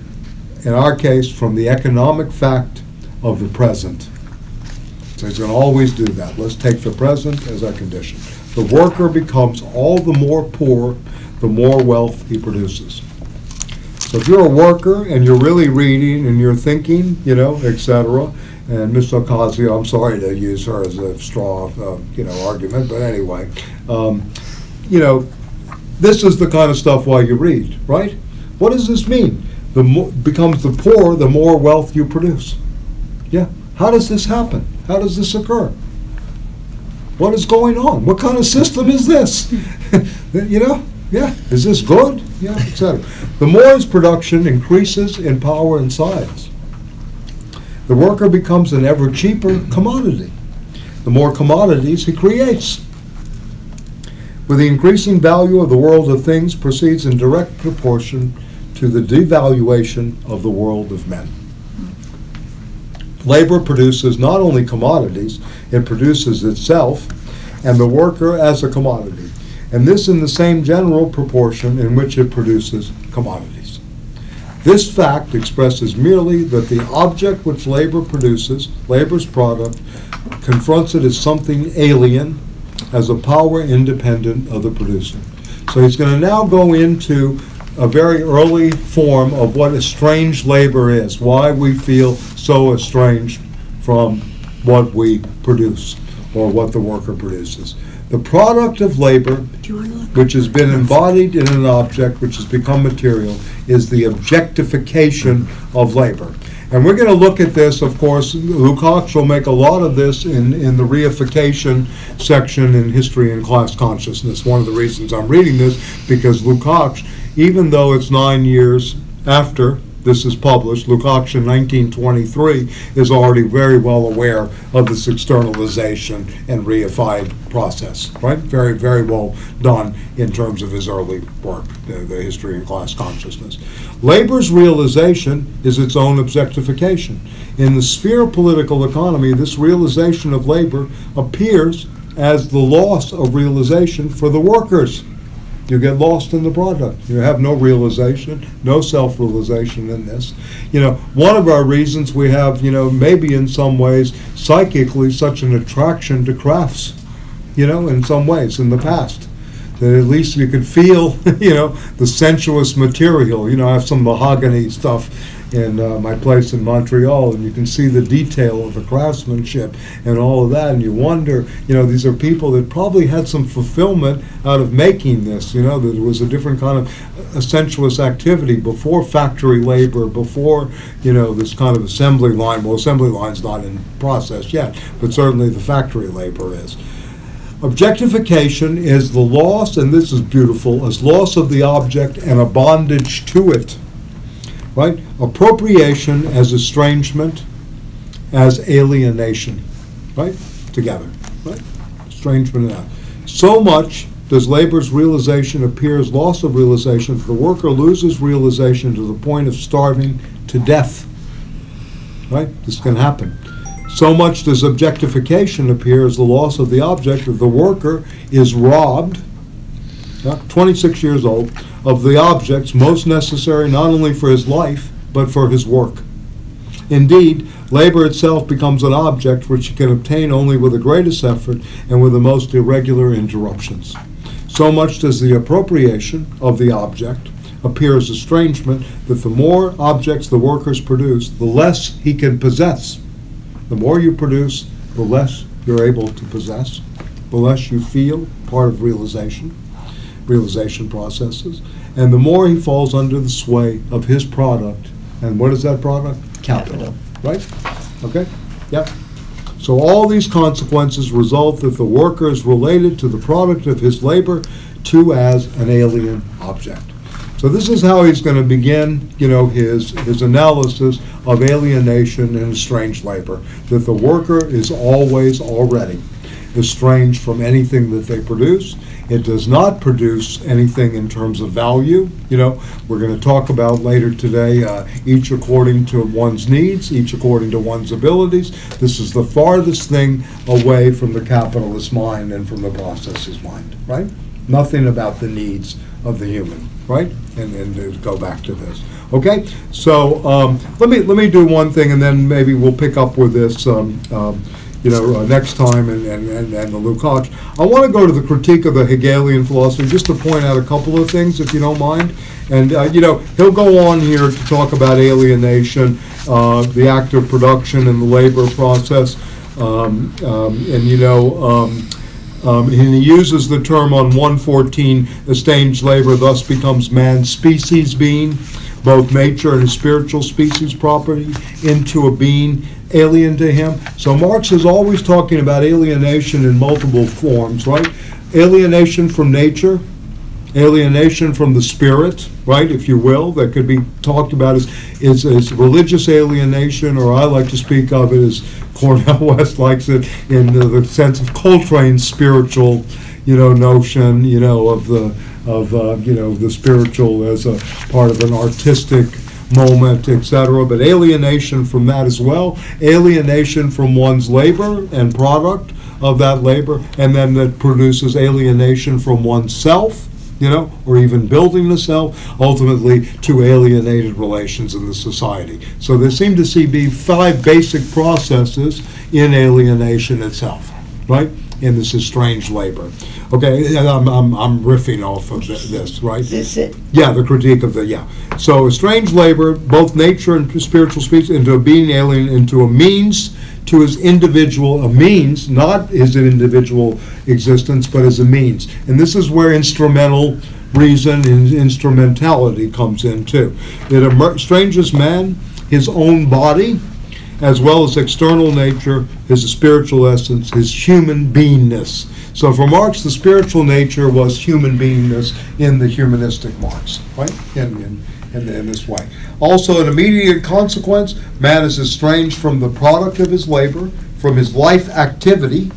[SPEAKER 1] in our case, from the economic fact of the present. He's going to always do that. Let's take the present as our condition. The worker becomes all the more poor the more wealth he produces. So if you're a worker and you're really reading and you're thinking, you know, et cetera, and Ms. Ocasio, I'm sorry to use her as a straw, uh, you know, argument, but anyway, um, you know, this is the kind of stuff why you read, right? What does this mean? The more, becomes the poor, the more wealth you produce. Yeah. How does this happen? How does this occur? What is going on? What kind of system is this? you know? Yeah. Is this good? Yeah, etc. The more production increases in power and size, the worker becomes an ever cheaper commodity. The more commodities he creates. With the increasing value of the world of things proceeds in direct proportion to the devaluation of the world of men. Labor produces not only commodities, it produces itself and the worker as a commodity, and this in the same general proportion in which it produces commodities. This fact expresses merely that the object which labor produces, labor's product, confronts it as something alien, as a power independent of the producer. So he's going to now go into a very early form of what estranged labor is, why we feel so estranged from what we produce or what the worker produces. The product of labor, which has been embodied in an object which has become material, is the objectification of labor. And we're going to look at this, of course, Lukács will make a lot of this in, in the reification section in History and Class Consciousness. One of the reasons I'm reading this, because Lukács, even though it's nine years after this is published, Lukács in 1923 is already very well aware of this externalization and reified process, right? Very, very well done in terms of his early work, the, the history and class consciousness. Labor's realization is its own objectification. In the sphere of political economy, this realization of labor appears as the loss of realization for the workers. You get lost in the product. You have no realization, no self-realization in this. You know, one of our reasons we have, you know, maybe in some ways, psychically, such an attraction to crafts, you know, in some ways, in the past. That at least you could feel, you know, the sensuous material. You know, I have some mahogany stuff in uh, my place in Montreal, and you can see the detail of the craftsmanship and all of that, and you wonder, you know, these are people that probably had some fulfillment out of making this, you know, that it was a different kind of uh, sensuous activity before factory labor, before, you know, this kind of assembly line. Well, assembly line's not in process yet, but certainly the factory labor is. Objectification is the loss, and this is beautiful, as loss of the object and a bondage to it right? Appropriation as estrangement, as alienation, right? Together, right? Estrangement and that. So much does labor's realization appear as loss of realization the worker loses realization to the point of starving to death. Right? This can happen. So much does objectification appear as the loss of the object that the worker is robbed, yeah, 26 years old, of the objects most necessary not only for his life, but for his work. Indeed, labor itself becomes an object which he can obtain only with the greatest effort and with the most irregular interruptions. So much does the appropriation of the object appear as estrangement that the more objects the workers produce, the less he can possess. The more you produce, the less you're able to possess, the less you feel part of realization realization processes, and the more he falls under the sway of his product. And what is that product? Capital, right? Okay? Yep. So all these consequences result that the worker is related to the product of his labor to as an alien object. So this is how he's going to begin, you know, his, his analysis of alienation and estranged labor, that the worker is always already estranged from anything that they produce, it does not produce anything in terms of value. You know, we're going to talk about later today, uh, each according to one's needs, each according to one's abilities. This is the farthest thing away from the capitalist mind and from the processor's mind, right? Nothing about the needs of the human, right? And to go back to this. Okay, so um, let me let me do one thing, and then maybe we'll pick up with this. Um, um, you know, uh, next time and, and, and and the Lukács. I want to go to the critique of the Hegelian philosophy, just to point out a couple of things, if you don't mind. And, uh, you know, he'll go on here to talk about alienation, uh, the act of production and the labor process. Um, um, And, you know, um, um, he uses the term on 114, estranged labor thus becomes man's species being, both nature and spiritual species property, into a being alien to him. So Marx is always talking about alienation in multiple forms, right? Alienation from nature, alienation from the spirit, right, if you will, that could be talked about as, is, is religious alienation, or I like to speak of it as Cornel West likes it, in the, the sense of Coltrane's spiritual, you know, notion, you know, of the, of, uh, you know, the spiritual as a part of an artistic moment, etc. But alienation from that as well, alienation from one's labor and product of that labor, and then that produces alienation from oneself, you know, or even building the self, ultimately to alienated relations in the society. So there seem to see be five basic processes in alienation itself, right? And this is strange labor. Okay, and I'm, I'm, I'm riffing off of thi- this, right?
[SPEAKER 8] Is this it?
[SPEAKER 1] Yeah, the critique of the, yeah. So strange labor, both nature and spiritual speech, into a being alien, into a means to his individual, a means, not his individual existence, but as a means. And this is where instrumental reason and instrumentality comes in too. It estranges man, his own body, as well as external nature, his spiritual essence, his human beingness. So for Marx, the spiritual nature was human beingness in the humanistic Marx, right? In, in, in, in this way. Also, an immediate consequence, man is estranged from the product of his labor, from his life activity,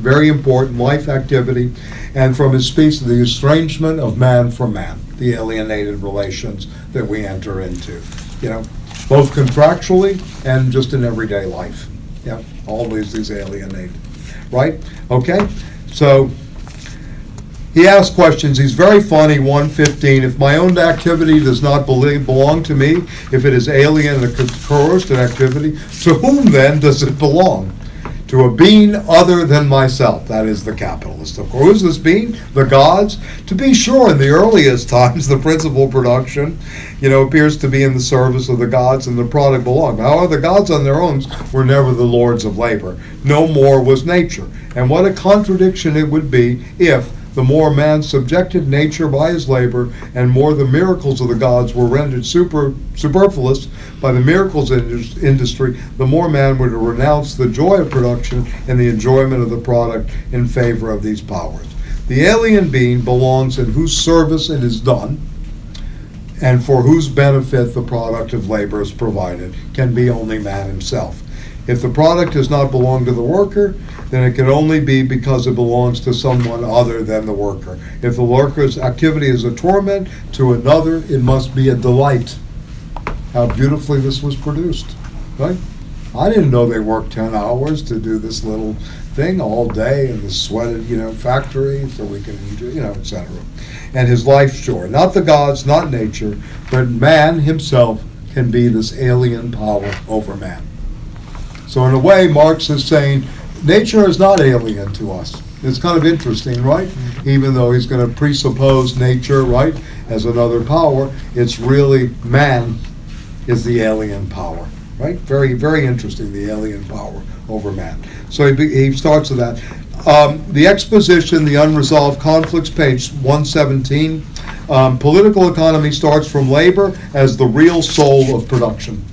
[SPEAKER 1] very important, life activity, and from his speech, the estrangement of man from man, the alienated relations that we enter into, you know, both contractually and just in everyday life. Yeah, always these alienated, right? Okay, so he asks questions. He's very funny. 115. If my own activity does not belong to me, if it is alien and coerced activity, to whom then does it belong? To a being other than myself. That is the capitalist. Of course, this being? The gods. To be sure, in the earliest times, the principal production, you know, appears to be in the service of the gods, and the product belonged. However, the gods on their own were never the lords of labor. No more was nature. And what a contradiction it would be if the more man subjected nature by his labor, and more the miracles of the gods were rendered super, superfluous by the miracles indus- industry, the more man would renounce the joy of production and the enjoyment of the product in favor of these powers. The alien being belongs in whose service it is done, and for whose benefit the product of labor is provided, can be only man himself. If the product does not belong to the worker, then it can only be because it belongs to someone other than the worker. If the worker's activity is a torment to another, it must be a delight. How beautifully this was produced, right? I didn't know they worked 10 hours to do this little thing all day in the sweated, you know, factory so we can, you know, etc. And his life shore. Not the gods, not nature, but man himself can be this alien power over man. So in a way, Marx is saying nature is not alien to us. It's kind of interesting, right? Mm-hmm. Even though he's going to presuppose nature, right, as another power, it's really man is the alien power, right? Very, very interesting, the alien power over man. So he, he starts with that. Um, the exposition, the unresolved conflicts, page 117. Um, political economy starts from labor as the real soul of production,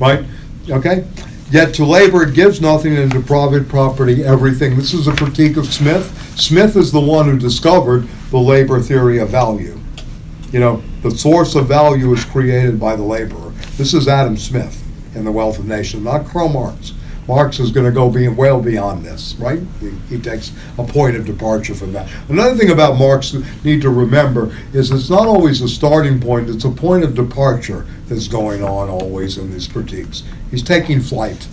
[SPEAKER 1] right? Okay? Yet to labor it gives nothing, and to private property everything. This is a critique of Smith. Smith is the one who discovered the labor theory of value. You know, the source of value is created by the laborer. This is Adam Smith in The Wealth of Nations, not Karl Marx. Marx is going to go be well beyond this, right? He, he takes a point of departure from that. Another thing about Marx need to remember is it's not always a starting point, it's a point of departure that's going on always in these critiques. He's taking flight,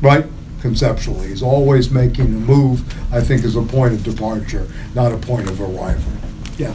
[SPEAKER 1] right? Conceptually. He's always making a move, I think, as a point of departure, not a point of arrival. Yeah,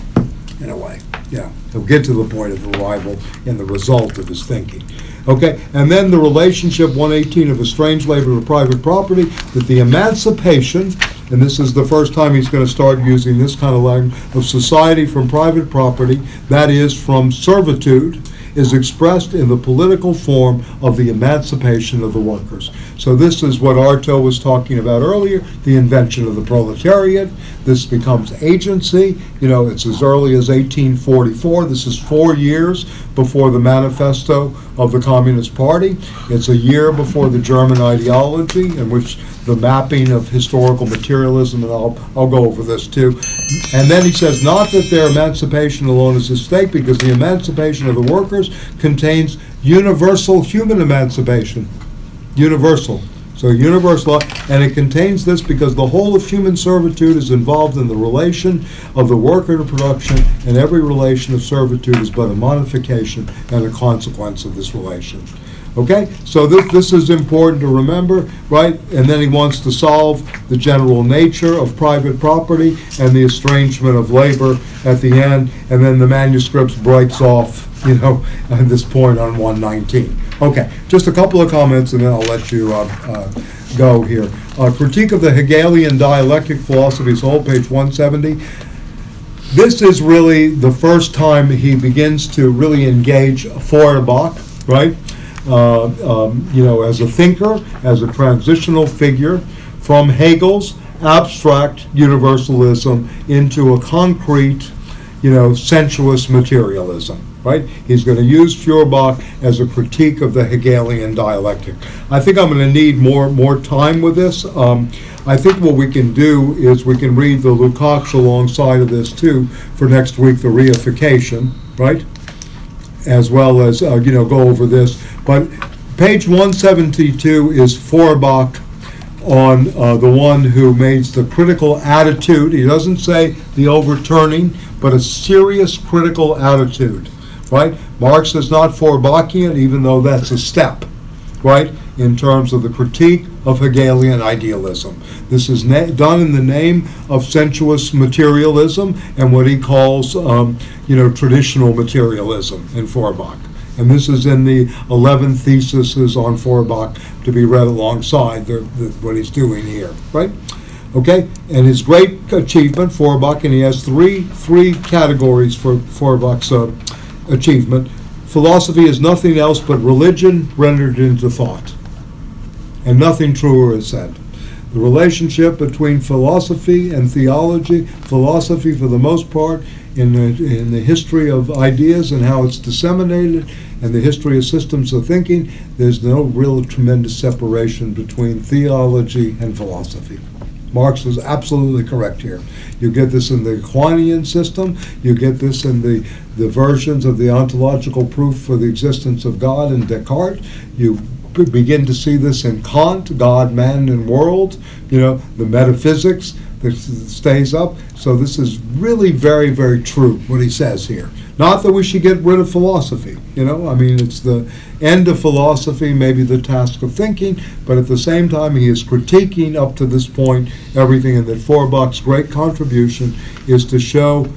[SPEAKER 1] in a way. Yeah. He'll get to the point of arrival in the result of his thinking. Okay, and then the relationship, 118 of estranged labor to private property, that the emancipation, and this is the first time he's going to start using this kind of language, of society from private property, that is, from servitude, is expressed in the political form of the emancipation of the workers. So this is what Arto was talking about earlier, the invention of the proletariat. This becomes agency, you know, it's as early as 1844. This is four years before the manifesto of the Communist Party. It's a year before the German ideology in which the mapping of historical materialism, and I'll, I'll go over this too. And then he says, not that their emancipation alone is at stake, because the emancipation of the workers contains universal human emancipation. Universal. So universal, and it contains this because the whole of human servitude is involved in the relation of the worker to production, and every relation of servitude is but a modification and a consequence of this relation. Okay, so this, this is important to remember, right? And then he wants to solve the general nature of private property and the estrangement of labor at the end, and then the manuscript breaks off, you know, at this point on 119. Okay, just a couple of comments, and then I'll let you uh, uh, go here. Uh, Critique of the Hegelian dialectic philosophy, whole page 170 this is really the first time he begins to really engage Feuerbach, right? Uh, um, you know, as a thinker, as a transitional figure from Hegel's abstract universalism into a concrete, you know, sensuous materialism, right? He's going to use Feuerbach as a critique of the Hegelian dialectic. I think I'm going to need more more time with this. Um, I think what we can do is we can read the Lukács alongside of this too for next week, the reification, right? As well as, uh, you know, go over this. But page 172 is Feuerbach on uh, the one who makes the critical attitude. He doesn't say the overturning, but a serious critical attitude, right? Marx is not Feuerbachian, even though that's a step, right, in terms of the critique of Hegelian idealism. This is done in the name of sensuous materialism and what he calls, um, you know, traditional materialism in Feuerbach. And this is in the 11 theses on Feuerbach to be read alongside the, the, what he's doing here, right? Okay, and his great achievement, Feuerbach, and he has three three categories for Feuerbach's uh, achievement. Philosophy is nothing else but religion rendered into thought, and nothing truer is said. The relationship between philosophy and theology, philosophy for the most part, in the, in the history of ideas and how it's disseminated, and the history of systems of thinking, there's no real tremendous separation between theology and philosophy. Marx is absolutely correct here. You get this in the Aquinas system, you get this in the, the versions of the ontological proof for the existence of God in Descartes. You begin to see this in Kant, God, man, and world, you know, the metaphysics that stays up. So this is really very, very true what he says here. Not that we should get rid of philosophy, you know, I mean, it's the end of philosophy, maybe the task of thinking, but at the same time, he is critiquing up to this point everything, and that Feuerbach's great contribution is to show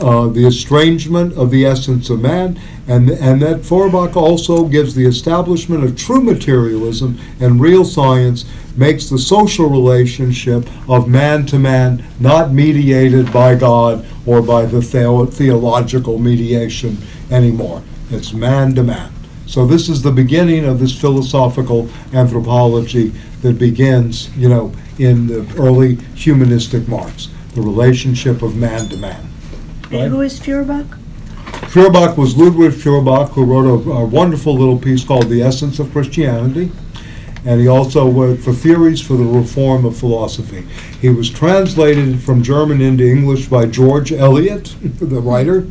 [SPEAKER 1] uh, the estrangement of the essence of man, and, and that Feuerbach also gives the establishment of true materialism and real science makes the social relationship of man to man not mediated by God or by the theo- theological mediation anymore. It's man to man. So this is the beginning of this philosophical anthropology that begins, you know, in the early humanistic Marx, the relationship of man to man.
[SPEAKER 6] And who is Feuerbach?
[SPEAKER 1] Feuerbach was Ludwig Feuerbach, who wrote a, a wonderful little piece called The Essence of Christianity. And he also wrote for theories for the reform of philosophy. He was translated from German into English by George Eliot, the writer,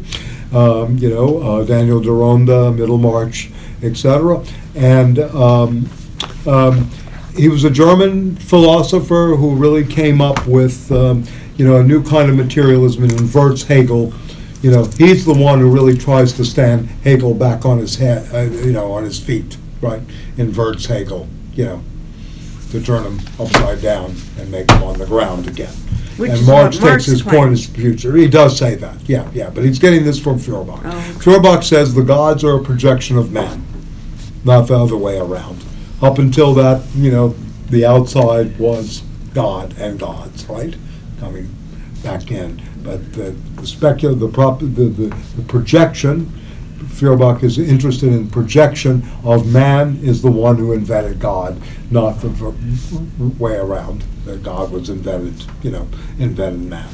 [SPEAKER 1] um, you know, uh, Daniel Deronda, Middlemarch, etc. And um, um, he was a German philosopher who really came up with, um, you know, a new kind of materialism and inverts Hegel. You know, he's the one who really tries to stand Hegel back on his head, uh, you know, on his feet, right? Inverts Hegel, you know, to turn him upside down and make him on the ground again.
[SPEAKER 6] Which
[SPEAKER 1] and Marx takes his point as future. He does say that, yeah, yeah, but he's getting this from Feuerbach.
[SPEAKER 6] Oh.
[SPEAKER 1] Feuerbach says the gods are a projection of man. not the other way around. Up until that, you know, the outside was God and gods, right? Coming back in. But the the specul, the prop, the, the the projection, Feuerbach is interested in projection of man is the one who invented God, not the way around, that God was invented, you know, invented man.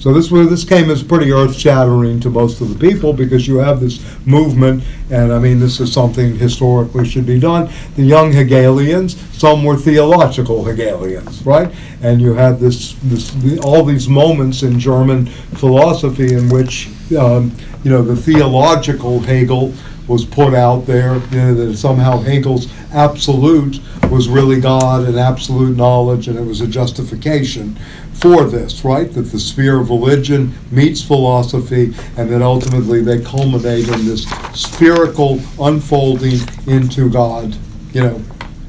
[SPEAKER 1] So this was, this came as pretty earth-shattering to most of the people, because you have this movement, and I mean, this is something historically should be done. The young Hegelians, some were theological Hegelians, right? And you had this, this, all these moments in German philosophy in which, um, you know, the theological Hegel was put out there, you know, that somehow Hegel's absolute was really God and absolute knowledge, and it was a justification for this, right? That the sphere of religion meets philosophy, and then ultimately they culminate in this spherical unfolding into God, you know,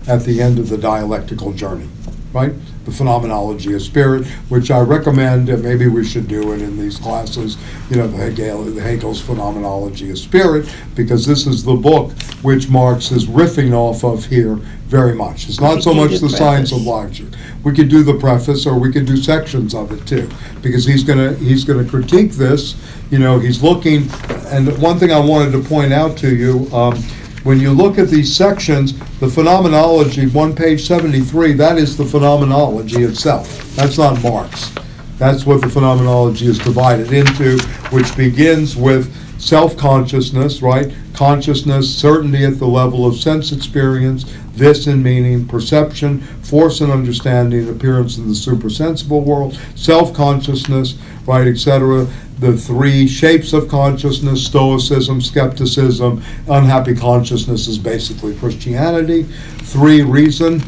[SPEAKER 1] at the end of the dialectical journey, right? The phenomenology of spirit, which I recommend, and maybe we should do it in these classes, you know, the Hegel, the Hegel's phenomenology of spirit, because this is the book which Marx is riffing off of here very much. It's not so much
[SPEAKER 8] the
[SPEAKER 1] the science of
[SPEAKER 8] preface.
[SPEAKER 1] logic. We could do the preface, or we could do sections of it too, because he's gonna, he's gonna critique this, you know, he's looking, and one thing I wanted to point out to you, um, when you look at these sections, the phenomenology, one page seventy-three, that is the phenomenology itself. That's not Marx. That's what the phenomenology is divided into, which begins with self-consciousness, right? Consciousness, certainty at the level of sense experience, this in meaning, perception, force and understanding, appearance in the supersensible world, self-consciousness, right, etc. The three shapes of consciousness, stoicism, skepticism, unhappy consciousness is basically Christianity. Three, reason,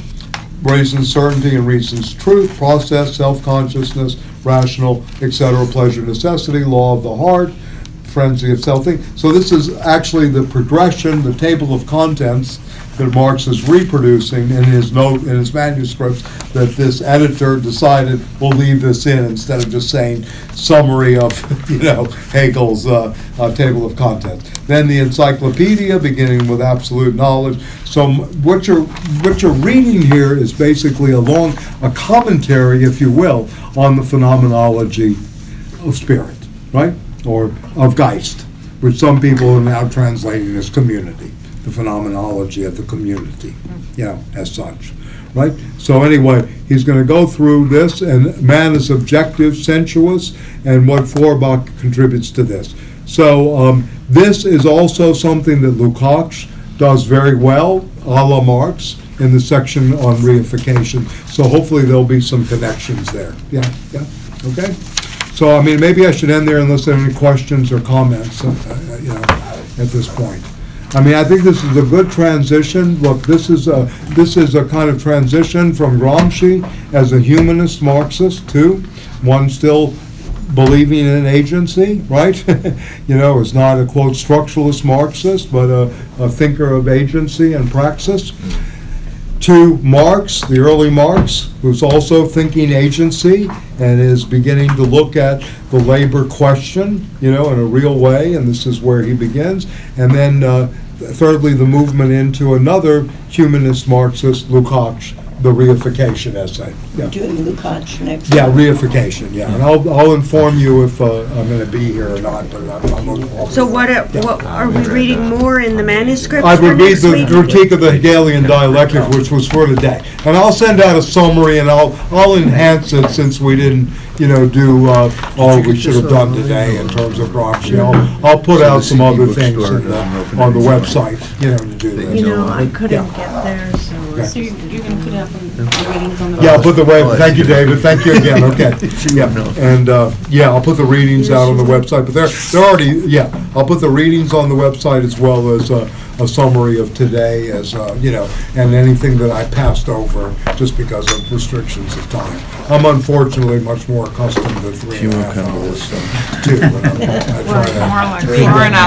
[SPEAKER 1] reason certainty and reason's truth, process, self-consciousness, rational, etc., pleasure, necessity, law of the heart, frenzy of self-thing. So this is actually the progression, the table of contents that Marx is reproducing in his note, in his manuscripts, that this editor decided, we'll leave this in instead of just saying summary of, you know, Hegel's uh, uh, table of contents. Then the encyclopedia, beginning with absolute knowledge. So what you're, what you're reading here is basically a long, a commentary, if you will, on the phenomenology of spirit, right? Or of Geist, which some people are now translating as community, the phenomenology of the community, you know, as such, right? So anyway, he's gonna go through this, and man is objective, sensuous, and what Feuerbach contributes to this. So, um, this is also something that Lukács does very well, à la Marx, in the section on reification. So hopefully there'll be some connections there. Yeah, yeah, okay? So, I mean, maybe I should end there unless there are any questions or comments, uh, uh, you know, at this point. I mean, I think this is a good transition. Look, this is a, this is a kind of transition from Gramsci as a humanist Marxist to one still believing in agency, right? You know, is not a quote structuralist Marxist, but a, a thinker of agency and praxis to Marx, the early Marx, who's also thinking agency and is beginning to look at the labor question, you know, in a real way, and this is where he begins. And then uh, thirdly, the movement into another humanist Marxist, Lukács, the reification essay. Yeah.
[SPEAKER 8] Doing Lukács next.
[SPEAKER 1] Yeah,
[SPEAKER 8] month.
[SPEAKER 1] reification, yeah. And I'll, I'll inform you if uh, I'm going to be here or not, but I'm- I'm looking
[SPEAKER 6] So what, are- what, are we reading more in the manuscript
[SPEAKER 1] I
[SPEAKER 6] for
[SPEAKER 1] would read
[SPEAKER 6] next
[SPEAKER 1] the
[SPEAKER 6] week?
[SPEAKER 1] critique of the Hegelian dialectic, which was for today. And I'll send out a summary and I'll, I'll enhance it since we didn't, you know, do, uh, all we should have done today in terms of Gramsci. I'll, I'll put
[SPEAKER 4] So
[SPEAKER 1] out some
[SPEAKER 4] CD
[SPEAKER 1] other things in the- on the website, you know, to do
[SPEAKER 6] You
[SPEAKER 1] that.
[SPEAKER 6] know, I couldn't
[SPEAKER 1] Yeah.
[SPEAKER 6] get there, so.
[SPEAKER 1] Okay.
[SPEAKER 11] So you're you're gonna put out the the readings on the.
[SPEAKER 1] Yeah, I'll put the web, thank you, David, thank you again, okay. Yeah, and, uh, yeah, I'll put the readings out on the website, but they're, they're already, yeah, I'll put the readings on the website as well as uh, a summary of today as, uh, you know, and anything that I passed over just because of restrictions of time. I'm unfortunately much more accustomed to three
[SPEAKER 4] She
[SPEAKER 1] and a
[SPEAKER 4] won't
[SPEAKER 1] half
[SPEAKER 4] come to
[SPEAKER 1] hours
[SPEAKER 4] this stuff.
[SPEAKER 1] too. but I'm- I try to-
[SPEAKER 10] More like four and a